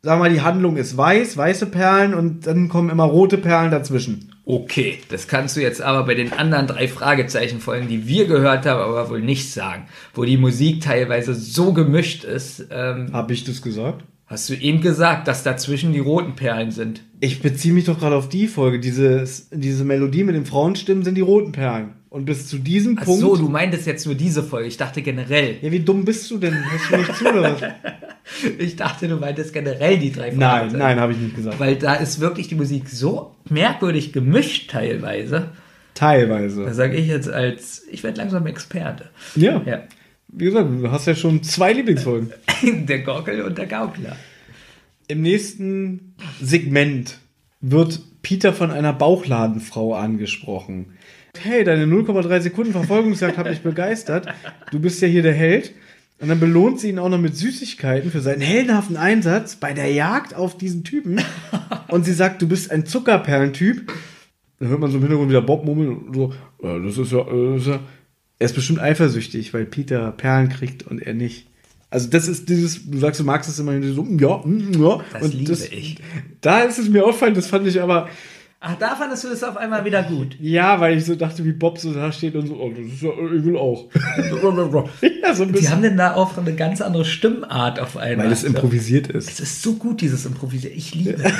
Sag mal, die Handlung ist weiß, weiße Perlen und dann kommen immer rote Perlen dazwischen. okay, das kannst du jetzt aber bei den anderen drei Fragezeichen-Folgen, die wir gehört haben, aber wohl nicht sagen. Wo die Musik teilweise so gemischt ist. Ähm, Habe ich das gesagt? Hast du eben gesagt, dass dazwischen die roten Perlen sind. Ich beziehe mich doch gerade auf die Folge. Diese, diese Melodie mit den Frauenstimmen sind die roten Perlen. Und bis zu diesem Ach Punkt. so, du meintest jetzt nur diese Folge. Ich dachte generell. ja, wie dumm bist du denn? Hörst du nicht zu oder was? Ich dachte, du meintest generell die drei Nein, Fragezeichen. nein, habe ich nicht gesagt. Weil da ist wirklich die Musik so merkwürdig gemischt teilweise. Da Teilweise. sage ich jetzt als, ich werde langsam Experte. Ja. Ja. Wie gesagt, du hast ja schon zwei Lieblingsfolgen. Der Gockel und der Gaukler. Im nächsten Segment wird Peter von einer Bauchladenfrau angesprochen. Hey, deine 0,3 Sekunden Verfolgungsjagd hat mich begeistert. Du bist ja hier der Held. Und dann belohnt sie ihn auch noch mit Süßigkeiten für seinen heldenhaften Einsatz bei der Jagd auf diesen Typen. Und sie sagt, du bist ein Zuckerperlentyp. Dann hört man so im Hintergrund wieder Bob murmeln und so, "Ja, das ist ja, äh, das ist ja. Er ist bestimmt eifersüchtig, weil Peter Perlen kriegt und er nicht. Also das ist dieses, du sagst, du magst es immer so, ja, mm, ja. Das und liebe ich. Da ist es mir aufgefallen, das fand ich aber, Ach, da fandest du das auf einmal wieder gut. ja, weil ich so dachte, wie Bob so da steht und so, oh, das ist ja, ich will auch. ja, so ein Die haben denn da auch eine ganz andere Stimmart auf einmal. Weil es improvisiert ist. Es ist so gut, dieses Improvisiert. Ich liebe es.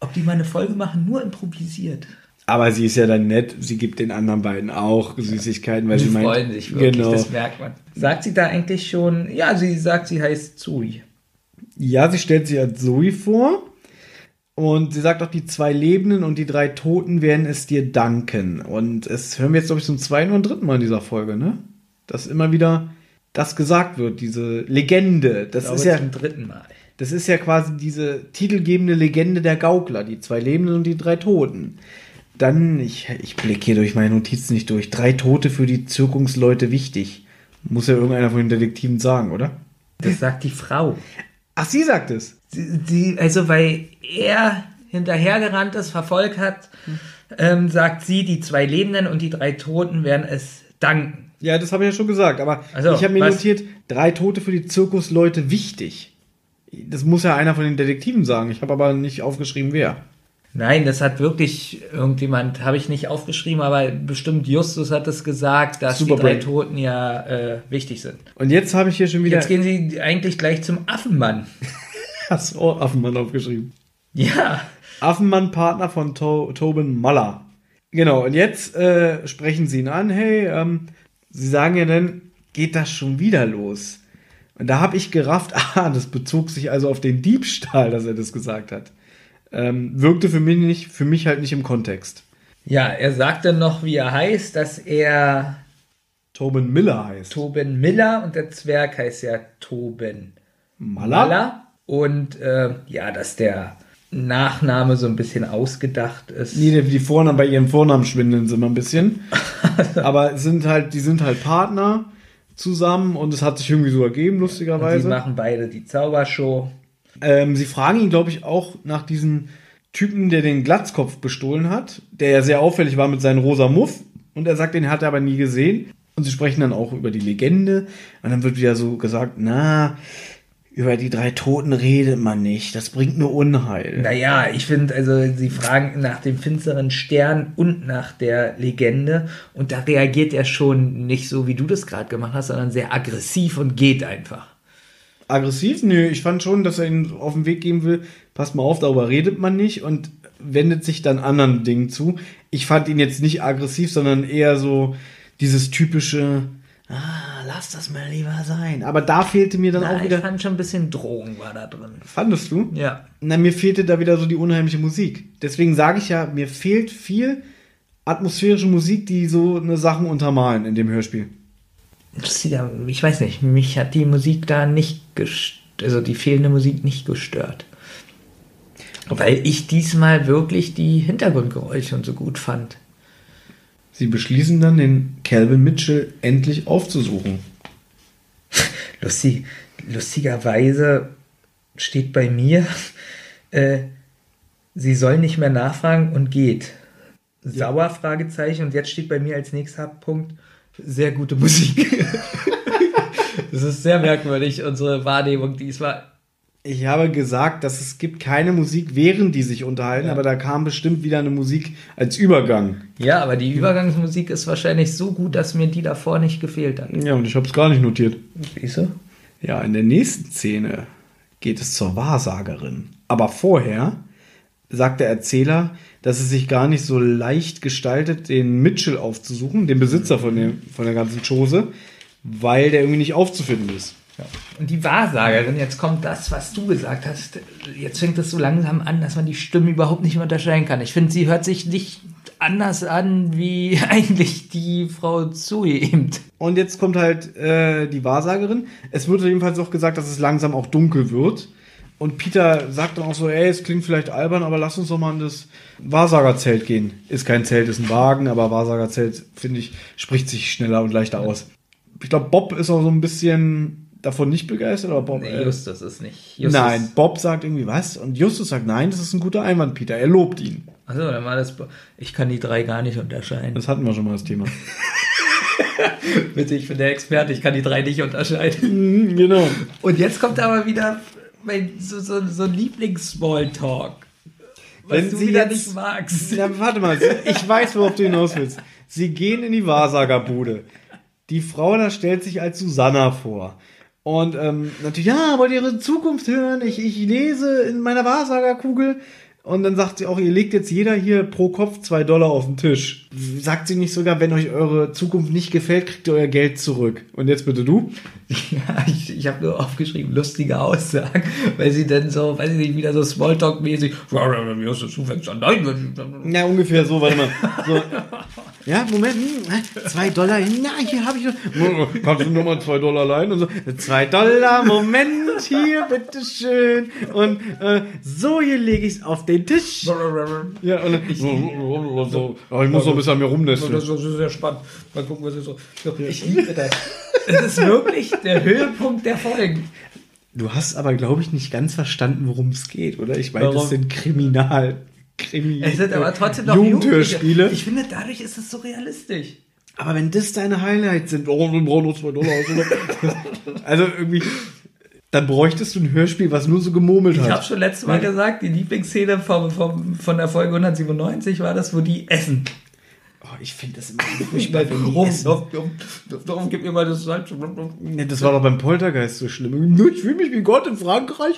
Ob die mal eine Folge machen, nur improvisiert. Aber sie ist ja dann nett, sie gibt den anderen beiden auch Süßigkeiten, weil sie meint, freuen sich wirklich, Genau. das merkt man. Sagt sie da eigentlich schon, ja, sie sagt, sie heißt Zui. Ja, sie stellt sich als Zoe vor und sie sagt auch, die zwei Lebenden und die drei Toten werden es dir danken. Und es hören wir jetzt, glaube ich, zum zweiten und dritten Mal in dieser Folge, ne? Dass immer wieder das gesagt wird, diese Legende. Das glaube, ist ja, zum dritten Mal. das ist ja quasi diese titelgebende Legende der Gaukler, die zwei Lebenden und die drei Toten. Dann, ich, ich blicke hier durch meine Notizen nicht durch. Drei Tote für die Zirkungsleute wichtig. Muss ja irgendeiner von den Detektiven sagen, oder? Das sagt die Frau. Ach, sie sagt es. Sie, sie, also, weil er hinterhergerannt ist, verfolgt hat, ähm, sagt sie, die zwei Lebenden und die drei Toten werden es danken. Ja, das habe ich ja schon gesagt, aber Also, ich habe mir was- notiert, drei Tote für die Zirkusleute wichtig. Das muss ja einer von den Detektiven sagen. Ich habe aber nicht aufgeschrieben, wer. Nein, das hat wirklich irgendjemand, habe ich nicht aufgeschrieben, aber bestimmt Justus hat es gesagt, dass Super die drei Brain. Toten ja äh, wichtig sind. Und jetzt habe ich hier schon wieder Jetzt gehen sie eigentlich gleich zum Affenmann. das oh, Affenmann aufgeschrieben. Ja. Affenmann, Partner von to Tobin Muller. Genau, und jetzt äh, sprechen sie ihn an. Hey, ähm, sie sagen ja dann, geht das schon wieder los? Und da habe ich gerafft, ah, das bezog sich also auf den Diebstahl, dass er das gesagt hat. Ähm, wirkte für mich, nicht, für mich halt nicht im Kontext. Ja, er sagt dann noch, wie er heißt, dass er Tobin Miller heißt. Toben Miller und der Zwerg heißt ja Toben Muller? Maller. Und äh, ja, dass der Nachname so ein bisschen ausgedacht ist. Nee, die- Vornamen, bei ihren Vornamen schwindeln sie immer ein bisschen. Aber sind halt, die sind halt Partner zusammen und es hat sich irgendwie so ergeben, und die lustigerweise. machen beide die Zaubershow. Ähm, sie fragen ihn, glaube ich, auch nach diesem Typen, der den Glatzkopf bestohlen hat, der ja sehr auffällig war mit seinem rosa Muff. Und er sagt, den hat er aber nie gesehen. Und sie sprechen dann auch über die Legende. Und dann wird wieder so gesagt, na, über die drei Toten redet man nicht. Das bringt nur Unheil. Naja, ich finde, also sie fragen nach dem finsteren Stern und nach der Legende und da reagiert er schon nicht so, wie du das gerade gemacht hast, sondern sehr aggressiv und geht einfach. Aggressiv? Nö, ich fand schon, dass er ihn auf den Weg geben will. Passt mal auf, darüber redet man nicht und wendet sich dann anderen Dingen zu. Ich fand ihn jetzt nicht aggressiv, sondern eher so dieses typische, ah, lass das mal lieber sein. Aber da fehlte mir dann Na, auch ich wieder. fand schon ein bisschen Drohung war da drin. Fandest du? Ja. Na, mir fehlte da wieder so die unheimliche Musik. Deswegen sage ich ja, mir fehlt viel atmosphärische Musik, die so eine Sachen untermalen in dem Hörspiel. Ich weiß nicht, mich hat die Musik da nicht gestört, also die fehlende Musik nicht gestört. Weil ich diesmal wirklich die Hintergrundgeräusche und so gut fand. Sie beschließen dann, den Calvin Mitchell endlich aufzusuchen. Lustig, lustigerweise steht bei mir, äh, sie soll nicht mehr nachfragen und geht. Sauer, Fragezeichen. Und jetzt steht bei mir als nächster Punkt, sehr gute Musik. das ist sehr merkwürdig, unsere Wahrnehmung diesmal. Ich habe gesagt, dass es gibt keine Musik, während die sich unterhalten, Ja. aber da kam bestimmt wieder eine Musik als Übergang. Ja, aber die Übergangsmusik ist wahrscheinlich so gut, dass mir die davor nicht gefehlt hat. Ja, und ich habe es gar nicht notiert. Siehst du? Ja, in der nächsten Szene geht es zur Wahrsagerin. Aber vorher sagt der Erzähler, dass es sich gar nicht so leicht gestaltet, den Mitchell aufzusuchen, den Besitzer von, dem, von der ganzen Chose, weil der irgendwie nicht aufzufinden ist. Und die Wahrsagerin, jetzt kommt das, was du gesagt hast. Jetzt fängt es so langsam an, dass man die Stimmen überhaupt nicht mehr unterscheiden kann. Ich finde, sie hört sich nicht anders an wie eigentlich die Frau Zoe eben. Und jetzt kommt halt äh, die Wahrsagerin. Es wird jedenfalls auch gesagt, dass es langsam auch dunkel wird. Und Peter sagt dann auch so, ey, es klingt vielleicht albern, aber lass uns doch mal in das Wahrsagerzelt gehen. Ist kein Zelt, ist ein Wagen, aber Wahrsagerzelt, finde ich, spricht sich schneller und leichter aus. Ich glaube, Bob ist auch so ein bisschen davon nicht begeistert, aber Bob. Nee, äh, Justus ist nicht. Justus. nein, Bob sagt irgendwie was und Justus sagt, nein, das ist ein guter Einwand, Peter. Er lobt ihn. Achso, dann war das. Ich kann die drei gar nicht unterscheiden. Das hatten wir schon mal das Thema. Bitte, ich bin der Experte, ich kann die drei nicht unterscheiden. Mhm, genau. Und jetzt kommt aber wieder mein, so, so, so ein Lieblings-Smalltalk. Was Wenn du sie wieder jetzt- nicht magst. Ja, warte mal, ich weiß, worauf du hinaus willst. Sie gehen in die Wahrsagerbude. Die Frau da stellt sich als Susanna vor. Und ähm, natürlich, ja, wollt ihr ihre Zukunft hören? Ich, ich lese in meiner Wahrsagerkugel. Und dann sagt sie auch, ihr legt jetzt jeder hier pro Kopf zwei Dollar auf den Tisch. Sagt sie nicht sogar, wenn euch eure Zukunft nicht gefällt, kriegt ihr euer Geld zurück. Und jetzt bitte du. Ja, ich, ich habe nur aufgeschrieben, lustige Aussagen, weil sie dann so, weiß ich nicht, wieder so Smalltalk-mäßig, wie hast du zu fängst an? Nein, Ja, ungefähr so, warte mal. So. Ja, Moment, hm, zwei Dollar, na, hier habe ich noch. Kannst du nochmal zwei Dollar leihen? Und so, zwei Dollar, Moment, hier, bitteschön. Und äh, so, hier lege ich es auf den Tisch. Ja, und ich, so, aber ich muss noch ein bisschen an mir rumnästeln. Das ist sehr spannend. Mal gucken, was ist so. so ich liebe das. Es ist wirklich der Höhepunkt der Folgen. Du hast aber, glaube ich, nicht ganz verstanden, worum es geht, oder? Ich meine, das sind Kriminal. Krimi Es sind aber trotzdem noch Jugendhörspiele. Ich finde, dadurch ist es so realistisch. Aber wenn das deine Highlights sind, oh, wir brauchen nur zwei Dollar. also irgendwie, dann bräuchtest du ein Hörspiel, was nur so gemurmelt Ich habe hat. schon letztes Mal gesagt, die Lieblingsszene vom, vom, von der Folge 197 war das, wo die essen. Oh, ich finde das immer furchtbar, wenn die Warum? essen. Darum, gib mir mal das Salz. Nee, das war doch beim Poltergeist so schlimm. Ich fühle mich wie Gott in Frankreich.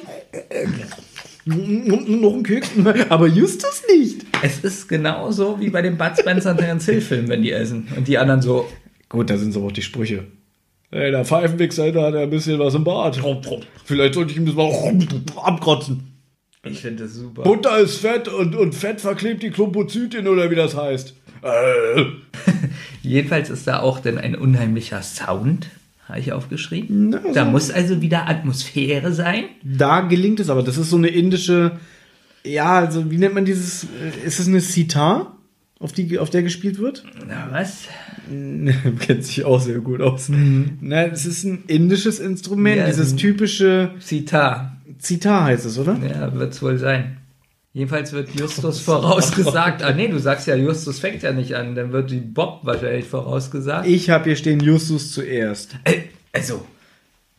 Noch ein Keks. Aber Justus nicht. Es ist genauso wie bei dem Bud Spencer und Terence Hill Film, wenn die essen. Und die anderen so, Gut, da sind so auch die Sprüche. Ey, der Pfeifenwichser, da hat er ein bisschen was im Bart. Vielleicht sollte ich ihm das mal abkotzen. Ich finde das super. Butter ist fett und, und Fett verklebt die Klumpozytin oder wie das heißt. Äh. Jedenfalls ist da auch dann ein unheimlicher Sound, habe ich aufgeschrieben. Na, da muss also wieder Atmosphäre sein. Da gelingt es aber. Das ist so eine indische, ja, also wie nennt man dieses, äh, ist es eine Sitar, auf, die, auf der gespielt wird? Na was? Kennt sich auch sehr gut aus. Na, es ist ein indisches Instrument, Ja, dieses typische Sitar. Zitar heißt es, oder? Ja, wird es wohl sein. Jedenfalls wird Justus vorausgesagt. Ah nee, du sagst ja, Justus fängt ja nicht an. Dann wird die Bob wahrscheinlich vorausgesagt. Ich habe hier stehen Justus zuerst. Äh, also,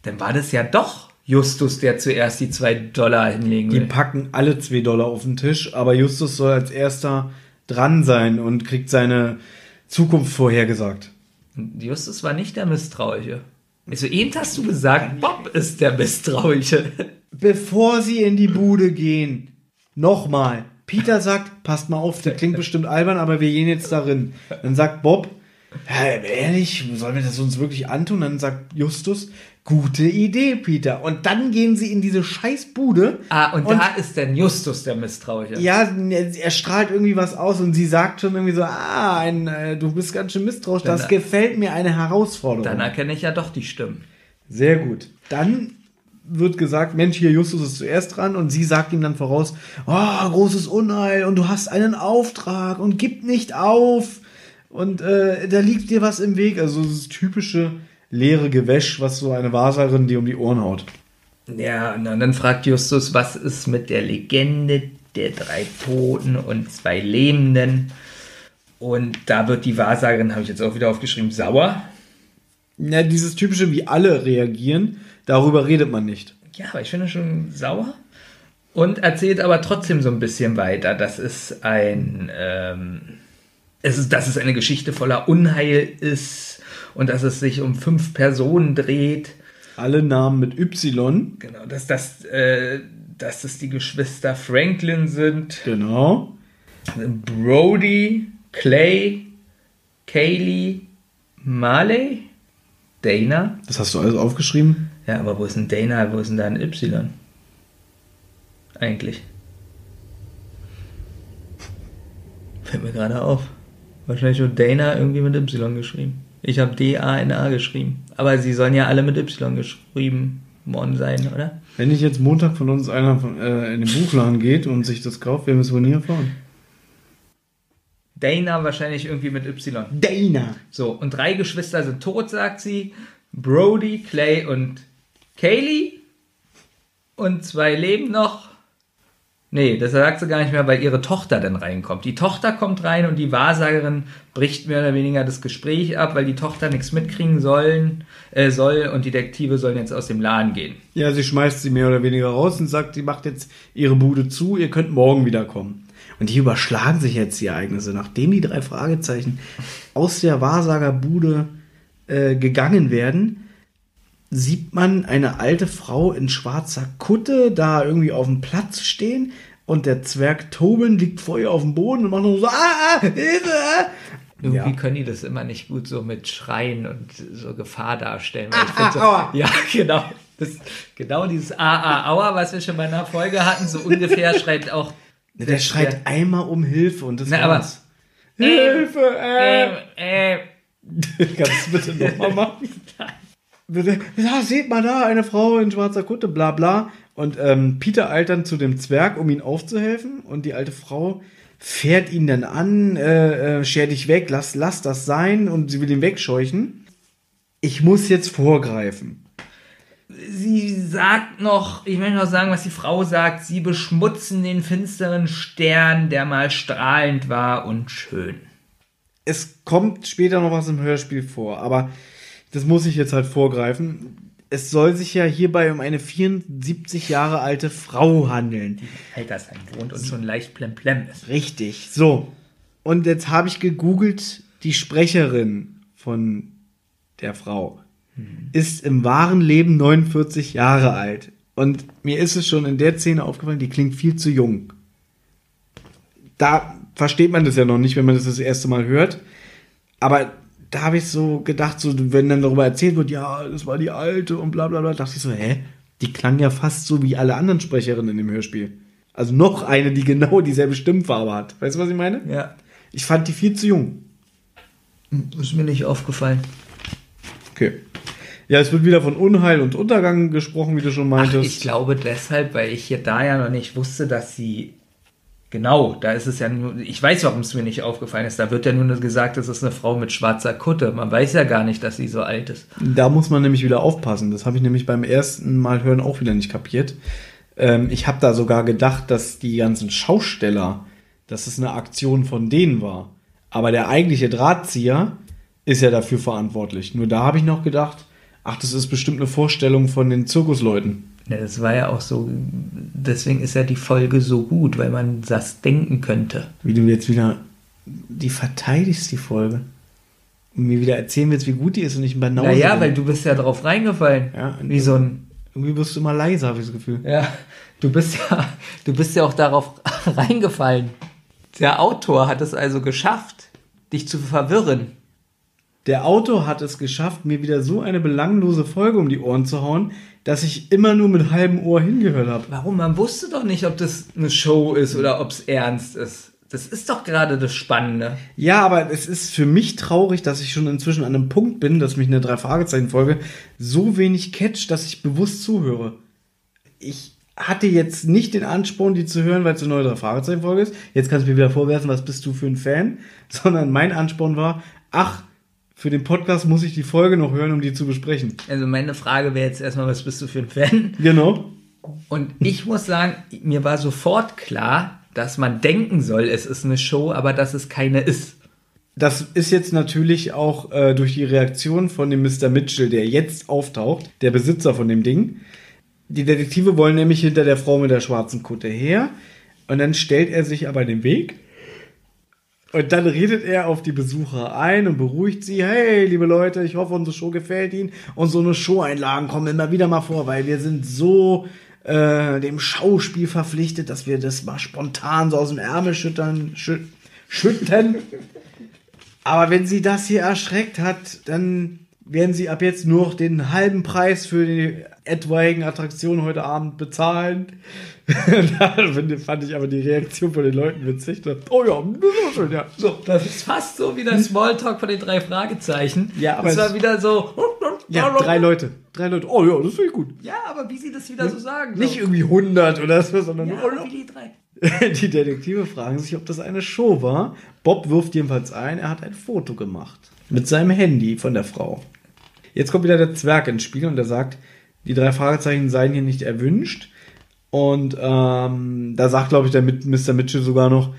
dann war das ja doch Justus, der zuerst die zwei Dollar hinlegen Die will. packen alle zwei Dollar auf den Tisch, aber Justus soll als erster dran sein und kriegt seine Zukunft vorhergesagt. Justus war nicht der Misstrauische. Also eben hast du gesagt, Bob ist der Misstrauische. Bevor sie in die Bude gehen, nochmal. Peter sagt, passt mal auf, das klingt bestimmt albern, aber wir gehen jetzt darin. Dann sagt Bob, ja, ehrlich, sollen wir das uns wirklich antun? Dann sagt Justus, gute Idee, Peter. Und dann gehen sie in diese scheiß Bude. Ah, und, da ist denn Justus der Misstrauische. Ja, er strahlt irgendwie was aus und sie sagt schon irgendwie so, ah, ein, äh, du bist ganz schön misstrauisch, das Dann- gefällt mir, eine Herausforderung. Dann erkenne ich ja doch die Stimmen. Sehr gut. Dann wird gesagt, Mensch, hier Justus ist zuerst dran und sie sagt ihm dann voraus, oh, großes Unheil und du hast einen Auftrag und gib nicht auf und äh, da liegt dir was im Weg. Also das typische leere Gewäsch, was so eine Wahrsagerin dir um die Ohren haut. Ja, und dann fragt Justus, was ist mit der Legende der drei Toten und zwei Lebenden? Und da wird die Wahrsagerin, habe ich jetzt auch wieder aufgeschrieben, sauer. Ja, dieses typische, wie alle reagieren, darüber redet man nicht. Ja, aber ich finde schon sauer. Und erzählt aber trotzdem so ein bisschen weiter. Das ist ein, ähm, es ist, dass es eine Geschichte voller Unheil ist und dass es sich um fünf Personen dreht. Alle Namen mit Y. Genau, dass das, äh, dass es die Geschwister Franklin sind. Genau. Brody, Clay, Kaylee, Marley, Dana. Das hast du alles aufgeschrieben? Ja, aber wo ist denn Dana? Wo ist denn da ein Y? Eigentlich. Fällt mir gerade auf. Wahrscheinlich nur Dana irgendwie mit Y geschrieben. Ich habe D-A-N-A geschrieben. Aber sie sollen ja alle mit Y geschrieben worden sein, oder? Wenn nicht jetzt Montag von uns einer von, äh, in den Buchladen geht und sich das kauft, werden wir es wohl nie erfahren. Dana wahrscheinlich irgendwie mit Y. Dana. So, und drei Geschwister sind tot, sagt sie. Brody, Clay und Kaylee. Und zwei leben noch. Nee, das sagt sie gar nicht mehr, weil ihre Tochter dann reinkommt. Die Tochter kommt rein und die Wahrsagerin bricht mehr oder weniger das Gespräch ab, weil die Tochter nichts mitkriegen sollen, äh, soll und die Detektive sollen jetzt aus dem Laden gehen. Ja, sie schmeißt sie mehr oder weniger raus und sagt, sie macht jetzt ihre Bude zu, ihr könnt morgen wiederkommen. Und hier überschlagen sich jetzt die Ereignisse. Nachdem die drei Fragezeichen aus der Wahrsagerbude äh, gegangen werden, sieht man eine alte Frau in schwarzer Kutte da irgendwie auf dem Platz stehen und der Zwerg Tobin liegt vor ihr auf dem Boden und macht nur so, ah, ah, Hilfe! ah." Irgendwie Ja. können die das immer nicht gut so mit Schreien und so Gefahr darstellen. Ah, find so, ah, aua. Ja, genau. Das, genau dieses A, A, Aua, was wir schon bei einer Folge hatten, so ungefähr schreit auch. Der schreit einmal um Hilfe und das aber- war's. Hilfe! Äh. Äh, äh, Kannst du bitte nochmal machen? Bitte. Ja, seht mal da, eine Frau in schwarzer Kutte, bla bla. Und ähm, Peter eilt dann zu dem Zwerg, um ihm aufzuhelfen. Und die alte Frau fährt ihn dann an, äh, äh, scher dich weg, lass, lass das sein. Und sie will ihn wegscheuchen. Ich muss jetzt vorgreifen. Sie sagt noch, ich möchte noch sagen, was die Frau sagt, sie beschmutzen den finsteren Stern, der mal strahlend war und schön. Es kommt später noch was im Hörspiel vor, aber das muss ich jetzt halt vorgreifen. Es soll sich ja hierbei um eine 74 Jahre alte Frau handeln. Altersheim wohnt und schon leicht plemplem ist. Richtig. So. Und jetzt habe ich gegoogelt, die Sprecherin von der Frau ist im wahren Leben 49 Jahre alt. Und mir ist es schon in der Szene aufgefallen, die klingt viel zu jung. Da versteht man das ja noch nicht, wenn man das das erste Mal hört. Aber da habe ich so gedacht, so, wenn dann darüber erzählt wird, ja, das war die alte und bla bla bla, dachte ich so, hä? Die klang ja fast so wie alle anderen Sprecherinnen in dem Hörspiel. Also noch eine, die genau dieselbe Stimmfarbe hat. Weißt du, was ich meine? Ja. Ich fand die viel zu jung. Ist mir nicht aufgefallen. Okay. Ja, es wird wieder von Unheil und Untergang gesprochen, wie du schon Ach, meintest. ich glaube deshalb, weil ich hier da ja noch nicht wusste, dass sie. Genau, da ist es ja nur. Ich weiß, warum es mir nicht aufgefallen ist. Da wird ja nur gesagt, es ist eine Frau mit schwarzer Kutte. Man weiß ja gar nicht, dass sie so alt ist. Da muss man nämlich wieder aufpassen. Das habe ich nämlich beim ersten Mal hören auch wieder nicht kapiert. Ähm, ich habe da sogar gedacht, dass die ganzen Schausteller, dass es eine Aktion von denen war. Aber der eigentliche Drahtzieher ist ja dafür verantwortlich. Nur da habe ich noch gedacht, ach, das ist bestimmt eine Vorstellung von den Zirkusleuten. Ja, das war ja auch so. Deswegen ist ja die Folge so gut, weil man das denken könnte. Wie du jetzt wieder die verteidigst, die Folge. Und mir wieder erzählen willst, wie gut die ist und ich Banause Naja, bin. weil du bist ja drauf reingefallen. Ja, Wie so ein. Irgendwie wirst du immer leiser, habe ich das Gefühl. Ja, du bist ja, du bist ja auch darauf reingefallen. Der Autor hat es also geschafft, dich zu verwirren. Der Autor hat es geschafft, mir wieder so eine belanglose Folge um die Ohren zu hauen, dass ich immer nur mit halbem Ohr hingehört habe. Warum? Man wusste doch nicht, ob das eine Show ist oder ob es ernst ist. Das ist doch gerade das Spannende. Ja, aber es ist für mich traurig, dass ich schon inzwischen an einem Punkt bin, dass mich eine Drei-Fragezeichen-Folge so wenig catcht, dass ich bewusst zuhöre. Ich hatte jetzt nicht den Ansporn, die zu hören, weil es eine neue Drei-Fragezeichen-Folge ist. Jetzt kannst du mir wieder vorwerfen, was bist du für ein Fan? Sondern mein Ansporn war, ach, für den Podcast muss ich die Folge noch hören, um die zu besprechen. Also meine Frage wäre jetzt erstmal, was bist du für ein Fan? Genau. Und ich muss sagen, mir war sofort klar, dass man denken soll, es ist eine Show, aber dass es keine ist. Das ist jetzt natürlich auch äh, durch die Reaktion von dem Mr. Mitchell, der jetzt auftaucht, der Besitzer von dem Ding. Die Detektive wollen nämlich hinter der Frau mit der schwarzen Kutte her. Und dann stellt er sich aber den Weg. Und dann redet er auf die Besucher ein und beruhigt sie. Hey, liebe Leute, ich hoffe, unsere Show gefällt Ihnen. Und so eine Show-Einlagen kommen immer wieder mal vor, weil wir sind so äh, dem Schauspiel verpflichtet, dass wir das mal spontan so aus dem Ärmel schüttern, schü schütten. Aber wenn sie das hier erschreckt hat, dann werden sie ab jetzt nur noch den halben Preis für die etwaigen Attraktionen heute Abend bezahlen. da fand ich aber die Reaktion von den Leuten witzig. Oh ja, das ist schön, ja. So. Das ist fast so wie der Smalltalk von den drei Fragezeichen. Ja, aber es war wieder so. Ja, drei Leute. Drei Leute. Oh ja, das finde ich gut. Ja, aber wie sie das wieder so sagen. Nicht so. irgendwie 100 oder so, sondern ja, nur, oh die drei. Die Detektive fragen sich, ob das eine Show war. Bob wirft jedenfalls ein, er hat ein Foto gemacht. Mit seinem Handy von der Frau. Jetzt kommt wieder der Zwerg ins Spiel und der sagt, die drei Fragezeichen seien hier nicht erwünscht. Und ähm, da sagt, glaube ich, der Mr. Mitchell sogar noch,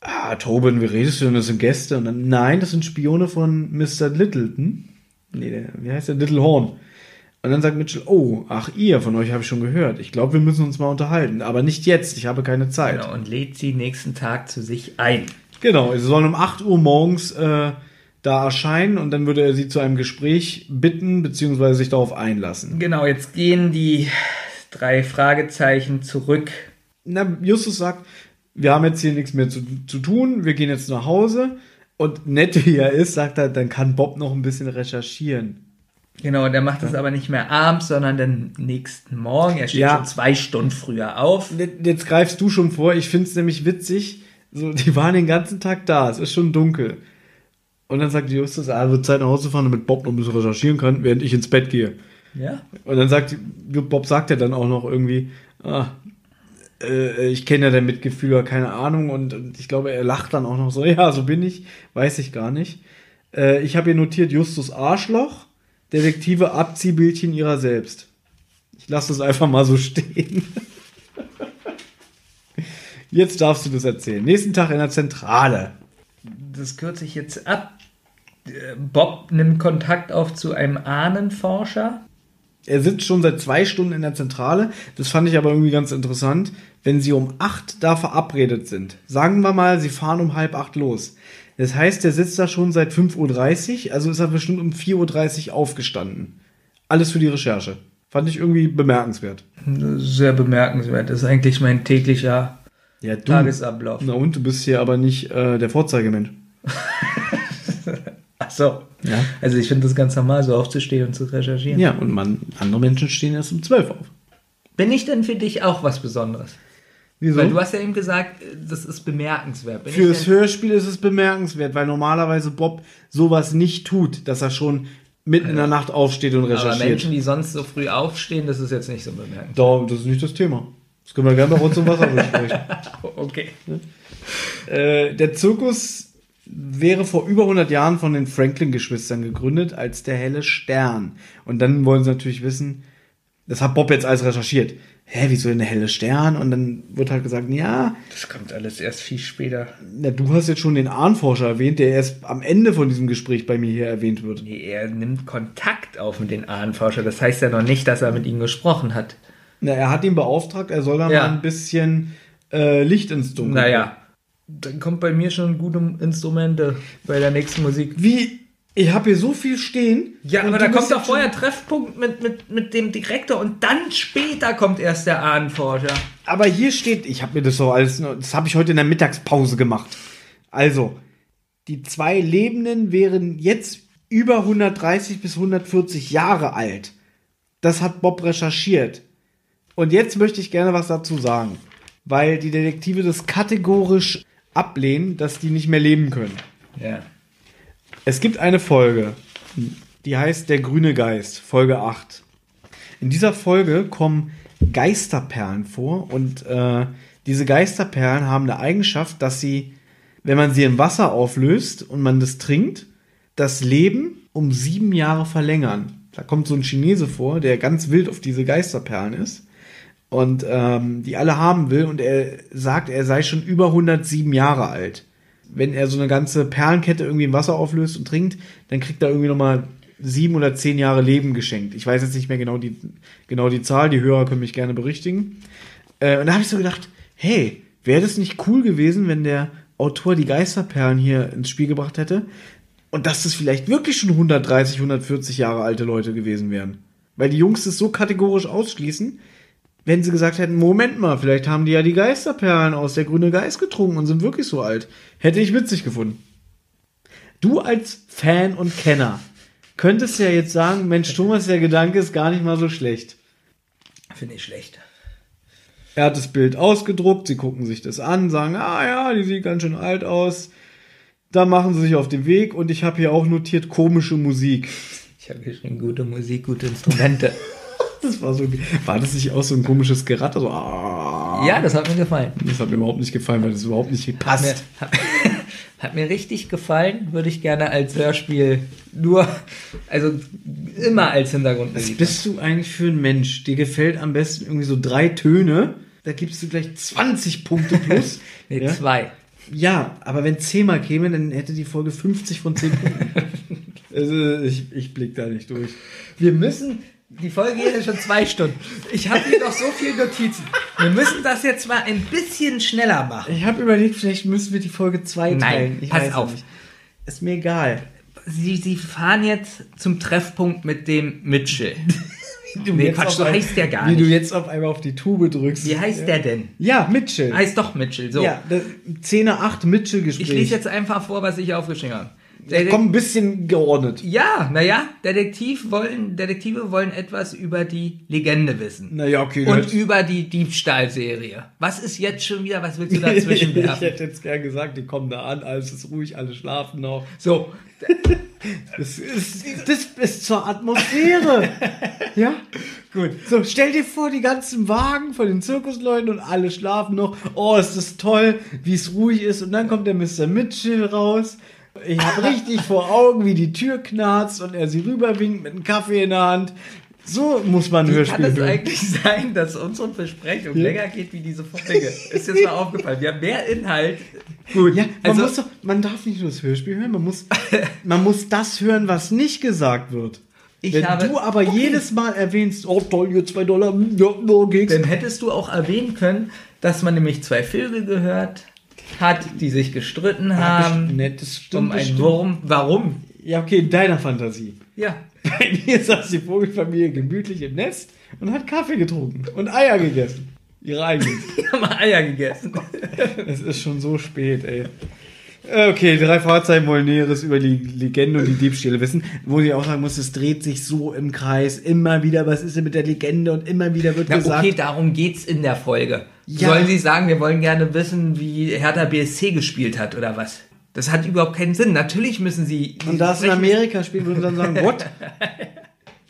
ah, Tobin, wie redest du denn? Das sind Gäste. Und dann, nein, das sind Spione von Mr. Littleton. Nee, der, wie heißt der? Little Horn. Und dann sagt Mitchell, oh, ach, ihr, von euch habe ich schon gehört. Ich glaube, wir müssen uns mal unterhalten. Aber nicht jetzt, ich habe keine Zeit. Genau, und lädt sie nächsten Tag zu sich ein. Genau, sie sollen um 8 Uhr morgens äh, da erscheinen und dann würde er sie zu einem Gespräch bitten, beziehungsweise sich darauf einlassen. Genau, jetzt gehen die drei Fragezeichen zurück. Na, Justus sagt, wir haben jetzt hier nichts mehr zu, zu tun, wir gehen jetzt nach Hause. Und nett wie er ist, sagt er, dann kann Bob noch ein bisschen recherchieren. Genau, der macht das aber nicht mehr abends, sondern den nächsten Morgen. Er steht Ja. schon zwei Stunden früher auf. Jetzt- greifst du schon vor, ich finde es nämlich witzig, so, die waren den ganzen Tag da, es ist schon dunkel. Und dann sagt Justus, ah, wird Zeit nach Hause fahren, damit Bob noch ein bisschen recherchieren kann, während ich ins Bett gehe. Ja. Und dann sagt, Bob sagt ja dann auch noch irgendwie, ah, äh, ich kenne ja dein Mitgefühl, keine Ahnung. Und, und ich glaube, er lacht dann auch noch so, ja, so bin ich, weiß ich gar nicht. Äh, ich habe hier notiert Justus Arschloch, Detektive Abziehbildchen ihrer selbst. Ich lasse es einfach mal so stehen. Jetzt darfst du das erzählen. Nächsten Tag in der Zentrale. Das kürze ich jetzt ab. Bob nimmt Kontakt auf zu einem Ahnenforscher. Er sitzt schon seit zwei Stunden in der Zentrale. Das fand ich aber irgendwie ganz interessant. Wenn sie um acht da verabredet sind, sagen wir mal, sie fahren um halb acht los. Das heißt, der sitzt da schon seit 5.30 Uhr, also ist er bestimmt um 4.30 Uhr aufgestanden. Alles für die Recherche. Fand ich irgendwie bemerkenswert. Sehr bemerkenswert. Das ist eigentlich mein täglicher Ja. Tagesablauf. Na und, du bist hier aber nicht äh, der Vorzeigemensch. So. Ja. Also ich finde das ganz normal, so aufzustehen und zu recherchieren. Ja, und man, andere Menschen stehen erst um 12 auf. Bin ich denn für dich auch was Besonderes? Wieso? Weil du hast ja eben gesagt, das ist bemerkenswert. Bin Für ich das Hörspiel ist es bemerkenswert, weil normalerweise Bob sowas nicht tut, dass er schon mitten in der Nacht aufsteht und aber recherchiert. Menschen, die sonst so früh aufstehen, das ist jetzt nicht so bemerkenswert. Da, das ist nicht das Thema. Das können wir gerne bei Rotz und Wasser besprechen. Okay. Äh, der Zirkus wäre vor über 100 Jahren von den Franklin-Geschwistern gegründet als der helle Stern. Und dann wollen sie natürlich wissen, das hat Bob jetzt alles recherchiert. Hä, wieso denn der helle Stern? Und dann wird halt gesagt, ja, Das kommt alles erst viel später. na, du hast jetzt schon den Ahnforscher erwähnt, der erst am Ende von diesem Gespräch bei mir hier erwähnt wird. Nee, er nimmt Kontakt auf mit den Ahnenforscher. Das heißt ja noch nicht, dass er mit ihnen gesprochen hat. Na, er hat ihn beauftragt, er soll da Ja. mal ein bisschen äh, Licht ins Dunkel. Naja, dann kommt bei mir schon gute Instrumente bei der nächsten Musik. Wie? Ich habe hier so viel stehen. Ja, aber da kommt doch vorher Treffpunkt mit, mit, mit dem Direktor und dann später kommt erst der Ahnenforscher. Aber hier steht, ich habe mir das so alles, das habe ich heute in der Mittagspause gemacht. Also, die zwei Lebenden wären jetzt über 130 bis 140 Jahre alt. Das hat Bob recherchiert. Und jetzt möchte ich gerne was dazu sagen, weil die Detektive das kategorisch ablehnen, dass die nicht mehr leben können. Ja. Es gibt eine Folge, die heißt Der grüne Geist, Folge 8. In dieser Folge kommen Geisterperlen vor und äh, diese Geisterperlen haben eine Eigenschaft, dass sie, wenn man sie in Wasser auflöst und man das trinkt, das Leben um sieben Jahre verlängern. Da kommt so ein Chinese vor, der ganz wild auf diese Geisterperlen ist und ähm, die alle haben will und er sagt, er sei schon über 107 Jahre alt. Wenn er so eine ganze Perlenkette irgendwie im Wasser auflöst und trinkt, dann kriegt er irgendwie nochmal sieben oder zehn Jahre Leben geschenkt. Ich weiß jetzt nicht mehr genau die, genau die Zahl, die Hörer können mich gerne berichtigen. Äh, und da habe ich so gedacht, hey, wäre das nicht cool gewesen, wenn der Autor die Geisterperlen hier ins Spiel gebracht hätte und dass das vielleicht wirklich schon 130, 140 Jahre alte Leute gewesen wären. Weil die Jungs das so kategorisch ausschließen, wenn sie gesagt hätten, Moment mal, vielleicht haben die ja die Geisterperlen aus der grüne Geist getrunken und sind wirklich so alt. Hätte ich witzig gefunden. Du als Fan und Kenner könntest ja jetzt sagen, Mensch, Thomas, der Gedanke ist gar nicht mal so schlecht. Finde ich schlecht. Er hat das Bild ausgedruckt, sie gucken sich das an, sagen, ah ja, die sieht ganz schön alt aus. Da machen sie sich auf den Weg und ich habe hier auch notiert komische Musik. Ich habe geschrieben, gute Musik, gute Instrumente. Das war so, war das nicht auch so ein komisches Geratter? So, ah. ja, das hat mir gefallen. Das hat mir überhaupt nicht gefallen, weil das überhaupt nicht Hat mir, passt. hat, hat mir richtig gefallen, würde ich gerne als Hörspiel nur, also immer als Was Hintergrundmusik. bist du eigentlich für ein Mensch? Dir gefällt am besten irgendwie so drei Töne, da gibst du gleich 20 Punkte plus. Nee, ja? zwei. ja, aber wenn 10 mal käme, dann hätte die Folge 50 von 10 Punkten. also ich, ich blick da nicht durch. Wir müssen, die Folge geht ja schon zwei Stunden. Ich habe hier noch so viele Notizen. Wir müssen das jetzt mal ein bisschen schneller machen. Ich habe überlegt, vielleicht müssen wir die Folge 2 Nein, teilen. Ich pass weiß auf. Nicht. Ist mir egal. Sie, Sie fahren jetzt zum Treffpunkt mit dem Mitchell. Du Nee, Quatsch, so ein- heißt der gar Wie du nicht. jetzt auf einmal auf die Tube drückst. Wie heißt der denn? Ja, Mitchell. Heißt doch Mitchell. So. Ja, das Szene 8 Mitchell-Gespräch. Ich lese jetzt einfach vor, was ich aufgeschrieben habe. Der, Komm, ein bisschen geordnet. ja, naja, Detektiv wollen, Detektive wollen etwas über die Legende wissen. Naja, okay. Und jetzt- über die Diebstahlserie. Was ist jetzt schon wieder? Was willst du dazwischen ich werfen? hätte jetzt gern gesagt, die kommen da an, alles ist ruhig, alle schlafen noch. So, Das ist, das ist zur Atmosphäre. ja? Gut. So, stell dir vor, die ganzen Wagen von den Zirkusleuten und alle schlafen noch. Oh, ist das toll, wie es ruhig ist. Und dann kommt der Mr. Mitchell raus Ich habe richtig vor Augen, wie die Tür knarzt und er sie rüberwinkt mit einem Kaffee in der Hand. So muss man ein Wie Hörspiel kann es eigentlich sein, dass unsere Besprechung länger geht wie diese Folge? Ist jetzt mal aufgefallen. Wir haben mehr Inhalt. Gut, Ja, man, also muss doch, man darf nicht nur das Hörspiel hören, man muss, man muss das hören, was nicht gesagt wird. Ich Wenn habe- du aber jedes Mal erwähnst, oh toll, hier zwei Dollar, hm, ja, no, Keks. dann hättest du auch erwähnen können, dass man nämlich zwei Vögel gehört hat, die sich gestritten haben Nett, das stimmt, um einen stimmt. Wurm. Warum? Ja, okay, in deiner Fantasie. Ja. Bei mir saß die Vogelfamilie gemütlich im Nest und hat Kaffee getrunken und Eier gegessen. Ihre eigenen. Die haben Eier gegessen. es ist schon so spät, ey. Okay, drei Fahrzeuge wollen Näheres über die Legende und die Diebstähle wissen. Wo ich auch sagen muss, es dreht sich so im Kreis. Immer wieder, was ist denn mit der Legende? Und immer wieder wird Na, gesagt. okay, darum geht's in der Folge. Ja. Sollen Sie sagen, wir wollen gerne wissen, wie Hertha BSC gespielt hat oder was? Das hat überhaupt keinen Sinn. Natürlich müssen Sie. Und da es in Amerika spielt, würden sie dann sagen, what?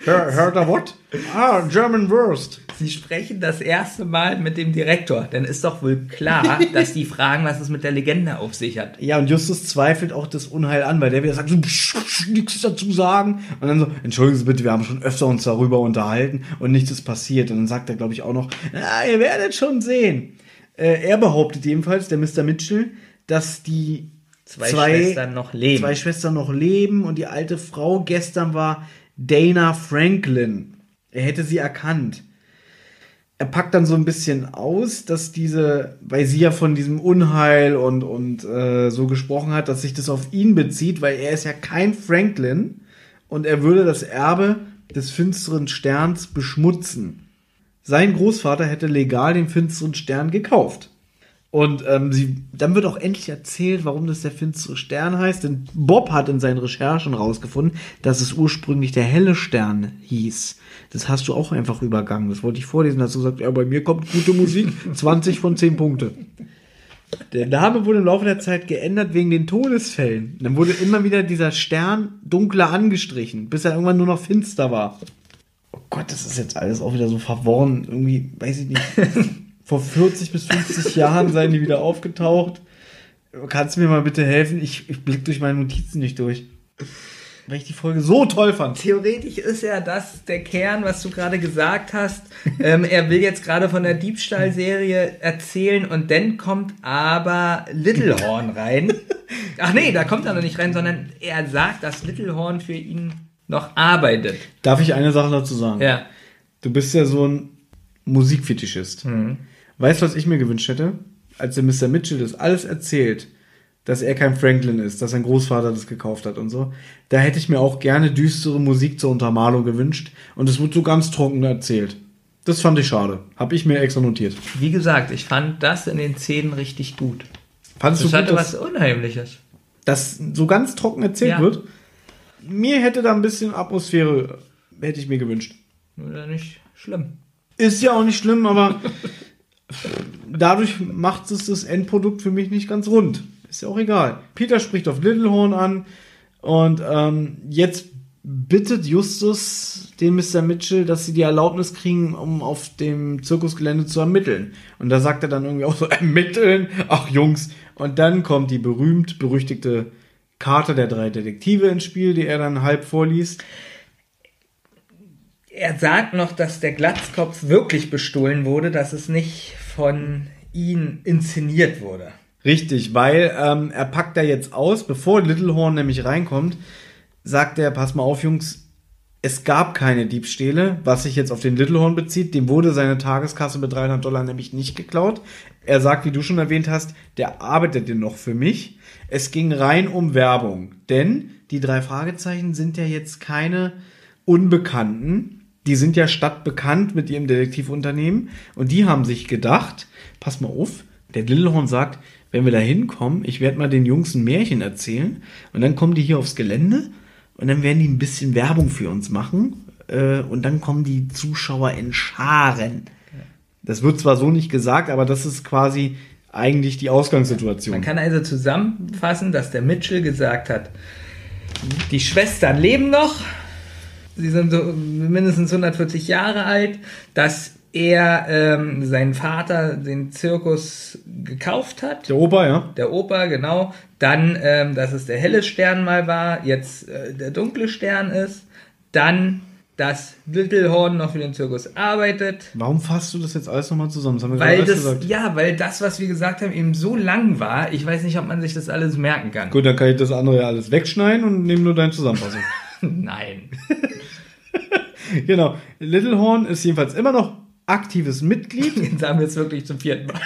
Hör, hört er what? Ah, German Wurst. Sie sprechen das erste Mal mit dem Direktor. Dann ist doch wohl klar, dass die fragen, was es mit der Legende auf sich hat. Ja, und Justus zweifelt auch das Unheil an, weil der wieder sagt, so, psch, psch, nichts dazu sagen. Und dann so, entschuldigen Sie bitte, wir haben schon öfter uns darüber unterhalten und nichts ist passiert. Und dann sagt er, glaube ich, auch noch, na, ihr werdet schon sehen. Äh, er behauptet jedenfalls, der Mr. Mitchell, dass die Zwei Schwestern noch leben. Zwei Schwestern noch leben und die alte Frau gestern war Dana Franklin. Er hätte sie erkannt. Er packt dann so ein bisschen aus, dass diese, weil sie ja von diesem Unheil und, und äh, so gesprochen hat, dass sich das auf ihn bezieht, weil er ist ja kein Franklin und er würde das Erbe des finsteren Sterns beschmutzen. Sein Großvater hätte legal den finsteren Stern gekauft. Und ähm, sie, dann wird auch endlich erzählt, warum das der finstere Stern heißt. Denn Bob hat in seinen Recherchen rausgefunden, dass es ursprünglich der helle Stern hieß. Das hast du auch einfach übergangen. Das wollte ich vorlesen. Hast du gesagt, ja, bei mir kommt gute Musik, 20 von 10 Punkte. Der Name wurde im Laufe der Zeit geändert wegen den Todesfällen. Dann wurde immer wieder dieser Stern dunkler angestrichen, bis er irgendwann nur noch finster war. Oh Gott, das ist jetzt alles auch wieder so verworren. Irgendwie, weiß ich nicht. Vor 40 bis 50 Jahren seien die wieder aufgetaucht. Kannst du mir mal bitte helfen? Ich, ich blick durch meine Notizen nicht durch. Weil ich die Folge so toll fand. Theoretisch ist ja das der Kern, was du gerade gesagt hast. ähm, er will jetzt gerade von der Diebstahlserie erzählen und dann kommt aber Littlehorn rein. Ach nee, da kommt er noch nicht rein, sondern er sagt, dass Littlehorn für ihn noch arbeitet. Darf ich eine Sache dazu sagen? Ja. Du bist ja so ein Musikfetischist. Weißt du, was ich mir gewünscht hätte? Als der Mr. Mitchell das alles erzählt, dass er kein Franklin ist, dass sein Großvater das gekauft hat und so, da hätte ich mir auch gerne düstere Musik zur Untermalung gewünscht und es wurde so ganz trocken erzählt. Das fand ich schade. Hab ich mir extra notiert. Wie gesagt, ich fand das in den Szenen richtig gut. Fandest Das du gut, hatte dass was Unheimliches. das so ganz trocken erzählt Ja. wird? Mir hätte da ein bisschen Atmosphäre, hätte ich mir gewünscht. Oder nicht schlimm. Ist ja auch nicht schlimm, aber dadurch macht es das Endprodukt für mich nicht ganz rund. Ist ja auch egal. Peter spricht auf Littlehorn an und ähm, jetzt bittet Justus den Mr. Mitchell, dass sie die Erlaubnis kriegen, um auf dem Zirkusgelände zu ermitteln. Und da sagt er dann irgendwie auch so, ermitteln? Ach Jungs. Und dann kommt die berühmt berüchtigte Karte der drei Detektive ins Spiel, die er dann halb vorliest. Er sagt noch, dass der Glatzkopf wirklich bestohlen wurde, dass es nicht von ihm inszeniert wurde. Richtig, weil ähm, er packt da jetzt aus, bevor Littlehorn nämlich reinkommt, sagt er, pass mal auf, Jungs, es gab keine Diebstähle, was sich jetzt auf den Littlehorn bezieht. Dem wurde seine Tageskasse mit 300 Dollar nämlich nicht geklaut. Er sagt, wie du schon erwähnt hast, der arbeitet denn noch für mich. Es ging rein um Werbung, denn die drei Fragezeichen sind ja jetzt keine Unbekannten. Die sind ja stadtbekannt mit ihrem Detektivunternehmen und die haben sich gedacht, pass mal auf, der Littlehorn sagt, wenn wir da hinkommen, ich werde mal den Jungs ein Märchen erzählen und dann kommen die hier aufs Gelände und dann werden die ein bisschen Werbung für uns machen äh, und dann kommen die Zuschauer in Scharen. Das wird zwar so nicht gesagt, aber das ist quasi eigentlich die Ausgangssituation. Man kann also zusammenfassen, dass der Mitchell gesagt hat, die Schwestern leben noch, sie sind so mindestens 140 Jahre alt, dass er ähm, seinen Vater den Zirkus gekauft hat. Der Opa, ja. Der Opa, genau. Dann, ähm, dass es der helle Stern mal war, jetzt äh, der dunkle Stern ist. Dann, dass Little Horn noch für den Zirkus arbeitet. Warum fasst du das jetzt alles nochmal zusammen? Das haben wir Weil das, gesagt. ja, weil das, was wir gesagt haben, eben so lang war. Ich weiß nicht, ob man sich das alles merken kann. Gut, dann kann ich das andere ja alles wegschneiden und nehme nur deine Zusammenfassung. Nein. genau. Little Horn ist jedenfalls immer noch aktives Mitglied Den sagen wir jetzt wirklich zum vierten Mal.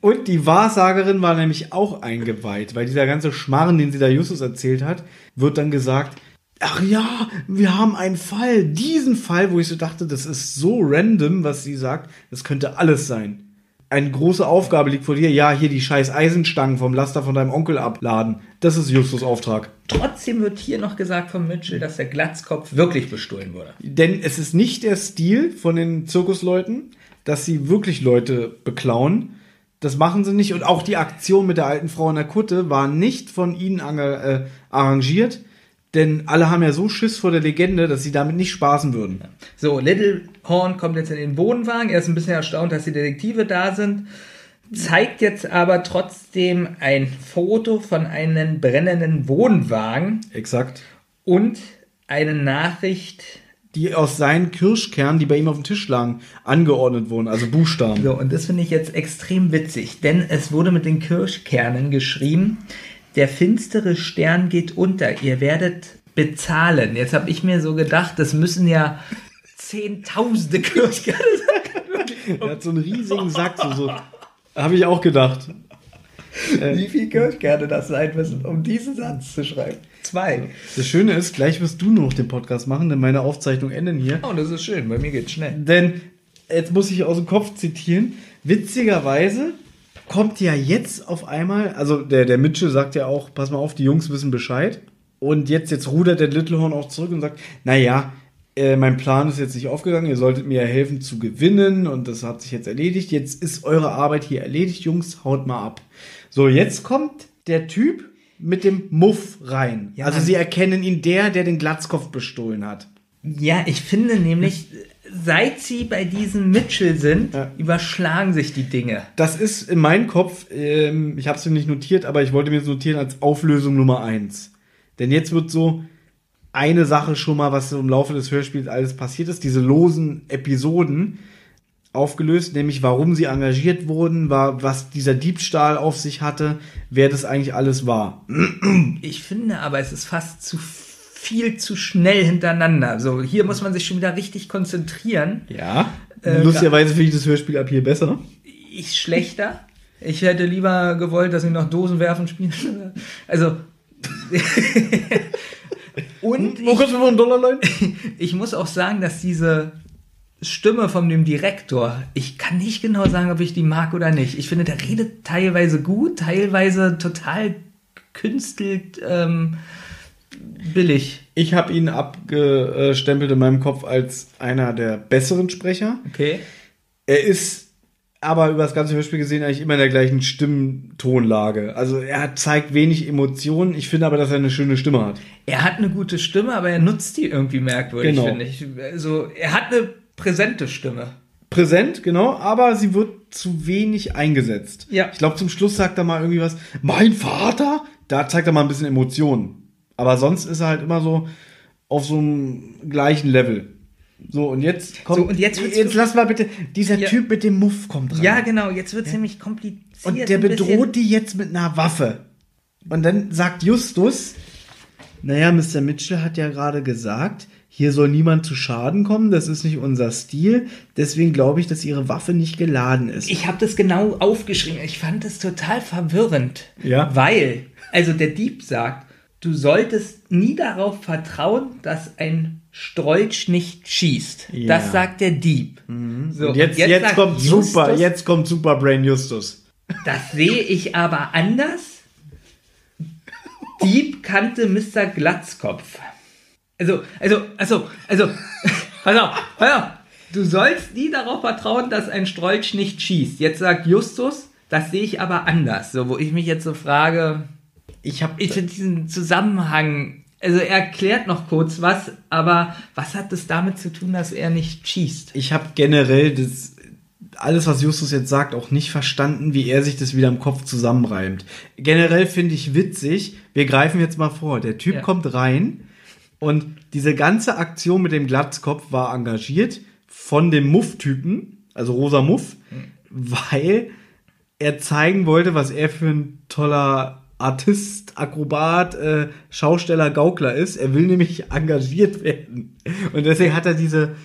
und die Wahrsagerin war nämlich auch eingeweiht, weil dieser ganze Schmarren, den sie da Justus erzählt hat, wird dann gesagt, ach ja, wir haben einen Fall, diesen Fall, wo ich so dachte, das ist so random, was sie sagt, das könnte alles sein. Eine große Aufgabe liegt vor dir, ja, hier die scheiß Eisenstangen vom Laster von deinem Onkel abladen. Das ist Justus Auftrag. Trotzdem wird hier noch gesagt von Mitchell, dass der Glatzkopf wirklich bestohlen wurde. Denn es ist nicht der Stil von den Zirkusleuten, dass sie wirklich Leute beklauen. Das machen sie nicht. Und auch die Aktion mit der alten Frau in der Kutte war nicht von ihnen äh, arrangiert. Denn alle haben ja so Schiss vor der Legende, dass sie damit nicht spaßen würden. So, Little Horn kommt jetzt in den Wohnwagen. Er ist ein bisschen erstaunt, dass die Detektive da sind. Zeigt jetzt aber trotzdem ein Foto von einem brennenden Wohnwagen Exakt. und eine Nachricht. Die aus seinen Kirschkernen, die bei ihm auf dem Tisch lagen, angeordnet wurden. Also Buchstaben. So, und das finde ich jetzt extrem witzig, denn es wurde mit den Kirschkernen geschrieben, der finstere Stern geht unter, ihr werdet bezahlen. Jetzt habe ich mir so gedacht, das müssen ja zehntausende Kirschkerne sein. Er hat so einen riesigen Sack. So, so. Habe ich auch gedacht. Wie viel Kirschkerne das sein müssen, um diesen Satz zu schreiben? Zwei. Das Schöne ist, gleich wirst du noch den Podcast machen, denn meine Aufzeichnungen enden hier. Oh, das ist schön, bei mir geht's schnell. Denn, jetzt muss ich aus dem Kopf zitieren, witzigerweise kommt ja jetzt auf einmal, also der, der Mitchell sagt ja auch, pass mal auf, die Jungs wissen Bescheid. Und jetzt, jetzt rudert der Littlehorn auch zurück und sagt, naja, äh, mein Plan ist jetzt nicht aufgegangen, ihr solltet mir helfen zu gewinnen und das hat sich jetzt erledigt. Jetzt ist eure Arbeit hier erledigt, Jungs, haut mal ab. So, jetzt kommt der Typ mit dem Muff rein. Ja. also sie erkennen ihn der, der den Glatzkopf bestohlen hat. Ja, ich finde nämlich, seit sie bei diesem Mitchell sind, Ja. überschlagen sich die Dinge. Das ist in meinem Kopf, ähm, ich habe es mir nicht notiert, aber ich wollte mir es notieren als Auflösung Nummer eins. Denn jetzt wird so eine Sache schon mal, was im Laufe des Hörspiels alles passiert ist, diese losen Episoden aufgelöst, nämlich warum sie engagiert wurden, war, was dieser Diebstahl auf sich hatte, wer das eigentlich alles war. Ich finde aber, es ist fast zu viel zu schnell hintereinander. So, hier muss man sich schon wieder richtig konzentrieren. Ja. Äh, Lustigerweise finde ich das Hörspiel ab hier besser. Ich schlechter. Ich hätte lieber gewollt, dass sie noch Dosen werfen spielen. Also. Und Wo ich, kannst du einen Dollar leihen? ich muss auch sagen, dass diese Stimme von dem Direktor, ich kann nicht genau sagen, ob ich die mag oder nicht. Ich finde, der redet teilweise gut, teilweise total künstelt ähm, billig. Ich habe ihn abgestempelt in meinem Kopf als einer der besseren Sprecher. Okay. Er ist aber über das ganze Hörspiel gesehen eigentlich immer in der gleichen Stimmtonlage. Also er zeigt wenig Emotionen. Ich finde aber, dass er eine schöne Stimme hat. Er hat eine gute Stimme, aber er nutzt die irgendwie merkwürdig, Genau. finde ich. Also, er hat eine präsente Stimme. Präsent, genau, aber sie wird zu wenig eingesetzt. Ja. Ich glaube, zum Schluss sagt er mal irgendwie was. Mein Vater? Da zeigt er mal ein bisschen Emotionen. Aber sonst ist er halt immer so auf so einem gleichen Level. So, und jetzt kommt. So, und jetzt jetzt lass mal bitte. Dieser Ja. Typ mit dem Muff kommt rein. Ja, genau, jetzt wird es nämlich kompliziert. Und der bedroht die jetzt mit einer Waffe. Und dann sagt Justus, naja, Mr. Mitchell hat ja gerade gesagt, hier soll niemand zu Schaden kommen, das ist nicht unser Stil. Deswegen glaube ich, dass ihre Waffe nicht geladen ist. Ich habe das genau aufgeschrieben. Ich fand das total verwirrend. Ja. Weil, also der Dieb sagt, du solltest nie darauf vertrauen, dass ein Strolch nicht schießt. Ja. Mhm. Das sagt der Dieb. So, und jetzt, jetzt, sagt kommt Justus, super, jetzt kommt Superbrain Justus. Das sehe ich aber anders. Dieb kannte Mr. Glatzkopf. Also, also, also, also, pass auf, pass auf. Du sollst nie darauf vertrauen, dass ein Strolch nicht schießt. Jetzt sagt Justus, das sehe ich aber anders. So, wo ich mich jetzt so frage, Ich habe ich finde diesen Zusammenhang, also er erklärt noch kurz was, aber was hat das damit zu tun, dass er nicht schießt? ich habe generell das alles, was Justus jetzt sagt, auch nicht verstanden, wie er sich das wieder im Kopf zusammenreimt. Generell finde ich witzig, wir greifen jetzt mal vor, der Typ Ja. kommt rein und diese ganze Aktion mit dem Glatzkopf war engagiert von dem Muff-Typen, also Rosa Muff, weil er zeigen wollte, was er für ein toller Artist, Akrobat, äh, Schausteller, Gaukler ist. Er will nämlich engagiert werden. Und deswegen hat er diese,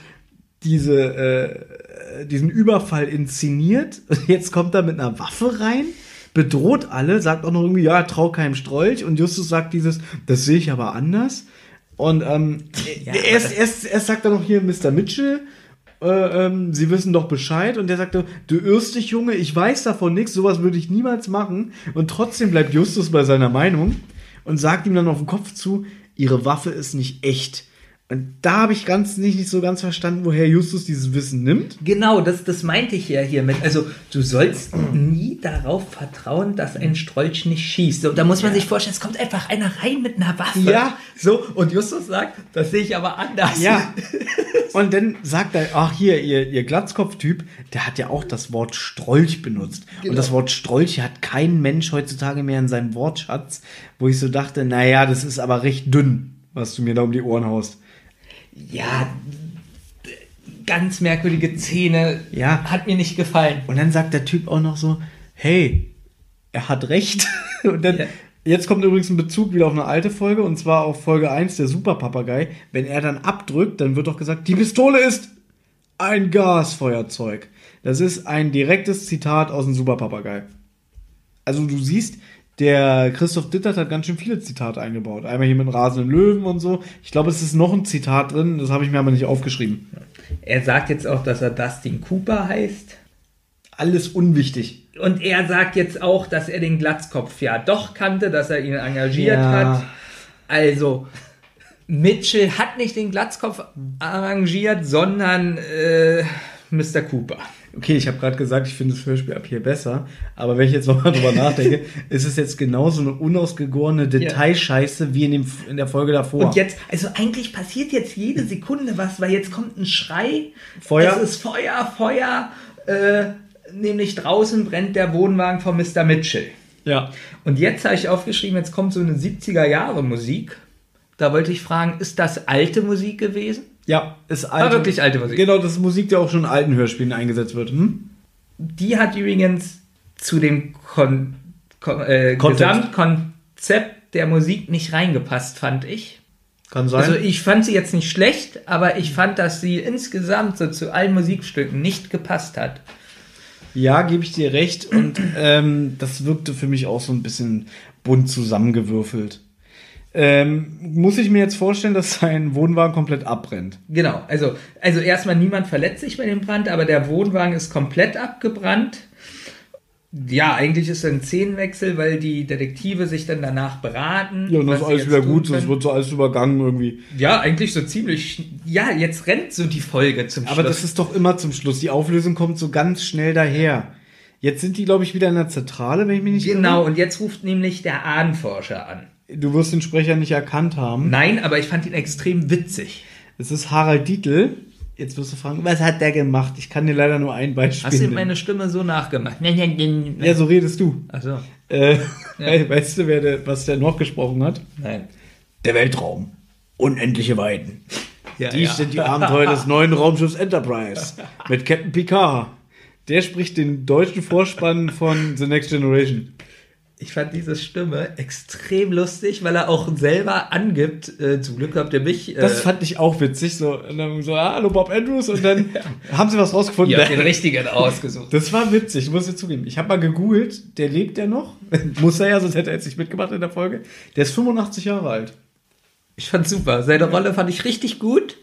diese, äh, diesen Überfall inszeniert. Und jetzt kommt er mit einer Waffe rein, bedroht alle, sagt auch noch irgendwie, ja, trau keinem Strolch. Und Justus sagt dieses, das sehe ich aber anders. Und ähm, Ja, erst, erst, erst sagt er noch hier Mr. Mitchell, äh, ähm, Sie wissen doch Bescheid. Und der sagte, du irrst dich, Junge, ich weiß davon nichts, sowas würde ich niemals machen. Und trotzdem bleibt Justus bei seiner Meinung und sagt ihm dann auf den Kopf zu, Ihre Waffe ist nicht echt. Und da habe ich ganz nicht, nicht so ganz verstanden, woher Justus dieses Wissen nimmt. Genau, das, das meinte ich ja hiermit. Also, du sollst nie darauf vertrauen, dass ein Strolch nicht schießt. So, da muss man sich vorstellen, es kommt einfach einer rein mit einer Waffe. Ja. So, und Justus sagt, das sehe ich aber anders. Ja. Und dann sagt er, ach hier, ihr, ihr Glatzkopf-Typ, der hat ja auch das Wort Strolch benutzt. Und das Wort Strolch hat kein Mensch heutzutage mehr in seinem Wortschatz, wo ich so dachte, naja, das ist aber recht dünn, was du mir da um die Ohren haust. Ja, ganz merkwürdige Szene. Ja. Hat mir nicht gefallen. Und dann sagt der Typ auch noch so, hey, er hat recht. Und dann, Ja. jetzt kommt übrigens ein Bezug wieder auf eine alte Folge, und zwar auf Folge 1, der Superpapagei. Wenn er dann abdrückt, dann wird doch gesagt, die Pistole ist ein Gasfeuerzeug. Das ist ein direktes Zitat aus dem Superpapagei. Also du siehst, der Christoph Dittert hat ganz schön viele Zitate eingebaut. Einmal hier mit rasenden Löwen und so. Ich glaube, es ist noch ein Zitat drin, das habe ich mir aber nicht aufgeschrieben. Er sagt jetzt auch, dass er Dustin Cooper heißt. Alles unwichtig. Und er sagt jetzt auch, dass er den Glatzkopf ja doch kannte, dass er ihn engagiert Ja. hat. Also, Mitchell hat nicht den Glatzkopf arrangiert, sondern äh, Mr. Cooper. Okay, ich habe gerade gesagt, ich finde das Hörspiel ab hier besser, aber wenn ich jetzt nochmal drüber nachdenke, ist es jetzt genauso eine unausgegorene Detailscheiße wie in, dem, in der Folge davor. Und jetzt, also eigentlich passiert jetzt jede Sekunde was, weil jetzt kommt ein Schrei. Feuer. Es ist Feuer, Feuer. Äh, nämlich draußen brennt der Wohnwagen von Mr. Mitchell. ja. Und jetzt habe ich aufgeschrieben, jetzt kommt so eine 70er Jahre Musik. Da wollte ich fragen, ist das alte Musik gewesen? Ja, ist alte, wirklich alte Musik. Genau, das ist Musik, die auch schon in alten Hörspielen eingesetzt wird. Hm? Die hat übrigens zu dem Kon Kon äh. Gesamtkonzept der Musik nicht reingepasst, fand ich. Kann sein. Also ich fand sie jetzt nicht schlecht, aber ich fand, dass sie insgesamt so zu allen Musikstücken nicht gepasst hat. ja, gebe ich dir recht. Und ähm, das wirkte für mich auch so ein bisschen bunt zusammengewürfelt. Ähm, muss ich mir jetzt vorstellen, dass sein Wohnwagen komplett abbrennt? Genau, also, also erstmal niemand verletzt sich bei dem Brand, aber der Wohnwagen ist komplett abgebrannt. Ja, eigentlich ist ein Szenenwechsel, weil die Detektive sich dann danach beraten. Ja, und das ist alles wieder gut, sonst wird so alles übergangen irgendwie. Ja, eigentlich so ziemlich. Ja, jetzt rennt so die Folge zum Aber Schluss. das ist doch immer zum Schluss. Die Auflösung kommt so ganz schnell daher. Jetzt sind die, glaube ich, wieder in der Zentrale, wenn ich mich nicht genau, irre. und jetzt ruft nämlich der Ahnenforscher an. Du wirst den Sprecher nicht erkannt haben. Nein, aber ich fand ihn extrem witzig. Es ist Harald Dietl. Jetzt wirst du fragen, was hat der gemacht? Ich kann dir leider nur ein Beispiel Hast du ihm meine Stimme so nachgemacht? Ja, so redest du. Achso. Äh, Ja. Weißt du, wer der, was der noch gesprochen hat? Nein. Der Weltraum. Unendliche Weiten. Ja, Dies sind die Abenteuer des neuen Raumschiffs Enterprise mit Captain Picard. Der spricht den deutschen Vorspann von The Next Generation. Ich fand diese Stimme extrem lustig, weil er auch selber angibt, äh, zum Glück habt ihr mich. Äh, Das fand ich auch witzig. So, und dann so ah, hallo Bob Andrews. Und dann haben sie was rausgefunden. ihr habt den richtigen ausgesucht. Das war witzig, muss ich zugeben. Ich habe mal gegoogelt, der lebt ja noch. Muss er ja, sonst hätte er jetzt nicht mitgemacht in der Folge. Der ist 85 Jahre alt. Ich fand's super. Seine Rolle fand ich richtig gut.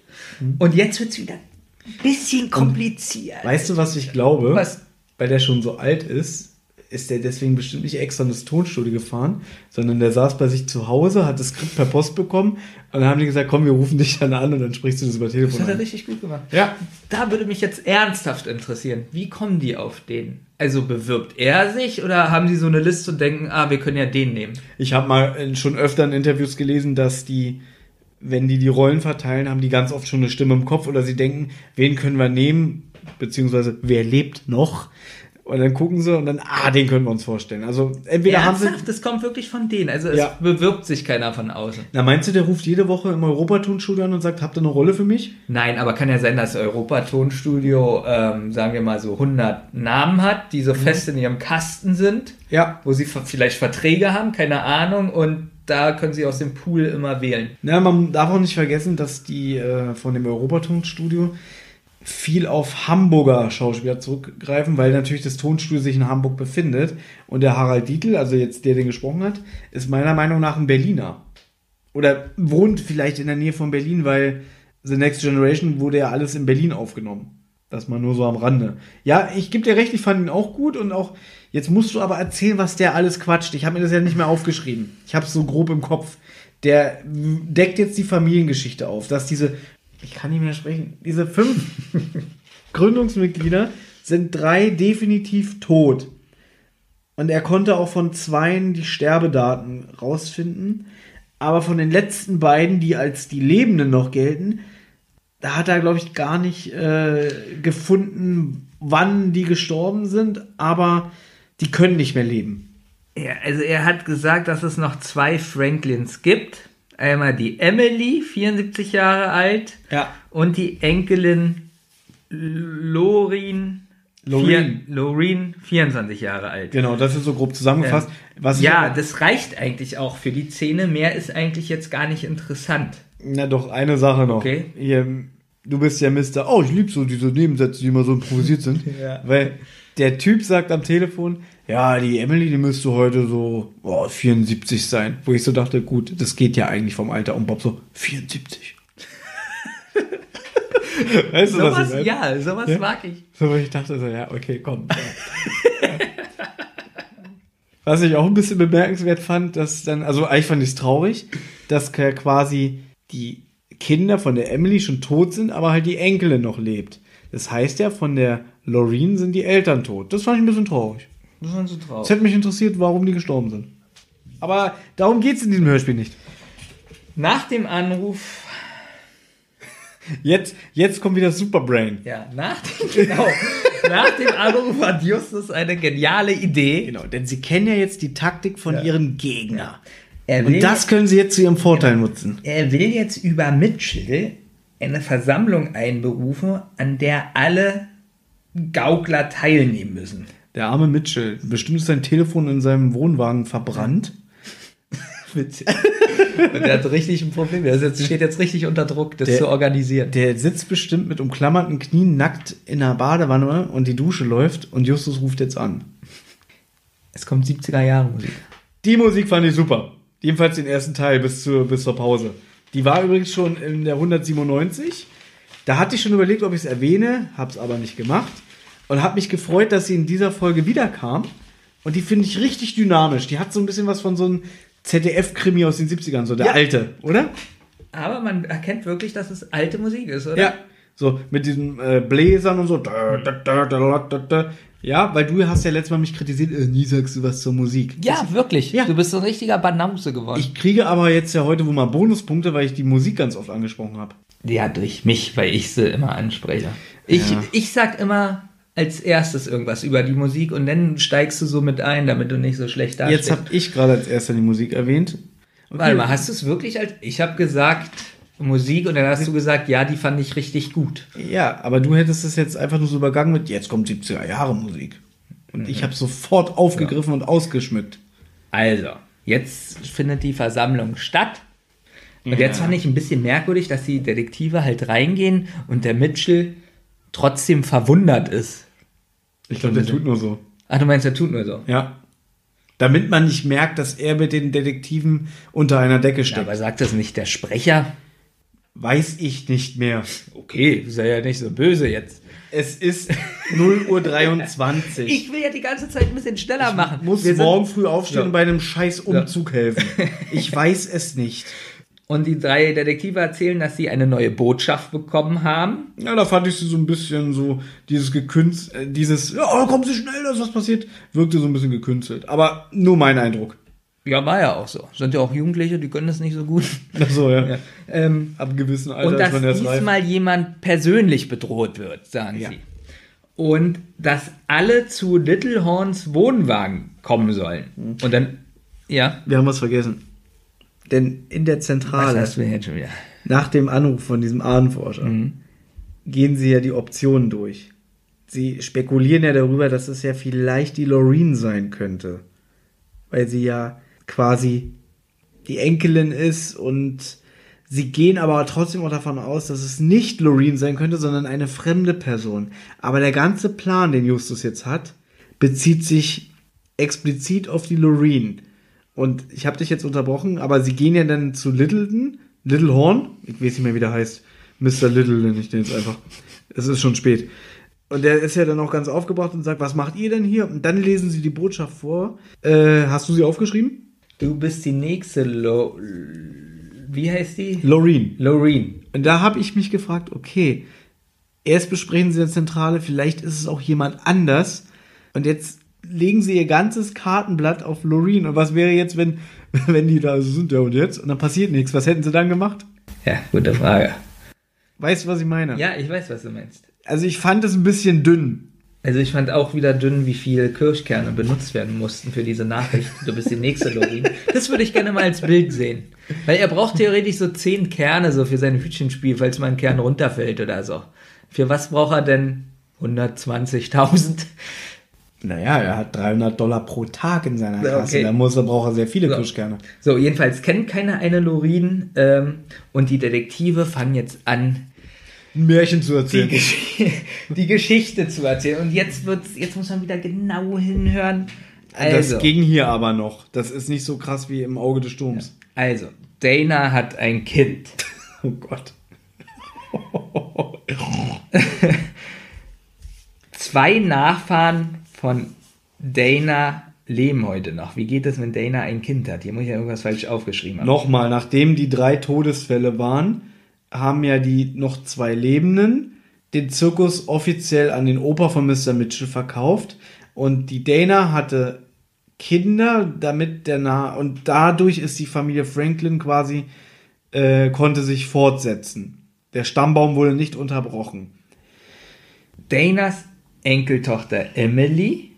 Und jetzt wird's wieder ein bisschen kompliziert. Weißt du, was ich glaube? Was? Weil der schon so alt ist, ist der deswegen bestimmt nicht extra in das Tonstudio gefahren, sondern der saß bei sich zu Hause, hat das Skript per Post bekommen und dann haben die gesagt, komm, wir rufen dich dann an und dann sprichst du das über Das Telefon hat er an. richtig gut gemacht. Ja, Da würde mich jetzt ernsthaft interessieren, wie kommen die auf den? Also bewirbt er sich oder haben sie so eine Liste und denken, ah, wir können ja den nehmen? ich habe mal schon öfter in Interviews gelesen, dass die, wenn die die Rollen verteilen, haben die ganz oft schon eine Stimme im Kopf oder sie denken, wen können wir nehmen, beziehungsweise wer lebt noch? Und dann gucken sie und dann, ah, den können wir uns vorstellen. Also entweder haben sie. Ernsthaft, das kommt wirklich von denen. Also es Ja. bewirbt sich keiner von außen. Na, meinst du, der ruft jede Woche im Europatonstudio an und sagt, habt ihr eine Rolle für mich? Nein, aber kann ja sein, dass Europa-Tonstudio, ähm, sagen wir mal so 100 Namen hat, die so fest in ihrem Kasten sind, Ja. wo sie vielleicht Verträge haben, keine Ahnung, und da können sie aus dem Pool immer wählen. Na, man darf auch nicht vergessen, dass die äh, von dem Europatonstudio viel auf Hamburger Schauspieler zurückgreifen, weil natürlich das Tonstudio sich in Hamburg befindet. Und der Harald Dietl, also jetzt der, den gesprochen hat, ist meiner Meinung nach ein Berliner. Oder wohnt vielleicht in der Nähe von Berlin, weil The Next Generation wurde ja alles in Berlin aufgenommen. Das mal nur so am Rande. Ja, ich gebe dir recht, ich fand ihn auch gut und auch, jetzt musst du aber erzählen, was der alles quatscht. Ich habe mir das ja nicht mehr aufgeschrieben. Ich habe es so grob im Kopf. Der deckt jetzt die Familiengeschichte auf, dass diese, ich kann nicht mehr sprechen, diese fünf Gründungsmitglieder sind drei definitiv tot. Und er konnte auch von zweien die Sterbedaten rausfinden. Aber von den letzten beiden, die als die Lebenden noch gelten, da hat er, glaube ich, gar nicht äh, gefunden, wann die gestorben sind. Aber die können nicht mehr leben. Ja, also er hat gesagt, dass es noch zwei Franklins gibt. Einmal die Emily, 74 Jahre alt, Ja. und die Enkelin Lorin, Loreen. Vier, Loreen 24 Jahre alt. Genau, das ist so grob zusammengefasst. Was ich Ja, das reicht eigentlich auch für die Szene. Mehr ist eigentlich jetzt gar nicht interessant. Na doch, eine Sache noch. Okay. Hier, du bist ja Mister. Oh, ich liebe so diese Nebensätze, die immer so improvisiert sind. Ja. Weil der Typ sagt am Telefon, ja, die Emily, die müsste heute so oh, 74 sein. Wo ich so dachte, gut, das geht ja eigentlich vom Alter. Und Bob so, 74. weißt du, was ich Sowas, meine? ja, sowas Ja? mag ich. So, ich dachte so, ja, okay, komm. Was ich auch ein bisschen bemerkenswert fand, dass dann, also eigentlich fand ich es traurig, dass quasi die Kinder von der Emily schon tot sind, aber halt die Enkelin noch lebt. Das heißt ja, von der Loreen sind die Eltern tot. Das fand ich ein bisschen traurig. Das ist so Es traurig. hätte mich interessiert, warum die gestorben sind. Aber darum geht es in diesem Hörspiel nicht. Nach dem Anruf, Jetzt, jetzt kommt wieder Superbrain. ja, nach dem, genau, nach dem Anruf hat Justus eine geniale Idee. Genau, denn sie kennen ja jetzt die Taktik von ihrem Gegner. Er will, Und das können sie jetzt zu ihrem Vorteil nutzen. er will jetzt über Mitchell eine Versammlung einberufen, an der alle Gaukler teilnehmen müssen. Der arme Mitchell. Bestimmt ist sein Telefon in seinem Wohnwagen verbrannt. Witzig. Und der hat richtig ein Problem. Der jetzt, steht jetzt richtig unter Druck, das Der- zu organisieren. Der sitzt bestimmt mit umklammerten Knien nackt in der Badewanne und die Dusche läuft und Justus ruft jetzt an. Es kommt 70er Jahre Musik. Die Musik fand ich super. Jedenfalls den ersten Teil bis zur, bis zur Pause. Die war übrigens schon in der 197. Da hatte ich schon überlegt, ob ich es erwähne, hab's aber nicht gemacht. Und habe mich gefreut, dass sie in dieser Folge wiederkam. Und die finde ich richtig dynamisch. Die hat so ein bisschen was von so einem ZDF-Krimi aus den 70ern, so der Ja. alte, oder? Aber man erkennt wirklich, dass es alte Musik ist, oder? Ja. So mit diesen äh, Bläsern und so. Ja, weil du hast ja letztes Mal mich kritisiert, äh, nie sagst du was zur Musik. Ja, wirklich. Ja. Du bist so ein richtiger Banause geworden. Ich kriege aber jetzt ja heute wohl mal Bonuspunkte, weil ich die Musik ganz oft angesprochen habe. ja, durch mich, weil ich sie immer anspreche. Ich, Ja. ich sag immer als erstes irgendwas über die Musik und dann steigst du so mit ein, damit du nicht so schlecht dastehst. Jetzt habe ich gerade als erster die Musik erwähnt. Okay. Warte mal, hast du es wirklich als. Ich habe gesagt Musik und dann hast du gesagt, ja, die fand ich richtig gut. Ja, aber du hättest es jetzt einfach nur so übergangen mit, jetzt kommt 70er Jahre Musik. Und ich habe sofort aufgegriffen und ausgeschmückt. Also, jetzt findet die Versammlung statt. Und jetzt fand ich ein bisschen merkwürdig, dass die Detektive halt reingehen und der Mitchell trotzdem verwundert ist. Ich glaube, der tut nur so. Ach, du meinst, er tut nur so. Ja. Damit man nicht merkt, dass er mit den Detektiven unter einer Decke Ja, steckt. aber sagt das nicht der Sprecher? Weiß ich nicht mehr. Okay, sei ja nicht so böse jetzt. Es ist 0 Uhr 23. Ich will ja die ganze Zeit ein bisschen schneller machen. muss Wir morgen früh aufstehen Ja. und bei einem scheiß Umzug helfen. Ich weiß es nicht. Und die drei Detektive erzählen, dass sie eine neue Botschaft bekommen haben. Ja, da fand ich sie so ein bisschen so, dieses gekünstelt, äh, dieses, ja, kommen Sie schnell, da ist was passiert, wirkte so ein bisschen gekünstelt. Aber nur mein Eindruck. Ja, war ja auch so. Sind ja auch Jugendliche, die können das nicht so gut. Ach so, ja. Ja. Ähm, Ab einem gewissen Alter und ist dass man erst reif. diesmal jemand persönlich bedroht wird, sagen Ja. sie. und dass alle zu Little Horns Wohnwagen kommen sollen. Und dann, ja, Wir haben was vergessen. Denn in der was Zentrale, hast du jetzt schon wieder? nach dem Anruf von diesem Ahnenforscher, gehen sie ja die Optionen durch. Sie spekulieren ja darüber, dass es ja vielleicht die Loreen sein könnte. Weil sie ja quasi die Enkelin ist und sie gehen aber trotzdem auch davon aus, dass es nicht Loreen sein könnte, sondern eine fremde Person. Aber der ganze Plan, den Justus jetzt hat, bezieht sich explizit auf die Loreen. Und ich habe dich jetzt unterbrochen, aber sie gehen ja dann zu Littleton, Little Horn, ich weiß nicht mehr, wie der heißt, Mr. Little nenne ich den jetzt einfach. Es ist schon spät. Und der ist ja dann auch ganz aufgebracht und sagt, was macht ihr denn hier? Und dann lesen sie die Botschaft vor. Äh, hast du sie aufgeschrieben? Du bist die nächste Lo Wie heißt die? Loreen. Loreen. Und da habe ich mich gefragt, okay, erst besprechen sie in der Zentrale, vielleicht ist es auch jemand anders. Und jetzt legen sie ihr ganzes Kartenblatt auf Loreen. Und was wäre jetzt, wenn, wenn die da sind, ja und jetzt? Und dann passiert nichts. Was hätten sie dann gemacht? Ja, gute Frage. Weißt du, was ich meine? Ja, ich weiß, was du meinst. Also ich fand es ein bisschen dünn. Also ich fand auch wieder dünn, wie viele Kirschkerne benutzt werden mussten für diese Nachricht. Du bist die nächste Loreen. Das würde ich gerne mal als Bild sehen. Weil er braucht theoretisch so zehn Kerne so für sein Hütchenspiel, falls mal ein Kern runterfällt oder so. Für was braucht er denn 120.000? Naja, er hat 300 Dollar pro Tag in seiner Ja, Kasse. okay. Da muss er, braucht er sehr viele So. Kirschkerne. So, jedenfalls kennt keiner eine Loreen ähm, und die Detektive fangen jetzt an, Ein Märchen zu die, erzählen. Gesch die Geschichte zu erzählen. Und jetzt wird's, jetzt muss man wieder genau hinhören. Also, Das ging hier aber noch. Das ist nicht so krass wie im Auge des Sturms. also, Dana hat ein Kind. Oh Gott. Zwei Nachfahren von Dana leben heute noch. Wie geht es, wenn Dana ein Kind hat? Hier muss ich ja irgendwas falsch aufgeschrieben haben. Nochmal, nachdem die drei Todesfälle waren, haben ja die noch zwei Lebenden den Zirkus offiziell an den Opa von Mr. Mitchell verkauft. Und die Dana hatte Kinder, damit der Na und dadurch ist die Familie Franklin quasi äh, konnte sich fortsetzen. Der Stammbaum wurde nicht unterbrochen. Danas Enkeltochter Emily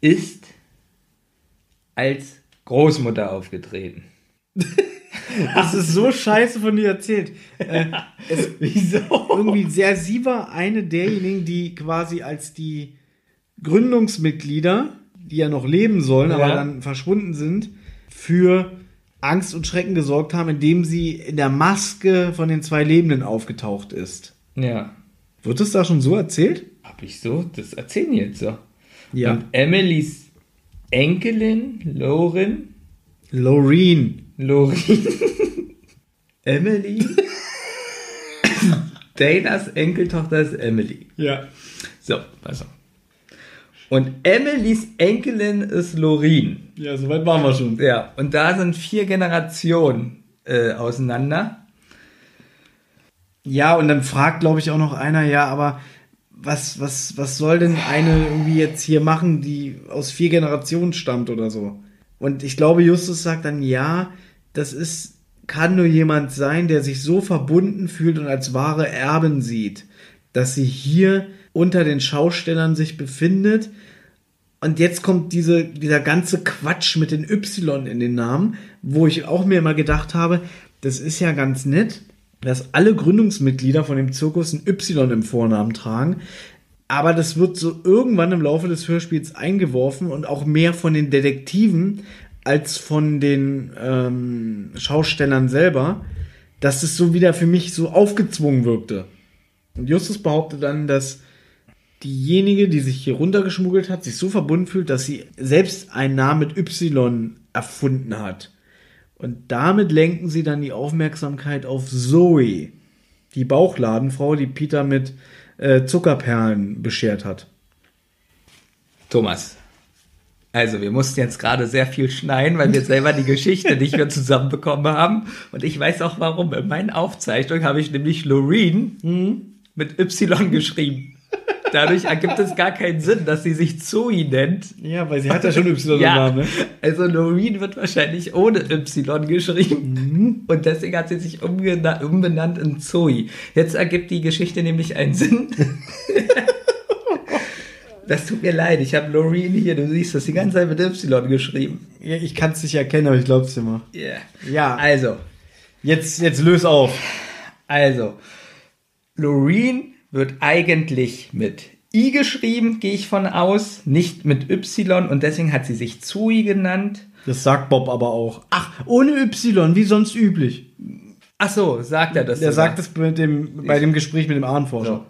ist als Großmutter aufgetreten. Das ist so scheiße von dir erzählt. Äh, es, Wieso? irgendwie sehr, sie war eine derjenigen, die quasi als die Gründungsmitglieder, die ja noch leben sollen, aber Ja. dann verschwunden sind, für Angst und Schrecken gesorgt haben, indem sie in der Maske von den zwei Lebenden aufgetaucht ist. Ja. Wird es da schon so erzählt? Hab ich so? Das erzählen jetzt so. Ja. Und Emilys Enkelin, Lauren, Loreen. Loreen, Emily, Danas Enkeltochter ist Emily. Ja. So, auf. Und Emilys Enkelin ist Loreen. Ja, soweit waren wir schon. Ja, und da sind vier Generationen äh, auseinander. Ja, und dann fragt, glaube ich, auch noch einer, ja, aber was, was, was soll denn eine irgendwie jetzt hier machen, die aus vier Generationen stammt oder so? Und ich glaube, Justus sagt dann, ja, das ist, kann nur jemand sein, der sich so verbunden fühlt und als wahre Erben sieht, dass sie hier unter den Schaustellern sich befindet. Und jetzt kommt diese, dieser ganze Quatsch mit den Y in den Namen, wo ich auch mir immer gedacht habe, das ist ja ganz nett, dass alle Gründungsmitglieder von dem Zirkus ein Y im Vornamen tragen. Aber das wird so irgendwann im Laufe des Hörspiels eingeworfen und auch mehr von den Detektiven als von den ähm, Schaustellern selber, dass es so wieder für mich so aufgezwungen wirkte. Und Justus behauptet dann, dass diejenige, die sich hier runtergeschmuggelt hat, sich so verbunden fühlt, dass sie selbst einen Namen mit Y erfunden hat. Und damit lenken sie dann die Aufmerksamkeit auf Zoe, die Bauchladenfrau, die Peter mit äh, Zuckerperlen beschert hat. Thomas. Also, wir mussten jetzt gerade sehr viel schneiden, weil wir selber die Geschichte nicht mehr zusammenbekommen haben. Und ich weiß auch warum. In meiner Aufzeichnung habe ich nämlich Loreen mit Y geschrieben. Dadurch ergibt es gar keinen Sinn, dass sie sich Zoe nennt. Ja, weil sie hat ja schon Y Ja, ne? also Loreen wird wahrscheinlich ohne Y geschrieben. Und deswegen hat sie sich umbenannt in Zoe. Jetzt ergibt die Geschichte nämlich einen Sinn. Das tut mir leid, ich habe Loreen hier, du siehst das die ganze Zeit mit Y geschrieben. Ja, ich kann es nicht erkennen, aber ich glaub's dir mal. Yeah. Ja, Also, jetzt, jetzt löse auf. also, Loreen wird eigentlich mit I geschrieben, gehe ich von aus, nicht mit Y und deswegen hat sie sich Zoe genannt. Das sagt Bob aber auch. Ach, ohne Y, wie sonst üblich. Ach so, sagt er das? Sogar? sagt es bei dem, bei dem Gespräch mit dem Ahnenforscher. So.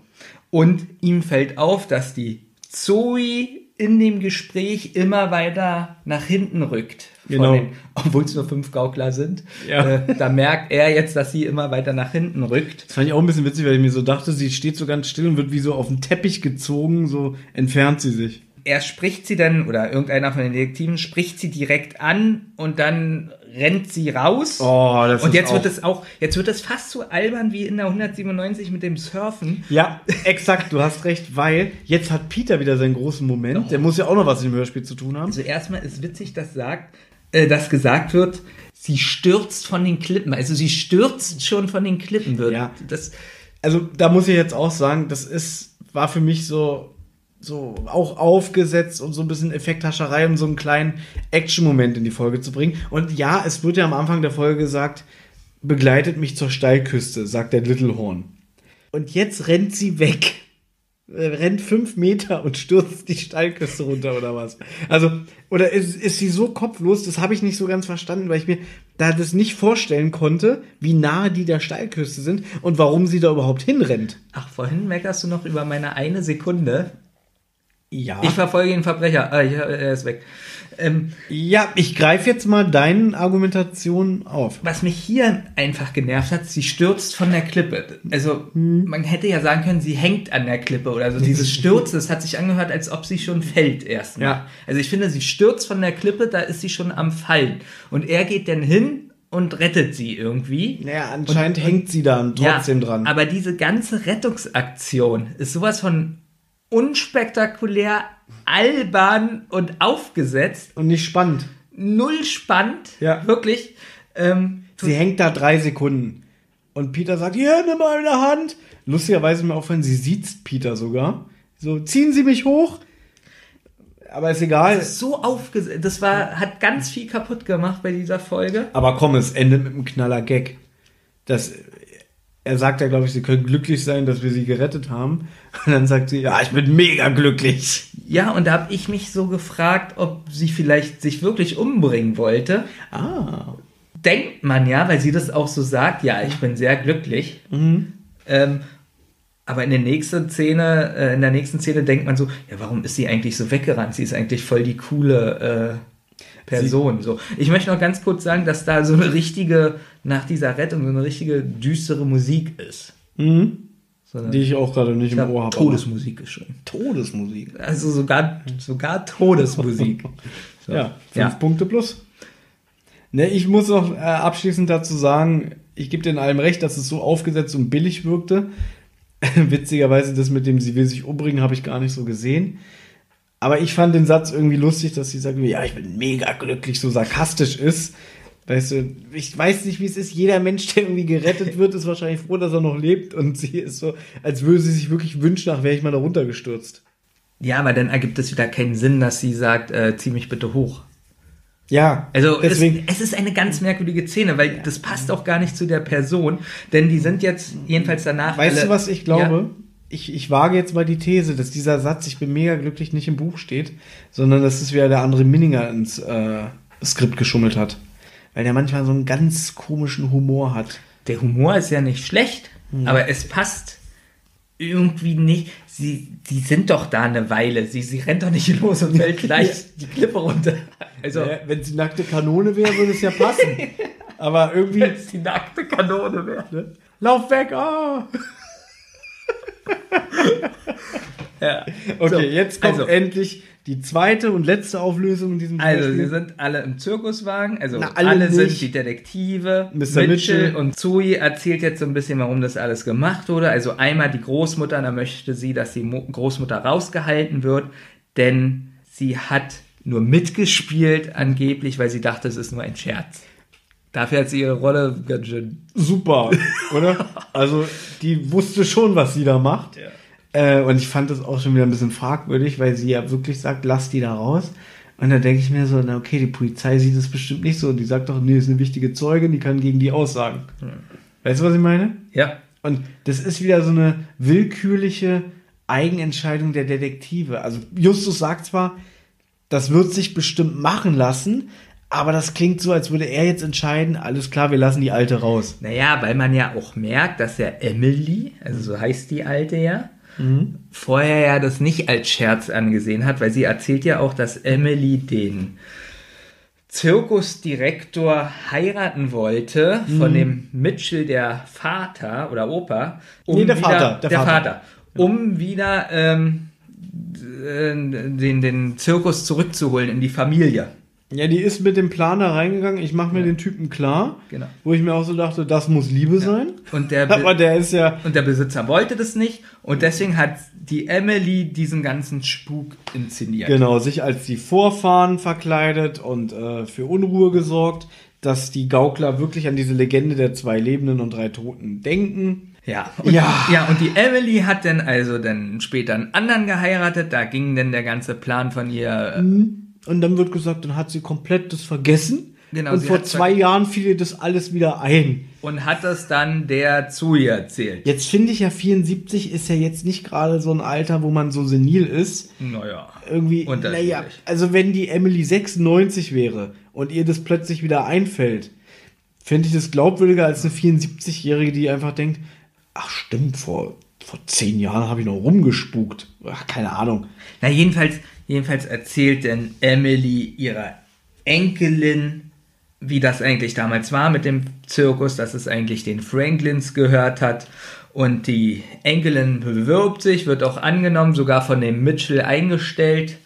Und ihm fällt auf, dass die Zoe in dem Gespräch immer weiter nach hinten rückt. Genau. Den, obwohl es nur fünf Gaukler sind. Ja. Äh, da merkt er jetzt, dass sie immer weiter nach hinten rückt. Das fand ich auch ein bisschen witzig, weil ich mir so dachte, sie steht so ganz still und wird wie so auf den Teppich gezogen, so entfernt sie sich. Er spricht sie dann, oder irgendeiner von den Detektiven spricht sie direkt an und dann rennt sie raus. Oh, das und ist jetzt auch- wird es auch, jetzt wird es fast so albern wie in der 197 mit dem Surfen. Ja, exakt, du hast recht, weil jetzt hat Peter wieder seinen großen Moment. Der muss ja auch noch was mit dem Hörspiel zu tun haben. Also erstmal ist witzig, dass sagt, äh, dass gesagt wird, sie stürzt von den Klippen. Also sie stürzt schon von den Klippen wird. Ja. Das, Also da muss ich jetzt auch sagen, das ist, war für mich so, so auch aufgesetzt und so ein bisschen Effekthascherei, um so einen kleinen Action-Moment in die Folge zu bringen. Und ja, es wird ja am Anfang der Folge gesagt, begleitet mich zur Steilküste, sagt der Little Horn. Und jetzt rennt sie weg. Äh, Rennt fünf Meter und stürzt die Steilküste runter oder was? Also, oder ist, ist sie so kopflos? Das habe ich nicht so ganz verstanden, weil ich mir da das nicht vorstellen konnte, wie nahe die der Steilküste sind und warum sie da überhaupt hinrennt. ach, vorhin meckerst du noch über meine eine Sekunde. Ja. Ich verfolge den Verbrecher. Ah, ja, er ist weg. Ähm, ja, ich greife jetzt mal deine Argumentation auf. was mich hier einfach genervt hat, sie stürzt von der Klippe. Also man hätte ja sagen können, sie hängt an der Klippe oder so. Dieses Stürzen, das hat sich angehört, als ob sie schon fällt erstmal. Ja. Also ich finde, sie stürzt von der Klippe, da ist sie schon am Fallen. Und er geht dann hin und rettet sie irgendwie. Naja, anscheinend hängt sie da trotzdem dran. Aber diese ganze Rettungsaktion ist sowas von unspektakulär, albern und aufgesetzt. Und nicht spannend. Null spannend. Ja. Wirklich. Ähm, Sie hängt da drei Sekunden. Und Peter sagt, hier, nimm mal eine Hand. Lustigerweise ist mir aufgefallen, sie sieht Peter sogar. So, ziehen Sie mich hoch. Aber ist egal. so aufgesetzt. Das war, hat ganz viel kaputt gemacht bei dieser Folge. Aber komm, es endet mit einem knaller Gag. Das, er sagt ja, glaube ich, sie können glücklich sein, dass wir sie gerettet haben. Und dann sagt sie, ja, ich bin mega glücklich. Ja, und da habe ich mich so gefragt, ob sie vielleicht sich wirklich umbringen wollte. Ah. Denkt man ja, weil sie das auch so sagt, ja, ich bin sehr glücklich. Mhm. Ähm, aber in der nächsten Szene, äh, in der nächsten Szene denkt man so, ja, warum ist sie eigentlich so weggerannt? Sie ist eigentlich voll die coole äh, Person. So, ich möchte noch ganz kurz sagen, dass da so eine richtige, nach dieser Rettung, so eine richtige düstere Musik ist. Mhm. So eine, Die ich auch gerade nicht ich im Ohr habe. Todesmusik geschrieben. Todesmusik. Also sogar, sogar Todesmusik. So. Ja, fünf Ja. Punkte plus. Ne, ich muss noch äh, abschließend dazu sagen, ich gebe dir in allem recht, dass es so aufgesetzt und billig wirkte. Witzigerweise, das mit dem, sie will sich umbringen, habe ich gar nicht so gesehen. Aber ich fand den Satz irgendwie lustig, dass sie sagt, ja, ich bin mega glücklich, so sarkastisch ist. Weißt du, ich weiß nicht, wie es ist. Jeder Mensch, der irgendwie gerettet wird, ist wahrscheinlich froh, dass er noch lebt. Und sie ist so, als würde sie sich wirklich wünschen, ach, wäre ich mal da runtergestürzt. Ja, aber dann ergibt es wieder keinen Sinn, dass sie sagt, äh, zieh mich bitte hoch. Ja, Also deswegen. es, es ist eine ganz merkwürdige Szene, weil das passt auch gar nicht zu der Person, denn die sind jetzt jedenfalls danach. Weißt alle, du, was ich glaube? Ich, ich wage jetzt mal die These, dass dieser Satz, ich bin mega glücklich, nicht im Buch steht, sondern dass es wieder der andere Minninger ins äh, Skript geschummelt hat. Weil der manchmal so einen ganz komischen Humor hat. Der Humor ist ja nicht schlecht, Hm. aber es passt irgendwie nicht. Sie, die sind doch da eine Weile. Sie, sie rennt doch nicht los und fällt gleich die Klippe runter. Also Ja, wenn es die nackte Kanone wäre, würde es ja passen. Aber irgendwie. wenn es die nackte Kanone wäre. Ne? Lauf weg! Ah! Ja. Okay, So, jetzt kommt also, endlich die zweite und letzte Auflösung in diesem Also, Hörspiel. sie sind alle im Zirkuswagen, also Na, alle alle, sind die Detektive. Mr. Mitchell, Mitchell. und Zoe erzählt jetzt so ein bisschen, warum das alles gemacht wurde. Also einmal die Großmutter, da möchte sie, dass die Mo Großmutter rausgehalten wird, denn sie hat nur mitgespielt angeblich, weil sie dachte, es ist nur ein Scherz. Dafür hat sie ihre Rolle ganz schön. Super, oder? Also, die wusste schon, was sie da macht. Äh, und ich fand das auch schon wieder ein bisschen fragwürdig, weil sie ja wirklich sagt, lass die da raus. Und da denke ich mir so, na okay, die Polizei sieht das bestimmt nicht so. Die sagt doch, nee, ist eine wichtige Zeugin, die kann gegen die aussagen. Weißt du, was ich meine? Ja. Und das ist wieder so eine willkürliche Eigenentscheidung der Detektive. Also Justus sagt zwar, das wird sich bestimmt machen lassen, aber das klingt so, als würde er jetzt entscheiden, alles klar, wir lassen die Alte raus. Naja, weil man ja auch merkt, dass ja Emily, also so heißt die Alte ja, vorher ja das nicht als Scherz angesehen hat, weil sie erzählt ja auch, dass Emily den Zirkusdirektor heiraten wollte von dem Mitchell, der Vater oder Opa. Nee, der Vater, der Der, Vater. Vater. Um wieder ähm, äh, den, den Zirkus zurückzuholen in die Familie. Ja, die ist mit dem Plan da reingegangen, ich mache mir den Typen klar, Genau. wo ich mir auch so dachte, das muss Liebe sein. Und der, Aber der ist ja, Und der Besitzer wollte das nicht und deswegen hat die Emily diesen ganzen Spuk inszeniert. genau, sich als die Vorfahren verkleidet und äh, für Unruhe gesorgt, dass die Gaukler wirklich an diese Legende der zwei Lebenden und drei Toten denken. Ja. Und, Ja. ja, und die Emily hat dann also dann später einen anderen geheiratet, da ging dann der ganze Plan von ihr. äh, Und dann wird gesagt, dann hat sie komplett das vergessen. Genau, und vor zwei Jahren fiel ihr das alles wieder ein. Und hat das dann der zu ihr erzählt. Jetzt finde ich ja, 74 ist ja jetzt nicht gerade so ein Alter, wo man so senil ist. Naja. Irgendwie, naja, also wenn die Emily 96 wäre und ihr das plötzlich wieder einfällt, fände ich das glaubwürdiger als eine 74-Jährige, die einfach denkt, ach stimmt, vor, vor zehn Jahren habe ich noch rumgespukt. Ach, keine Ahnung. Na, jedenfalls, jedenfalls erzählt denn Emily ihrer Enkelin, wie das eigentlich damals war mit dem Zirkus, dass es eigentlich den Franklins gehört hat. Und die Enkelin bewirbt sich, wird auch angenommen, sogar von dem Mitchell eingestellt.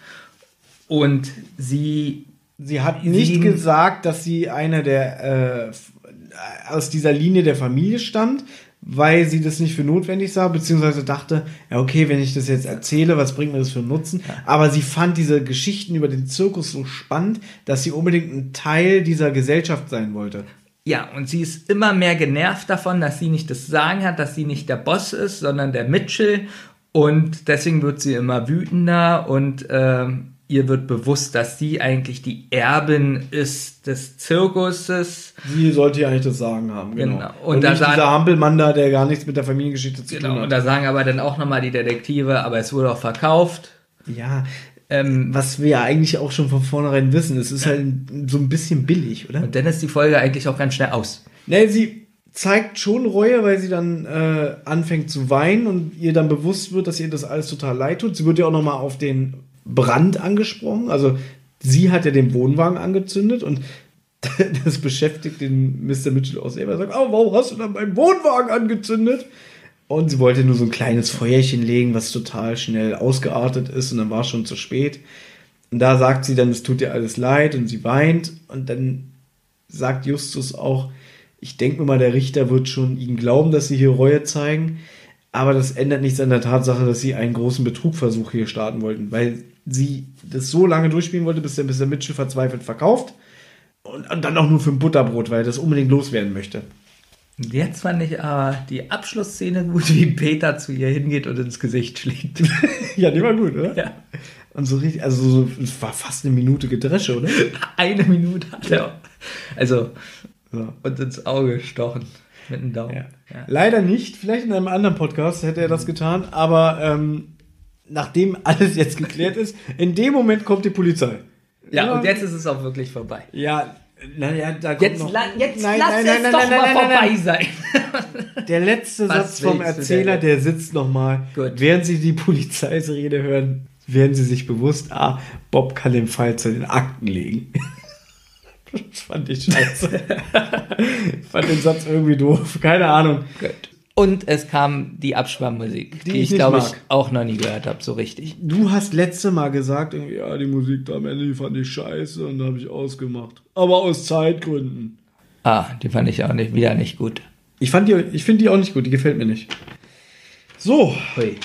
Und sie, Sie hat nicht Sie- gesagt, dass sie eine der äh, aus dieser Linie der Familie stammt, weil sie das nicht für notwendig sah, beziehungsweise dachte, ja okay, wenn ich das jetzt erzähle, was bringt mir das für einen Nutzen? Aber sie fand diese Geschichten über den Zirkus so spannend, dass sie unbedingt ein Teil dieser Gesellschaft sein wollte. ja, und sie ist immer mehr genervt davon, dass sie nicht das Sagen hat, dass sie nicht der Boss ist, sondern der Mitchell. Und deswegen wird sie immer wütender und ähm, ihr wird bewusst, dass sie eigentlich die Erbin ist des Zirkuses. Sie sollte ja eigentlich das Sagen haben, genau. Genau. Und, Und da nicht sagen- dieser Hampelmann da, der gar nichts mit der Familiengeschichte zu Genau, tun und hat. da sagen aber dann auch nochmal die Detektive, aber es wurde auch verkauft. Ja, Ähm, was wir ja eigentlich auch schon von vornherein wissen, es ist halt so ein bisschen billig, oder? und dann ist die Folge eigentlich auch ganz schnell aus. Ne, sie zeigt schon Reue, weil sie dann äh, anfängt zu weinen und ihr dann bewusst wird, dass ihr das alles total leid tut. Sie wird ja auch nochmal auf den Brand angesprochen. Also sie hat ja den Wohnwagen angezündet und das beschäftigt den Mr. Mitchell auch selber. Er sagt, oh, warum hast du dann meinen Wohnwagen angezündet? Und sie wollte nur so ein kleines Feuerchen legen, was total schnell ausgeartet ist und dann war es schon zu spät. Und da sagt sie dann, es tut ihr alles leid und sie weint und dann sagt Justus auch, ich denke mir mal, der Richter wird schon ihnen glauben, dass sie hier Reue zeigen, aber das ändert nichts an der Tatsache, dass sie einen großen Betrugversuch hier starten wollten, weil sie das so lange durchspielen wollte, bis der, der Mitchell verzweifelt verkauft und, und dann auch nur für ein Butterbrot, weil er das unbedingt loswerden möchte. Jetzt fand ich aber die Abschlussszene gut, wie Peter zu ihr hingeht und ins Gesicht schlägt. ja, die war gut, oder? ja. Und so richtig, also so, es war fast eine Minute Gedresche, oder? Eine Minute hat er. Also, So. und ins Auge gestochen. Mit dem Daumen. Ja. Ja. Leider nicht. Vielleicht in einem anderen Podcast hätte er das getan, aber ähm, nachdem alles jetzt geklärt ist, in dem Moment kommt die Polizei. Ja, und jetzt ist es auch wirklich vorbei. Ja, naja, da kommt Jetzt, noch. la jetzt Nein, lass nein, es nein, nein, doch nein, mal vorbei sein. Der letzte Was Satz vom Erzähler, der sitzt nochmal. Während Sie die Polizeirede hören, werden Sie sich bewusst, ah, Bob kann den Fall zu den Akten legen. Das fand ich scheiße. ich fand den Satz irgendwie doof. Keine Ahnung. Gut. Und es kam die Abspannmusik, die, Die ich glaube ich, auch noch nie gehört habe, so richtig. Du hast letzte Mal gesagt, irgendwie, ja, die Musik da am Ende, die fand ich scheiße und da habe ich ausgemacht. Aber aus Zeitgründen. Ah, die fand ich auch nicht, wieder nicht gut. Ich fand die, ich finde die auch nicht gut, die gefällt mir nicht. So, Hui.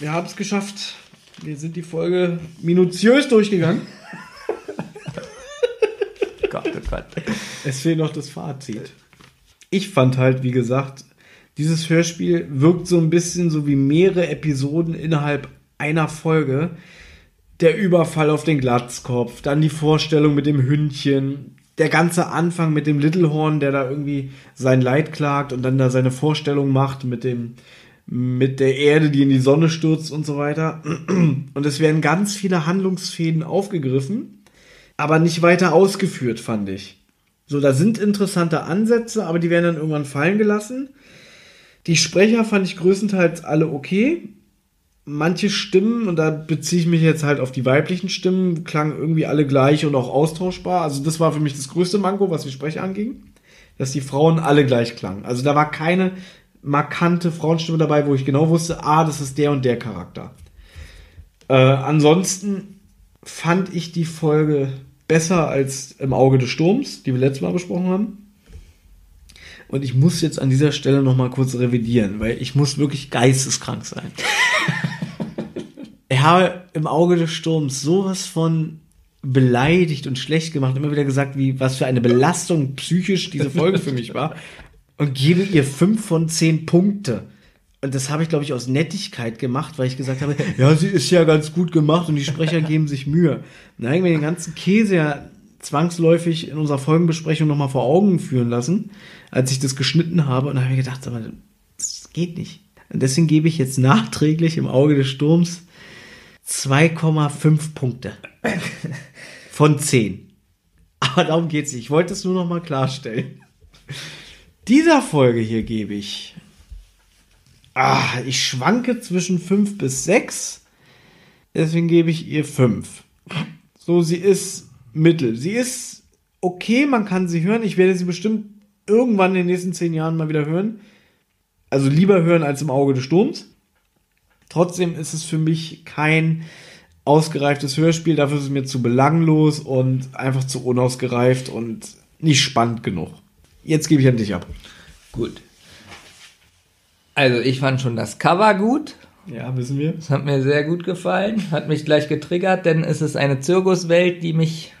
wir haben es geschafft. Wir sind die Folge minutiös durchgegangen. Gott, oh Gott. Es fehlt noch das Fazit. Ich fand halt, wie gesagt, dieses Hörspiel wirkt so ein bisschen so wie mehrere Episoden innerhalb einer Folge. Der Überfall auf den Glatzkopf, dann die Vorstellung mit dem Hündchen, der ganze Anfang mit dem Littlehorn, der da irgendwie sein Leid klagt und dann da seine Vorstellung macht mit dem mit der Erde, die in die Sonne stürzt und so weiter. Und es werden ganz viele Handlungsfäden aufgegriffen, aber nicht weiter ausgeführt, fand ich. So, da sind interessante Ansätze, aber die werden dann irgendwann fallen gelassen. Die Sprecher fand ich größtenteils alle okay. Manche Stimmen, und da beziehe ich mich jetzt halt auf die weiblichen Stimmen, klangen irgendwie alle gleich und auch austauschbar. Also das war für mich das größte Manko, was die Sprecher anging, dass die Frauen alle gleich klangen. Also da war keine markante Frauenstimme dabei, wo ich genau wusste, ah, das ist der und der Charakter. Äh, ansonsten fand ich die Folge besser als im Auge des Sturms, die wir letztes Mal besprochen haben. Und ich muss jetzt an dieser Stelle noch mal kurz revidieren, weil ich muss wirklich geisteskrank sein. ich habe im Auge des Sturms sowas von beleidigt und schlecht gemacht, immer wieder gesagt, wie was für eine Belastung psychisch diese Folge für mich war und gebe ihr fünf von zehn Punkte. Und das habe ich, glaube ich, aus Nettigkeit gemacht, weil ich gesagt habe, ja, sie ist ja ganz gut gemacht und die Sprecher geben sich Mühe. Dann haben wir den ganzen Käse ja zwangsläufig in unserer Folgenbesprechung nochmal vor Augen führen lassen, als ich das geschnitten habe. Und da habe ich gedacht, aber das geht nicht. Und deswegen gebe ich jetzt nachträglich im Auge des Sturms 2,5 Punkte von 10. Aber darum geht es nicht. Ich wollte es nur nochmal klarstellen. Dieser Folge hier gebe ich. Ah, ich schwanke zwischen 5 bis 6. Deswegen gebe ich ihr 5. So, sie ist mittel. Sie ist okay, man kann sie hören. Ich werde sie bestimmt irgendwann in den nächsten 10 Jahren mal wieder hören. Also lieber hören als im Auge des Sturms. Trotzdem ist es für mich kein ausgereiftes Hörspiel. Dafür ist es mir zu belanglos und einfach zu unausgereift und nicht spannend genug. Jetzt gebe ich an dich ab. Gut. Also ich fand schon das Cover gut. Ja, wissen wir. Das hat mir sehr gut gefallen. Hat mich gleich getriggert, denn es ist eine Zirkuswelt, die mich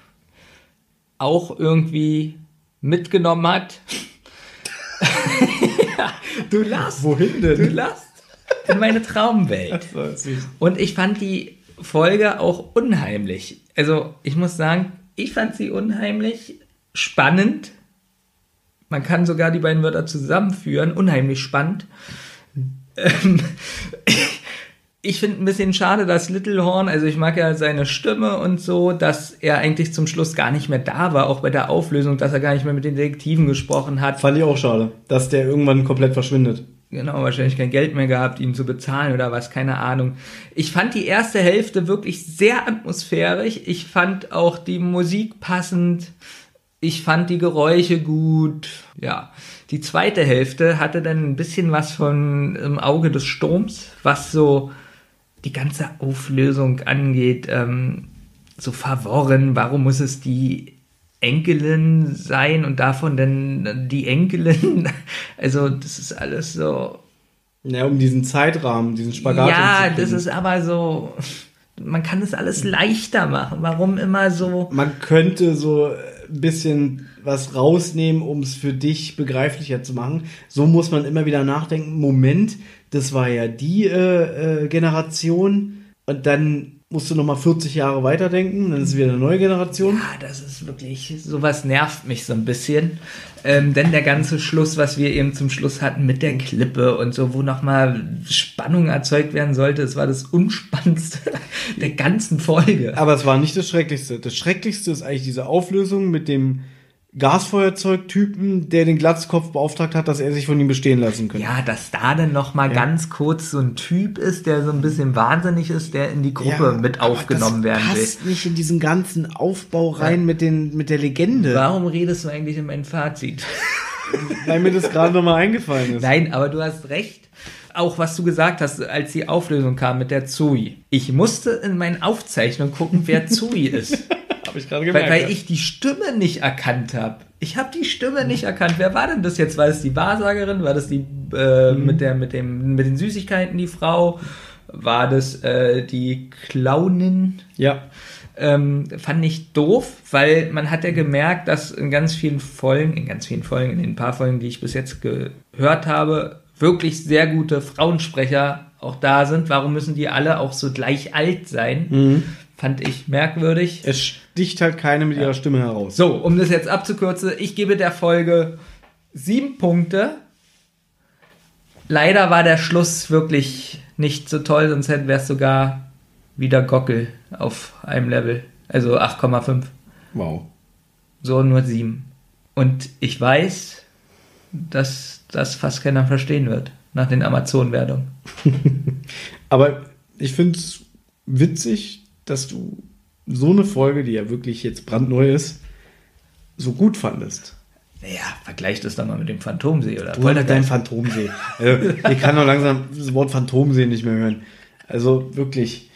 auch irgendwie mitgenommen hat. ja, du lachst. Wohin denn? Du lachst. In meine Traumwelt. Und ich fand die Folge auch unheimlich. Also ich muss sagen, ich fand sie unheimlich spannend. Man kann sogar die beiden Wörter zusammenführen. Unheimlich spannend. Ähm, ich finde ein bisschen schade, dass Littlehorn, also ich mag ja seine Stimme und so, dass er eigentlich zum Schluss gar nicht mehr da war, auch bei der Auflösung, dass er gar nicht mehr mit den Detektiven gesprochen hat. Fand ich auch schade, dass der irgendwann komplett verschwindet. Genau, wahrscheinlich kein Geld mehr gehabt, ihn zu bezahlen oder was, keine Ahnung. Ich fand die erste Hälfte wirklich sehr atmosphärisch. Ich fand auch die Musik passend. Ich fand die Geräusche gut. Ja, die zweite Hälfte hatte dann ein bisschen was von im Auge des Sturms, was so die ganze Auflösung angeht. Ähm, so verworren. Warum muss es die Enkelin sein und davon dann die Enkelin. Also, das ist alles so. Ja, um diesen Zeitrahmen, diesen Spagat. Ja, das ist aber so. Man kann das alles leichter machen. Warum immer so. Man könnte so ein bisschen was rausnehmen, um es für dich begreiflicher zu machen. So muss man immer wieder nachdenken. Moment, das war ja die äh, äh, Generation. Und dann musst du nochmal 40 Jahre weiterdenken, dann ist es wieder eine neue Generation. Ja, das ist wirklich, sowas nervt mich so ein bisschen. Ähm, denn der ganze Schluss, was wir eben zum Schluss hatten mit der Klippe und so, wo nochmal Spannung erzeugt werden sollte, das war das Unspannendste der ganzen Folge. Aber es war nicht das Schrecklichste. Das Schrecklichste ist eigentlich diese Auflösung mit dem Gasfeuerzeugtypen, der den Glatzkopf beauftragt hat, dass er sich von ihm bestehen lassen könnte. Ja, dass da dann noch mal ja. ganz kurz so ein Typ ist, der so ein bisschen wahnsinnig ist, der in die Gruppe ja, mit aufgenommen werden will. Das passt nicht in diesen ganzen Aufbau rein ja. mit, den, mit der Legende. Warum redest du eigentlich in mein Fazit? Weil mir das gerade noch mal eingefallen ist. Nein, aber du hast recht. Auch was du gesagt hast, als die Auflösung kam mit der Zui. Ich musste in meinen Aufzeichnungen gucken, wer Zui ist. Habe ich gerade gemerkt. Weil, weil ich die Stimme nicht erkannt habe. Ich habe die Stimme nicht erkannt. Wer war denn das jetzt? War das die Wahrsagerin? War das die äh, mhm. mit, der, mit, dem, mit den Süßigkeiten die Frau? War das äh, die Clownin? Ja. Ähm, fand ich doof, weil man hat ja gemerkt, dass in ganz vielen Folgen, in ganz vielen Folgen, in den paar Folgen, die ich bis jetzt gehört habe, wirklich sehr gute Frauensprecher auch da sind. Warum müssen die alle auch so gleich alt sein? Mhm. Fand ich merkwürdig. Es sticht halt keine mit ihrer Stimme heraus. So, um das jetzt abzukürzen, ich gebe der Folge sieben Punkte. Leider war der Schluss wirklich nicht so toll, sonst wäre es sogar wieder Gockel auf einem Level. Also 8,5. Wow. So nur 7. Und ich weiß, dass das fast keiner verstehen wird nach den Amazon-Wertungen. Aber ich finde es witzig, dass du so eine Folge, die ja wirklich jetzt brandneu ist, so gut fandest. Naja, vergleich das doch mal mit dem Phantomsee oder Du halt dein Phantomsee. Also, ich kann doch langsam das Wort Phantomsee nicht mehr hören. Also wirklich.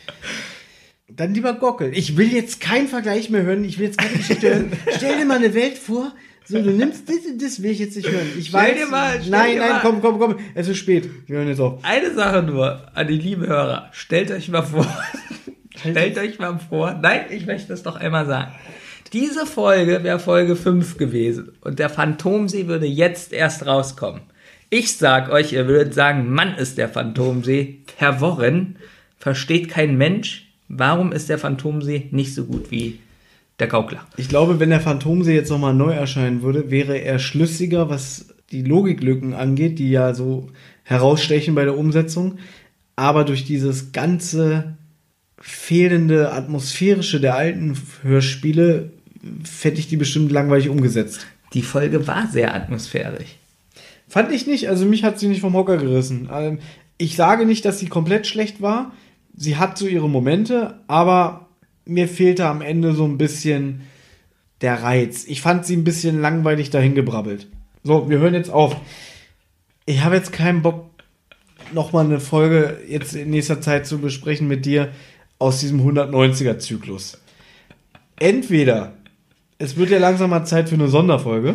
Dann lieber Gockel. Ich will jetzt keinen Vergleich mehr hören. Ich will jetzt keine Geschichte hören. Stell dir mal eine Welt vor. So, du nimmst das das will ich jetzt nicht hören. Ich Stell weiß. dir mal- stell nein, dir nein, mal- komm, komm, komm. Es ist spät. Wir hören jetzt auf. Eine Sache nur an die lieben Hörer. Stellt euch mal vor. Stellt euch mal vor. Nein, ich möchte das doch einmal sagen. Diese Folge wäre Folge 5 gewesen und der Phantomsee würde jetzt erst rauskommen. Ich sag euch, ihr würdet sagen, Mann ist der Phantomsee verworren, versteht kein Mensch. Warum ist der Phantomsee nicht so gut wie der Gaukler? Ich glaube, wenn der Phantomsee jetzt nochmal neu erscheinen würde, wäre er schlüssiger, was die Logiklücken angeht, die ja so herausstechen bei der Umsetzung. Aber durch dieses ganze fehlende atmosphärische der alten Hörspiele fände ich die bestimmt langweilig umgesetzt. Die Folge war sehr atmosphärisch. Fand ich nicht, also mich hat sie nicht vom Hocker gerissen. Ähm, Ich sage nicht, dass sie komplett schlecht war. Sie hat so ihre Momente, aber mir fehlte am Ende so ein bisschen der Reiz. Ich fand sie ein bisschen langweilig dahingebrabbelt. So, wir hören jetzt auf. Ich habe jetzt keinen Bock, nochmal eine Folge jetzt in nächster Zeit zu besprechen mit dir aus diesem 190er-Zyklus. Entweder es wird ja langsam mal Zeit für eine Sonderfolge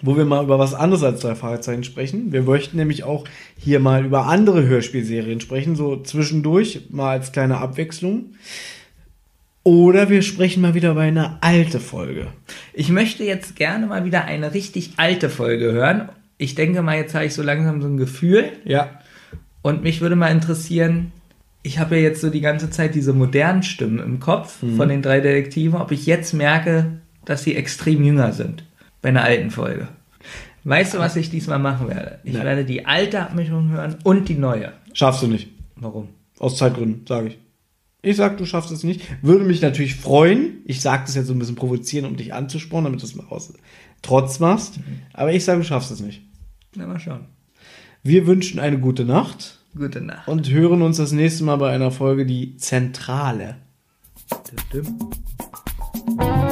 wo wir mal über was anderes als drei Fragezeichen sprechen. Wir möchten nämlich auch hier mal über andere Hörspielserien sprechen, so zwischendurch, mal als kleine Abwechslung. Oder wir sprechen mal wieder über eine alte Folge. Ich möchte jetzt gerne mal wieder eine richtig alte Folge hören. Ich denke mal, jetzt habe ich so langsam so ein Gefühl. Ja. Und mich würde mal interessieren, ich habe ja jetzt so die ganze Zeit diese modernen Stimmen im Kopf von den drei Detektiven, ob ich jetzt merke, dass sie extrem jünger sind bei einer alten Folge. Weißt du, was ich diesmal machen werde? Ich Nein. werde die alte Abmischung hören und die neue. Schaffst du nicht. Warum? Aus Zeitgründen, sage ich. Ich sag, du schaffst es nicht. Würde mich natürlich freuen. Ich sage das jetzt so ein bisschen provozieren, um dich anzuspornen, damit du es mal aus trotz machst. Aber ich sage, du schaffst es nicht. Na, mal schauen. Wir wünschen eine gute Nacht Gute Nacht. und hören uns das nächste Mal bei einer Folge die Zentrale. Düm, düm.